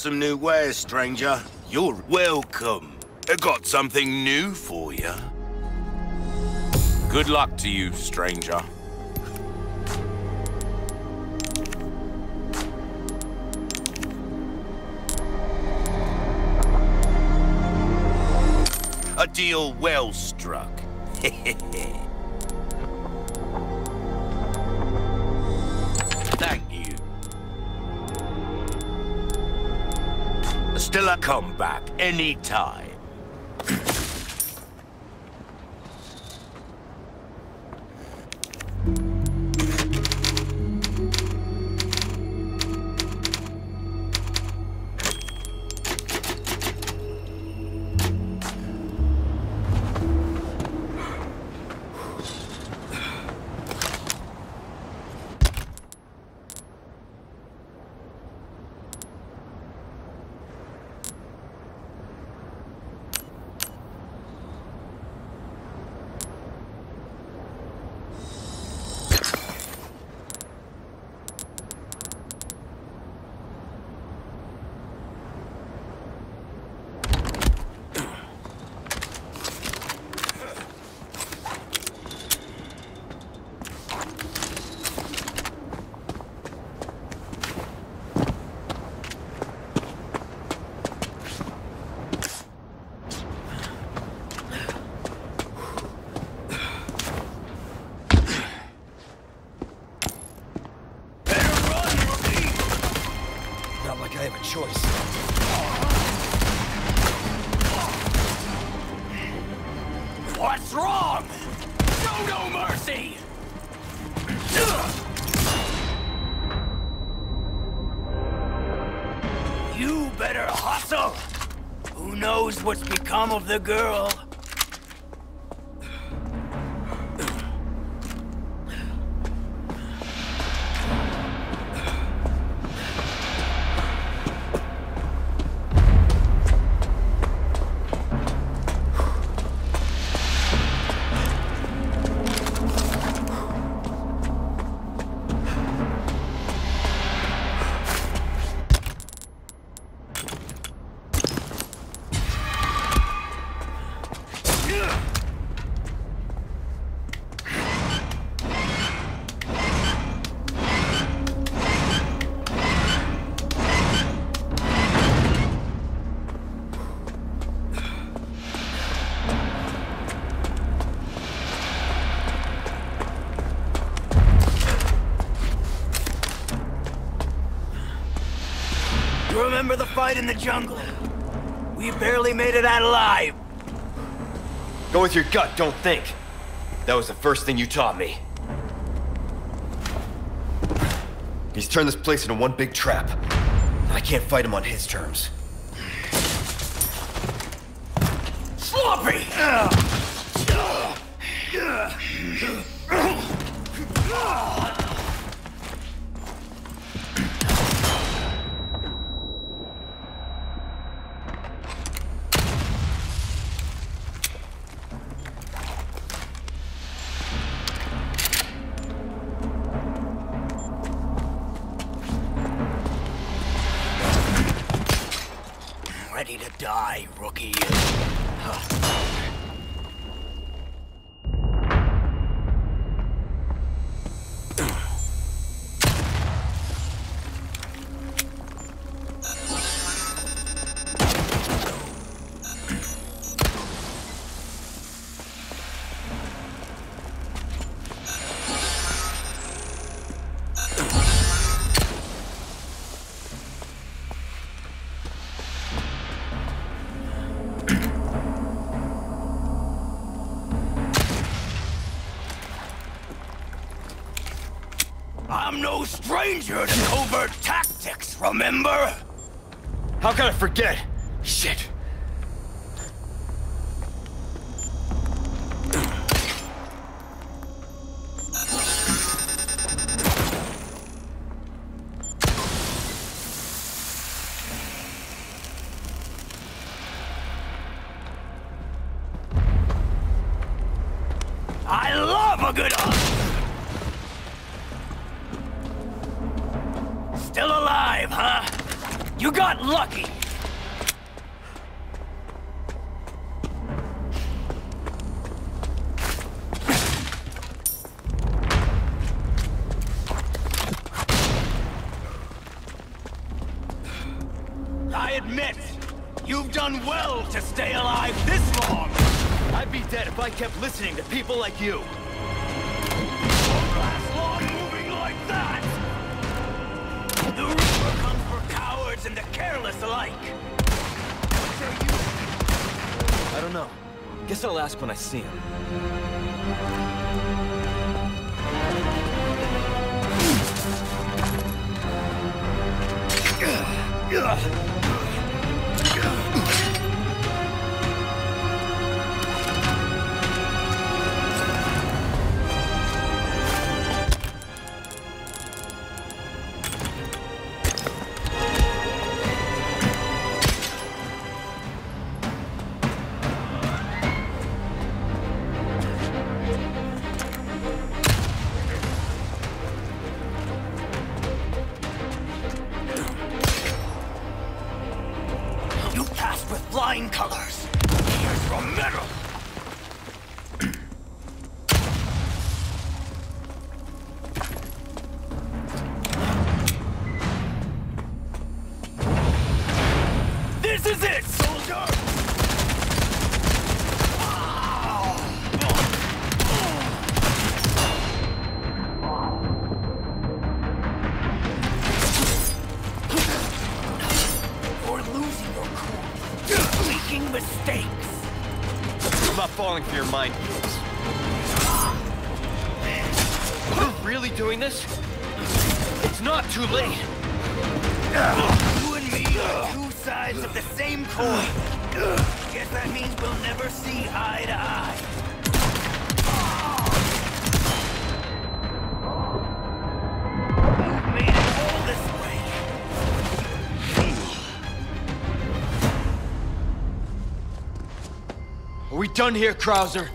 Some new wares, stranger. You're welcome. I got something new for you. Good luck to you, stranger. A deal well struck. Still a comeback anytime. The girl? Fight in the jungle? We barely made it out alive. Go with your gut, don't think. That was the first thing you taught me. He's turned this place into one big trap. I can't fight him on his terms. To covert tactics, remember? How can I forget? When I see him. Done here, Krauser?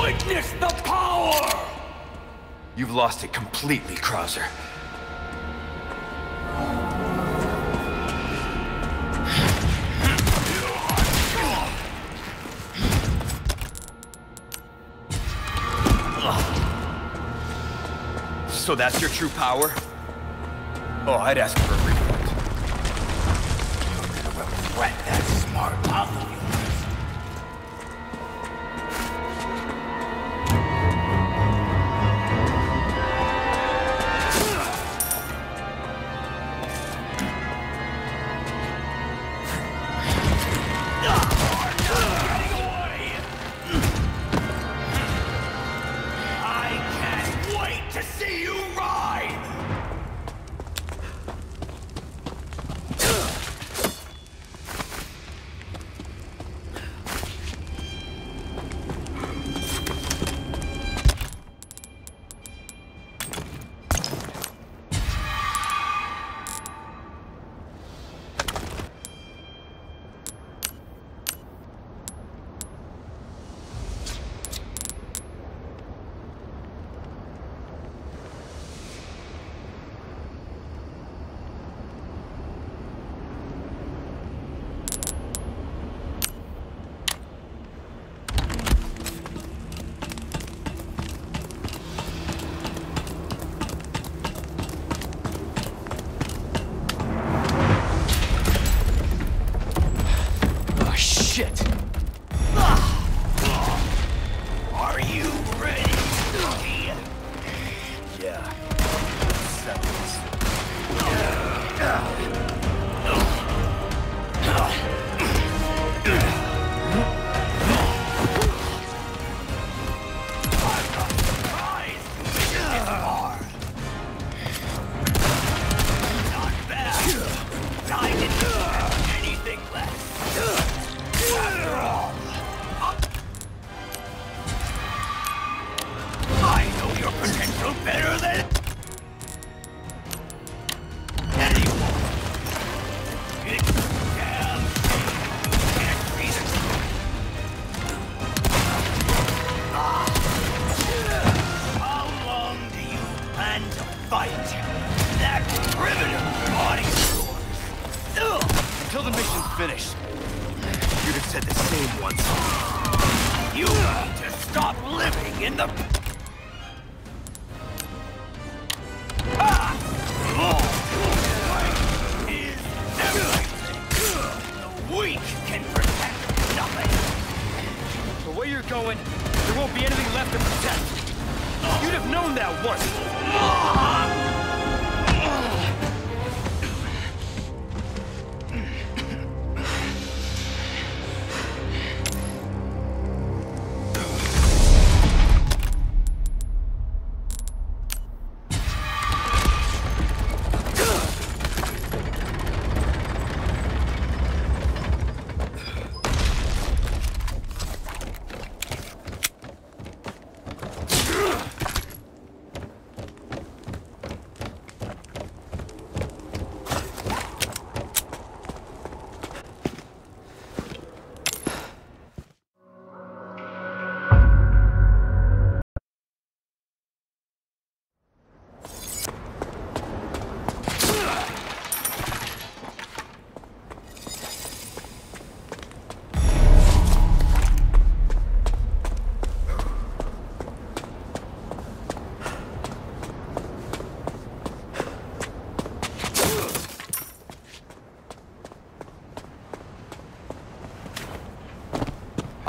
Witness the power! You've lost it completely, Krauser. So that's your true power? Oh, I'd ask for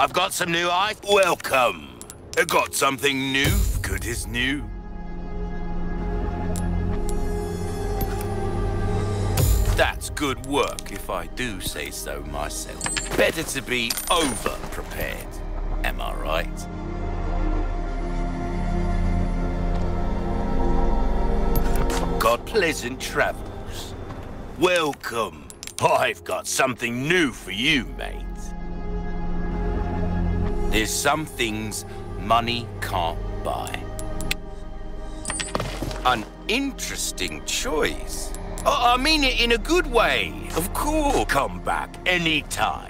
I've got some new eyes. Welcome. I got something new, good as new. That's good work, if I do say so myself. Better to be over-prepared, am I right? Got pleasant travels. Welcome. I've got something new for you, mate. There's some things money can't buy. An interesting choice. Oh, I mean it in a good way. Of course. Come back anytime.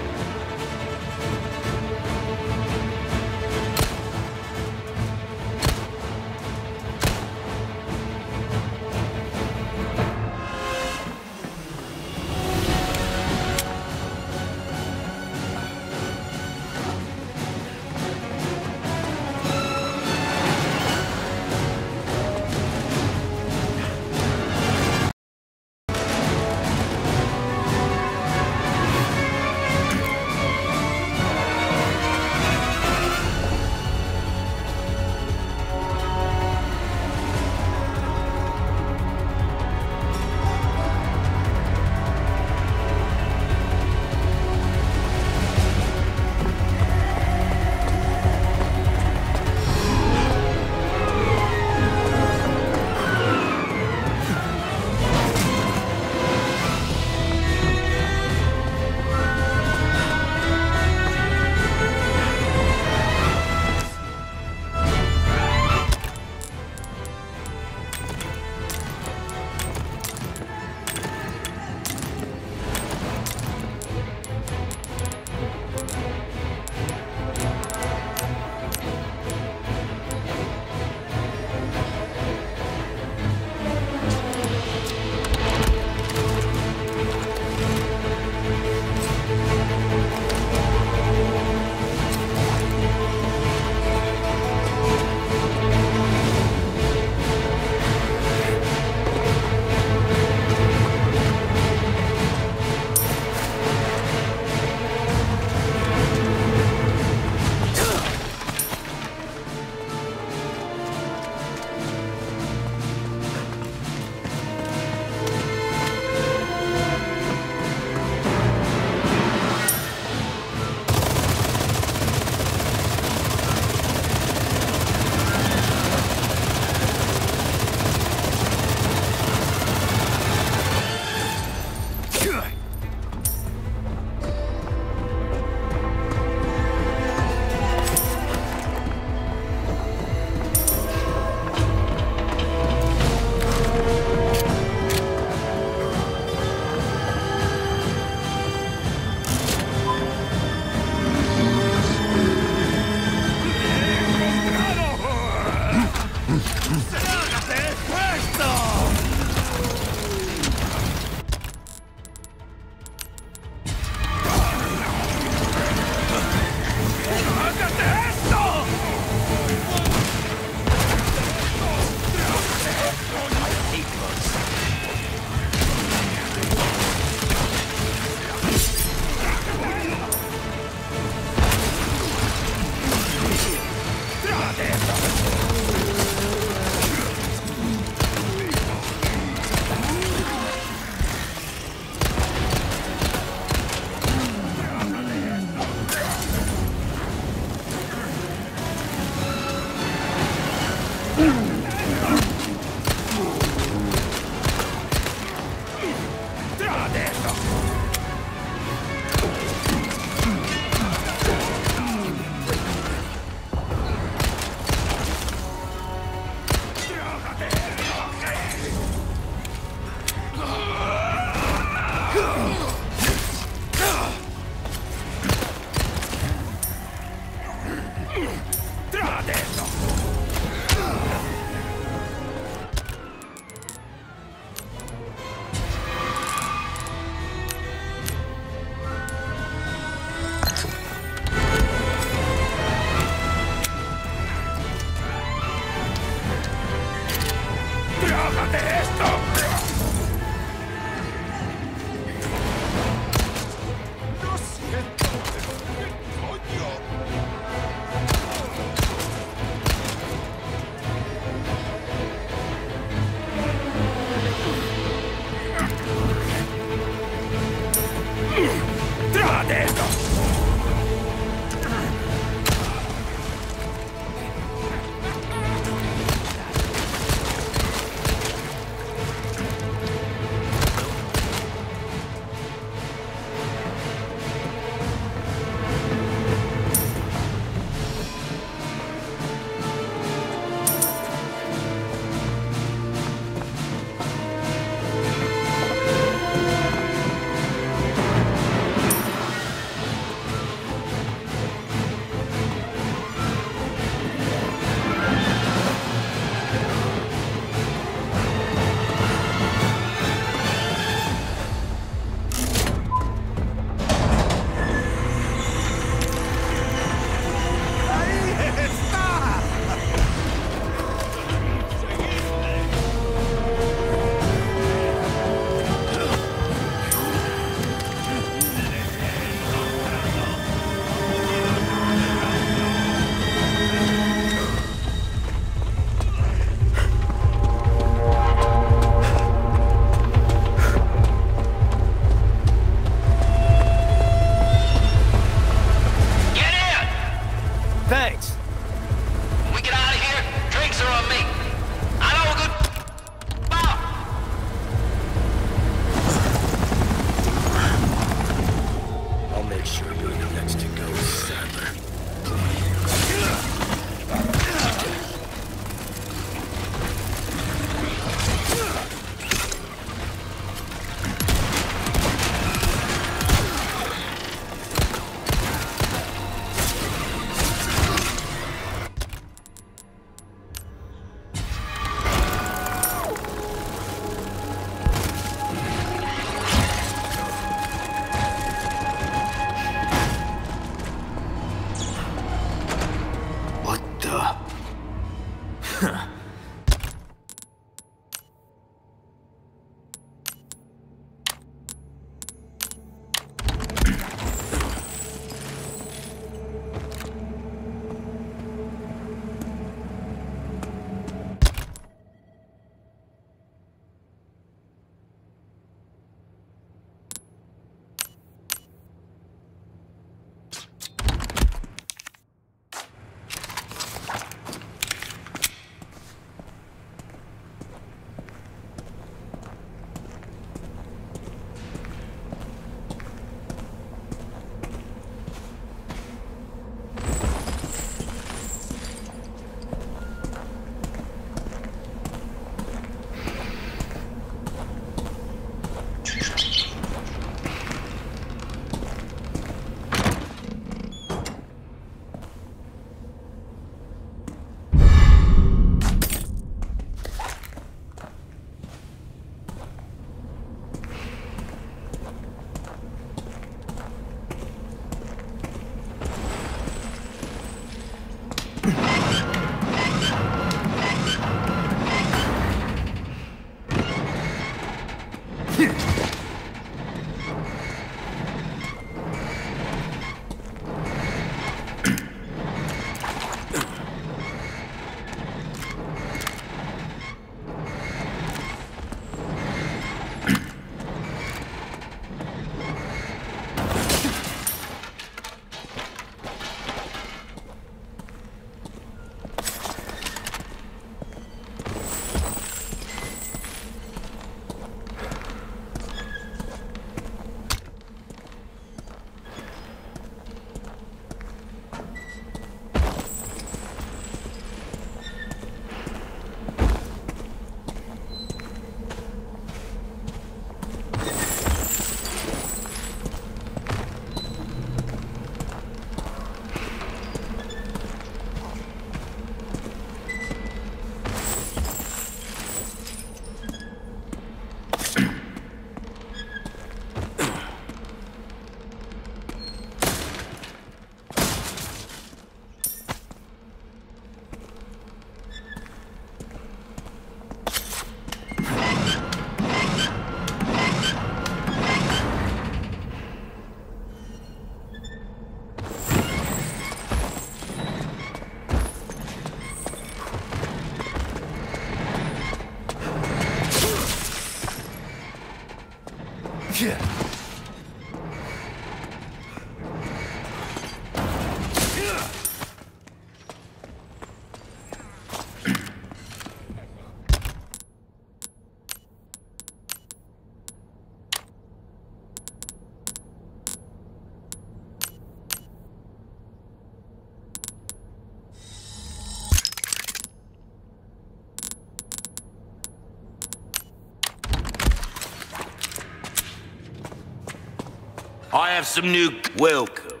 Have some new. Welcome.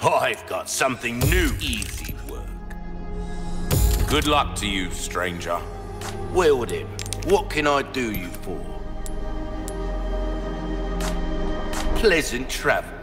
I've got something new. Easy work. Good luck to you, stranger. Well then, what can I do you for? Pleasant travels.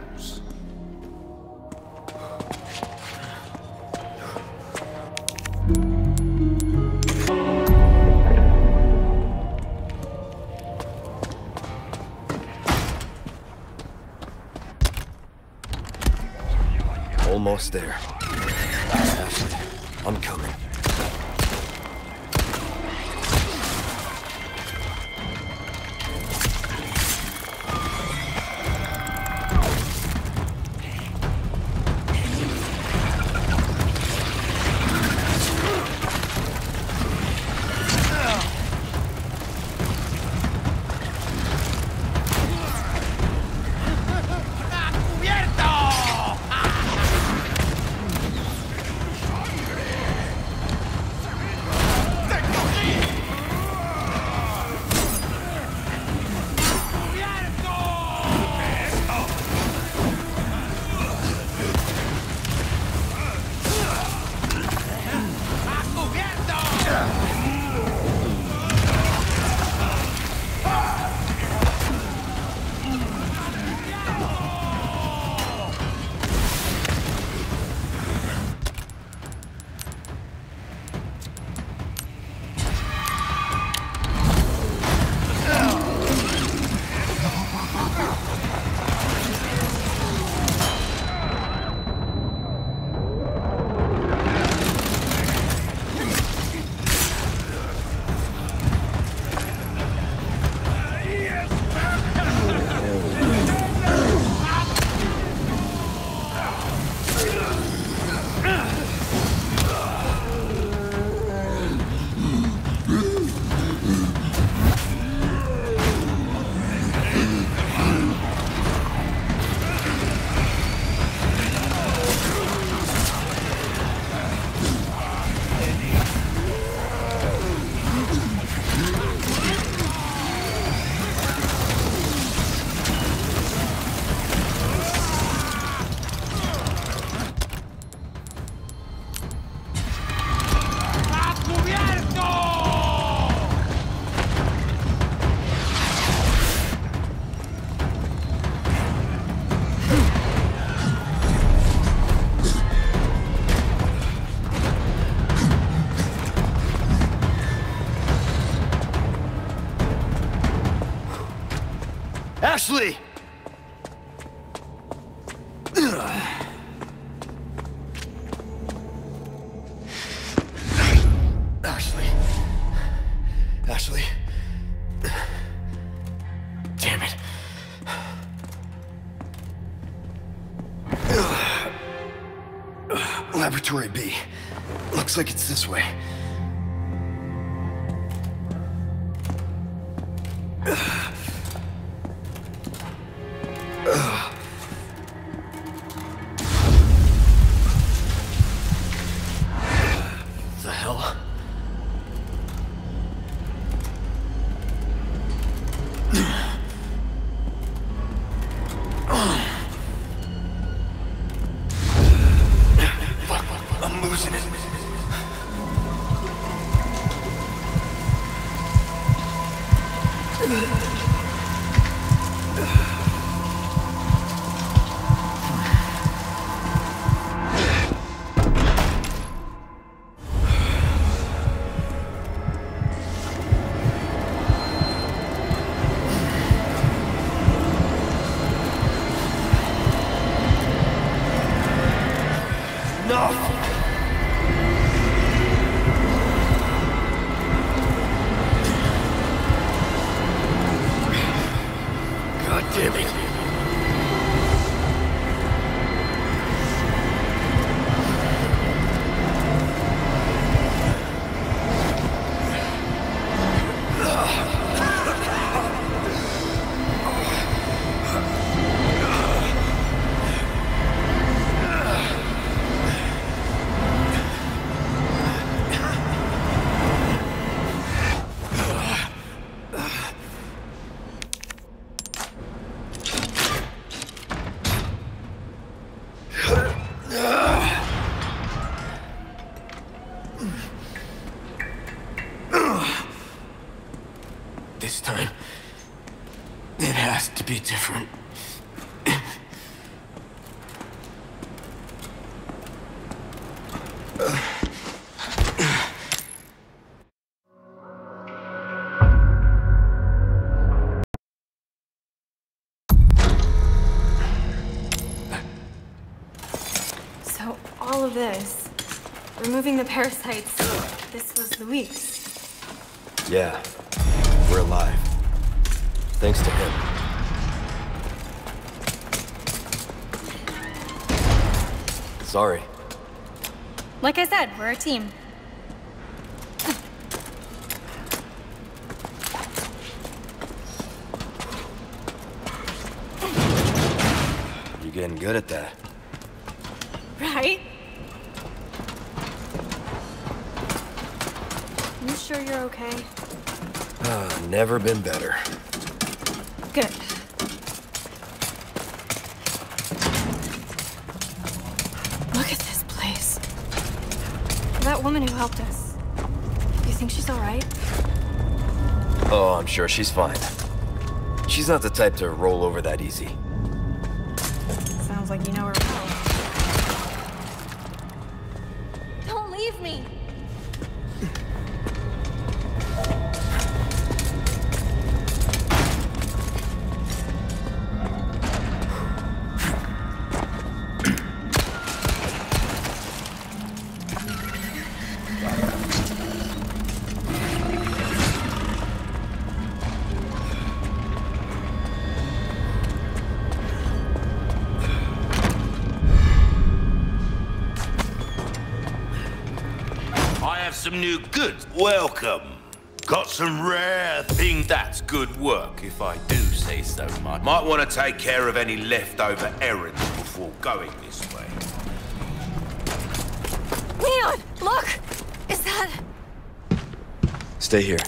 Ashley! Ashley. Ashley. Damn it. Laboratory B. Looks like it's this way. This, removing the parasites, this was the weeks. Yeah, we're alive. Thanks to him. Sorry. Like I said, we're a team. Sure she's fine. She's not the type to roll over that easy. Welcome. Got some rare thing. That's good work, if I do say so much. Might want to take care of any leftover errands before going this way. Leon! Look! Is that... Stay here.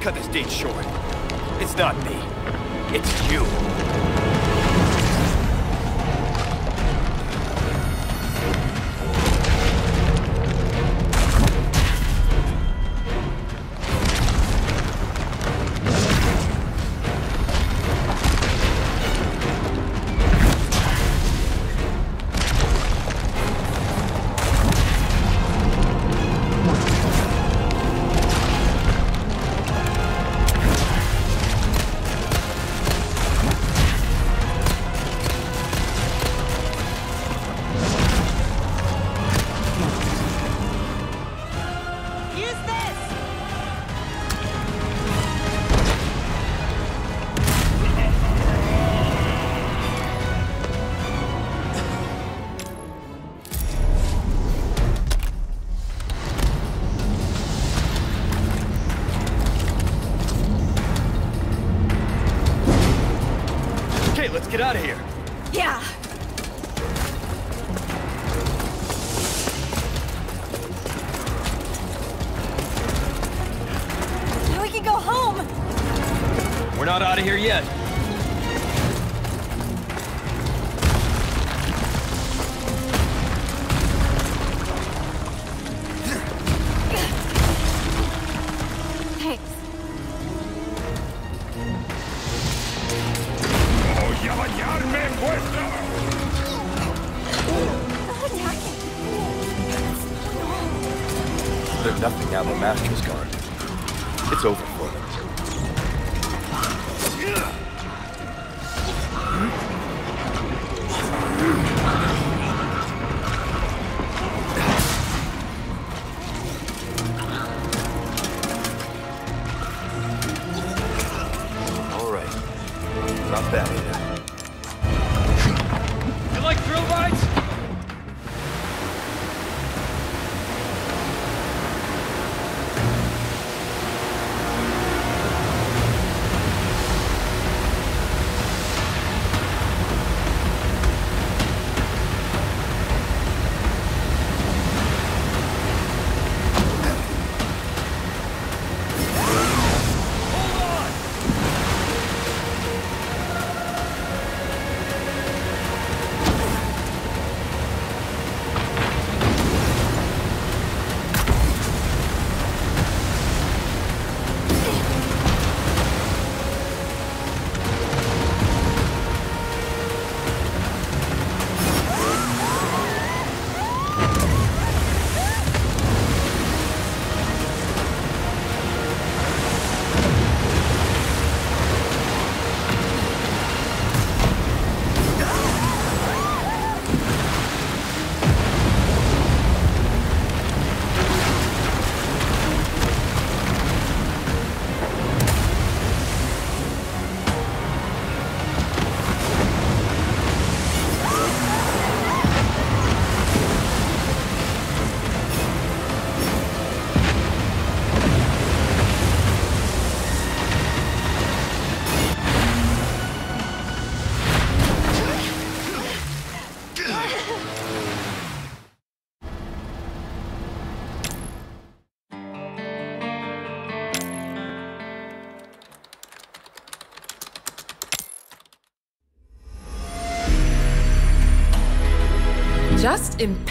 Cut this date short. It's not me. It's you.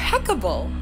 Impeccable.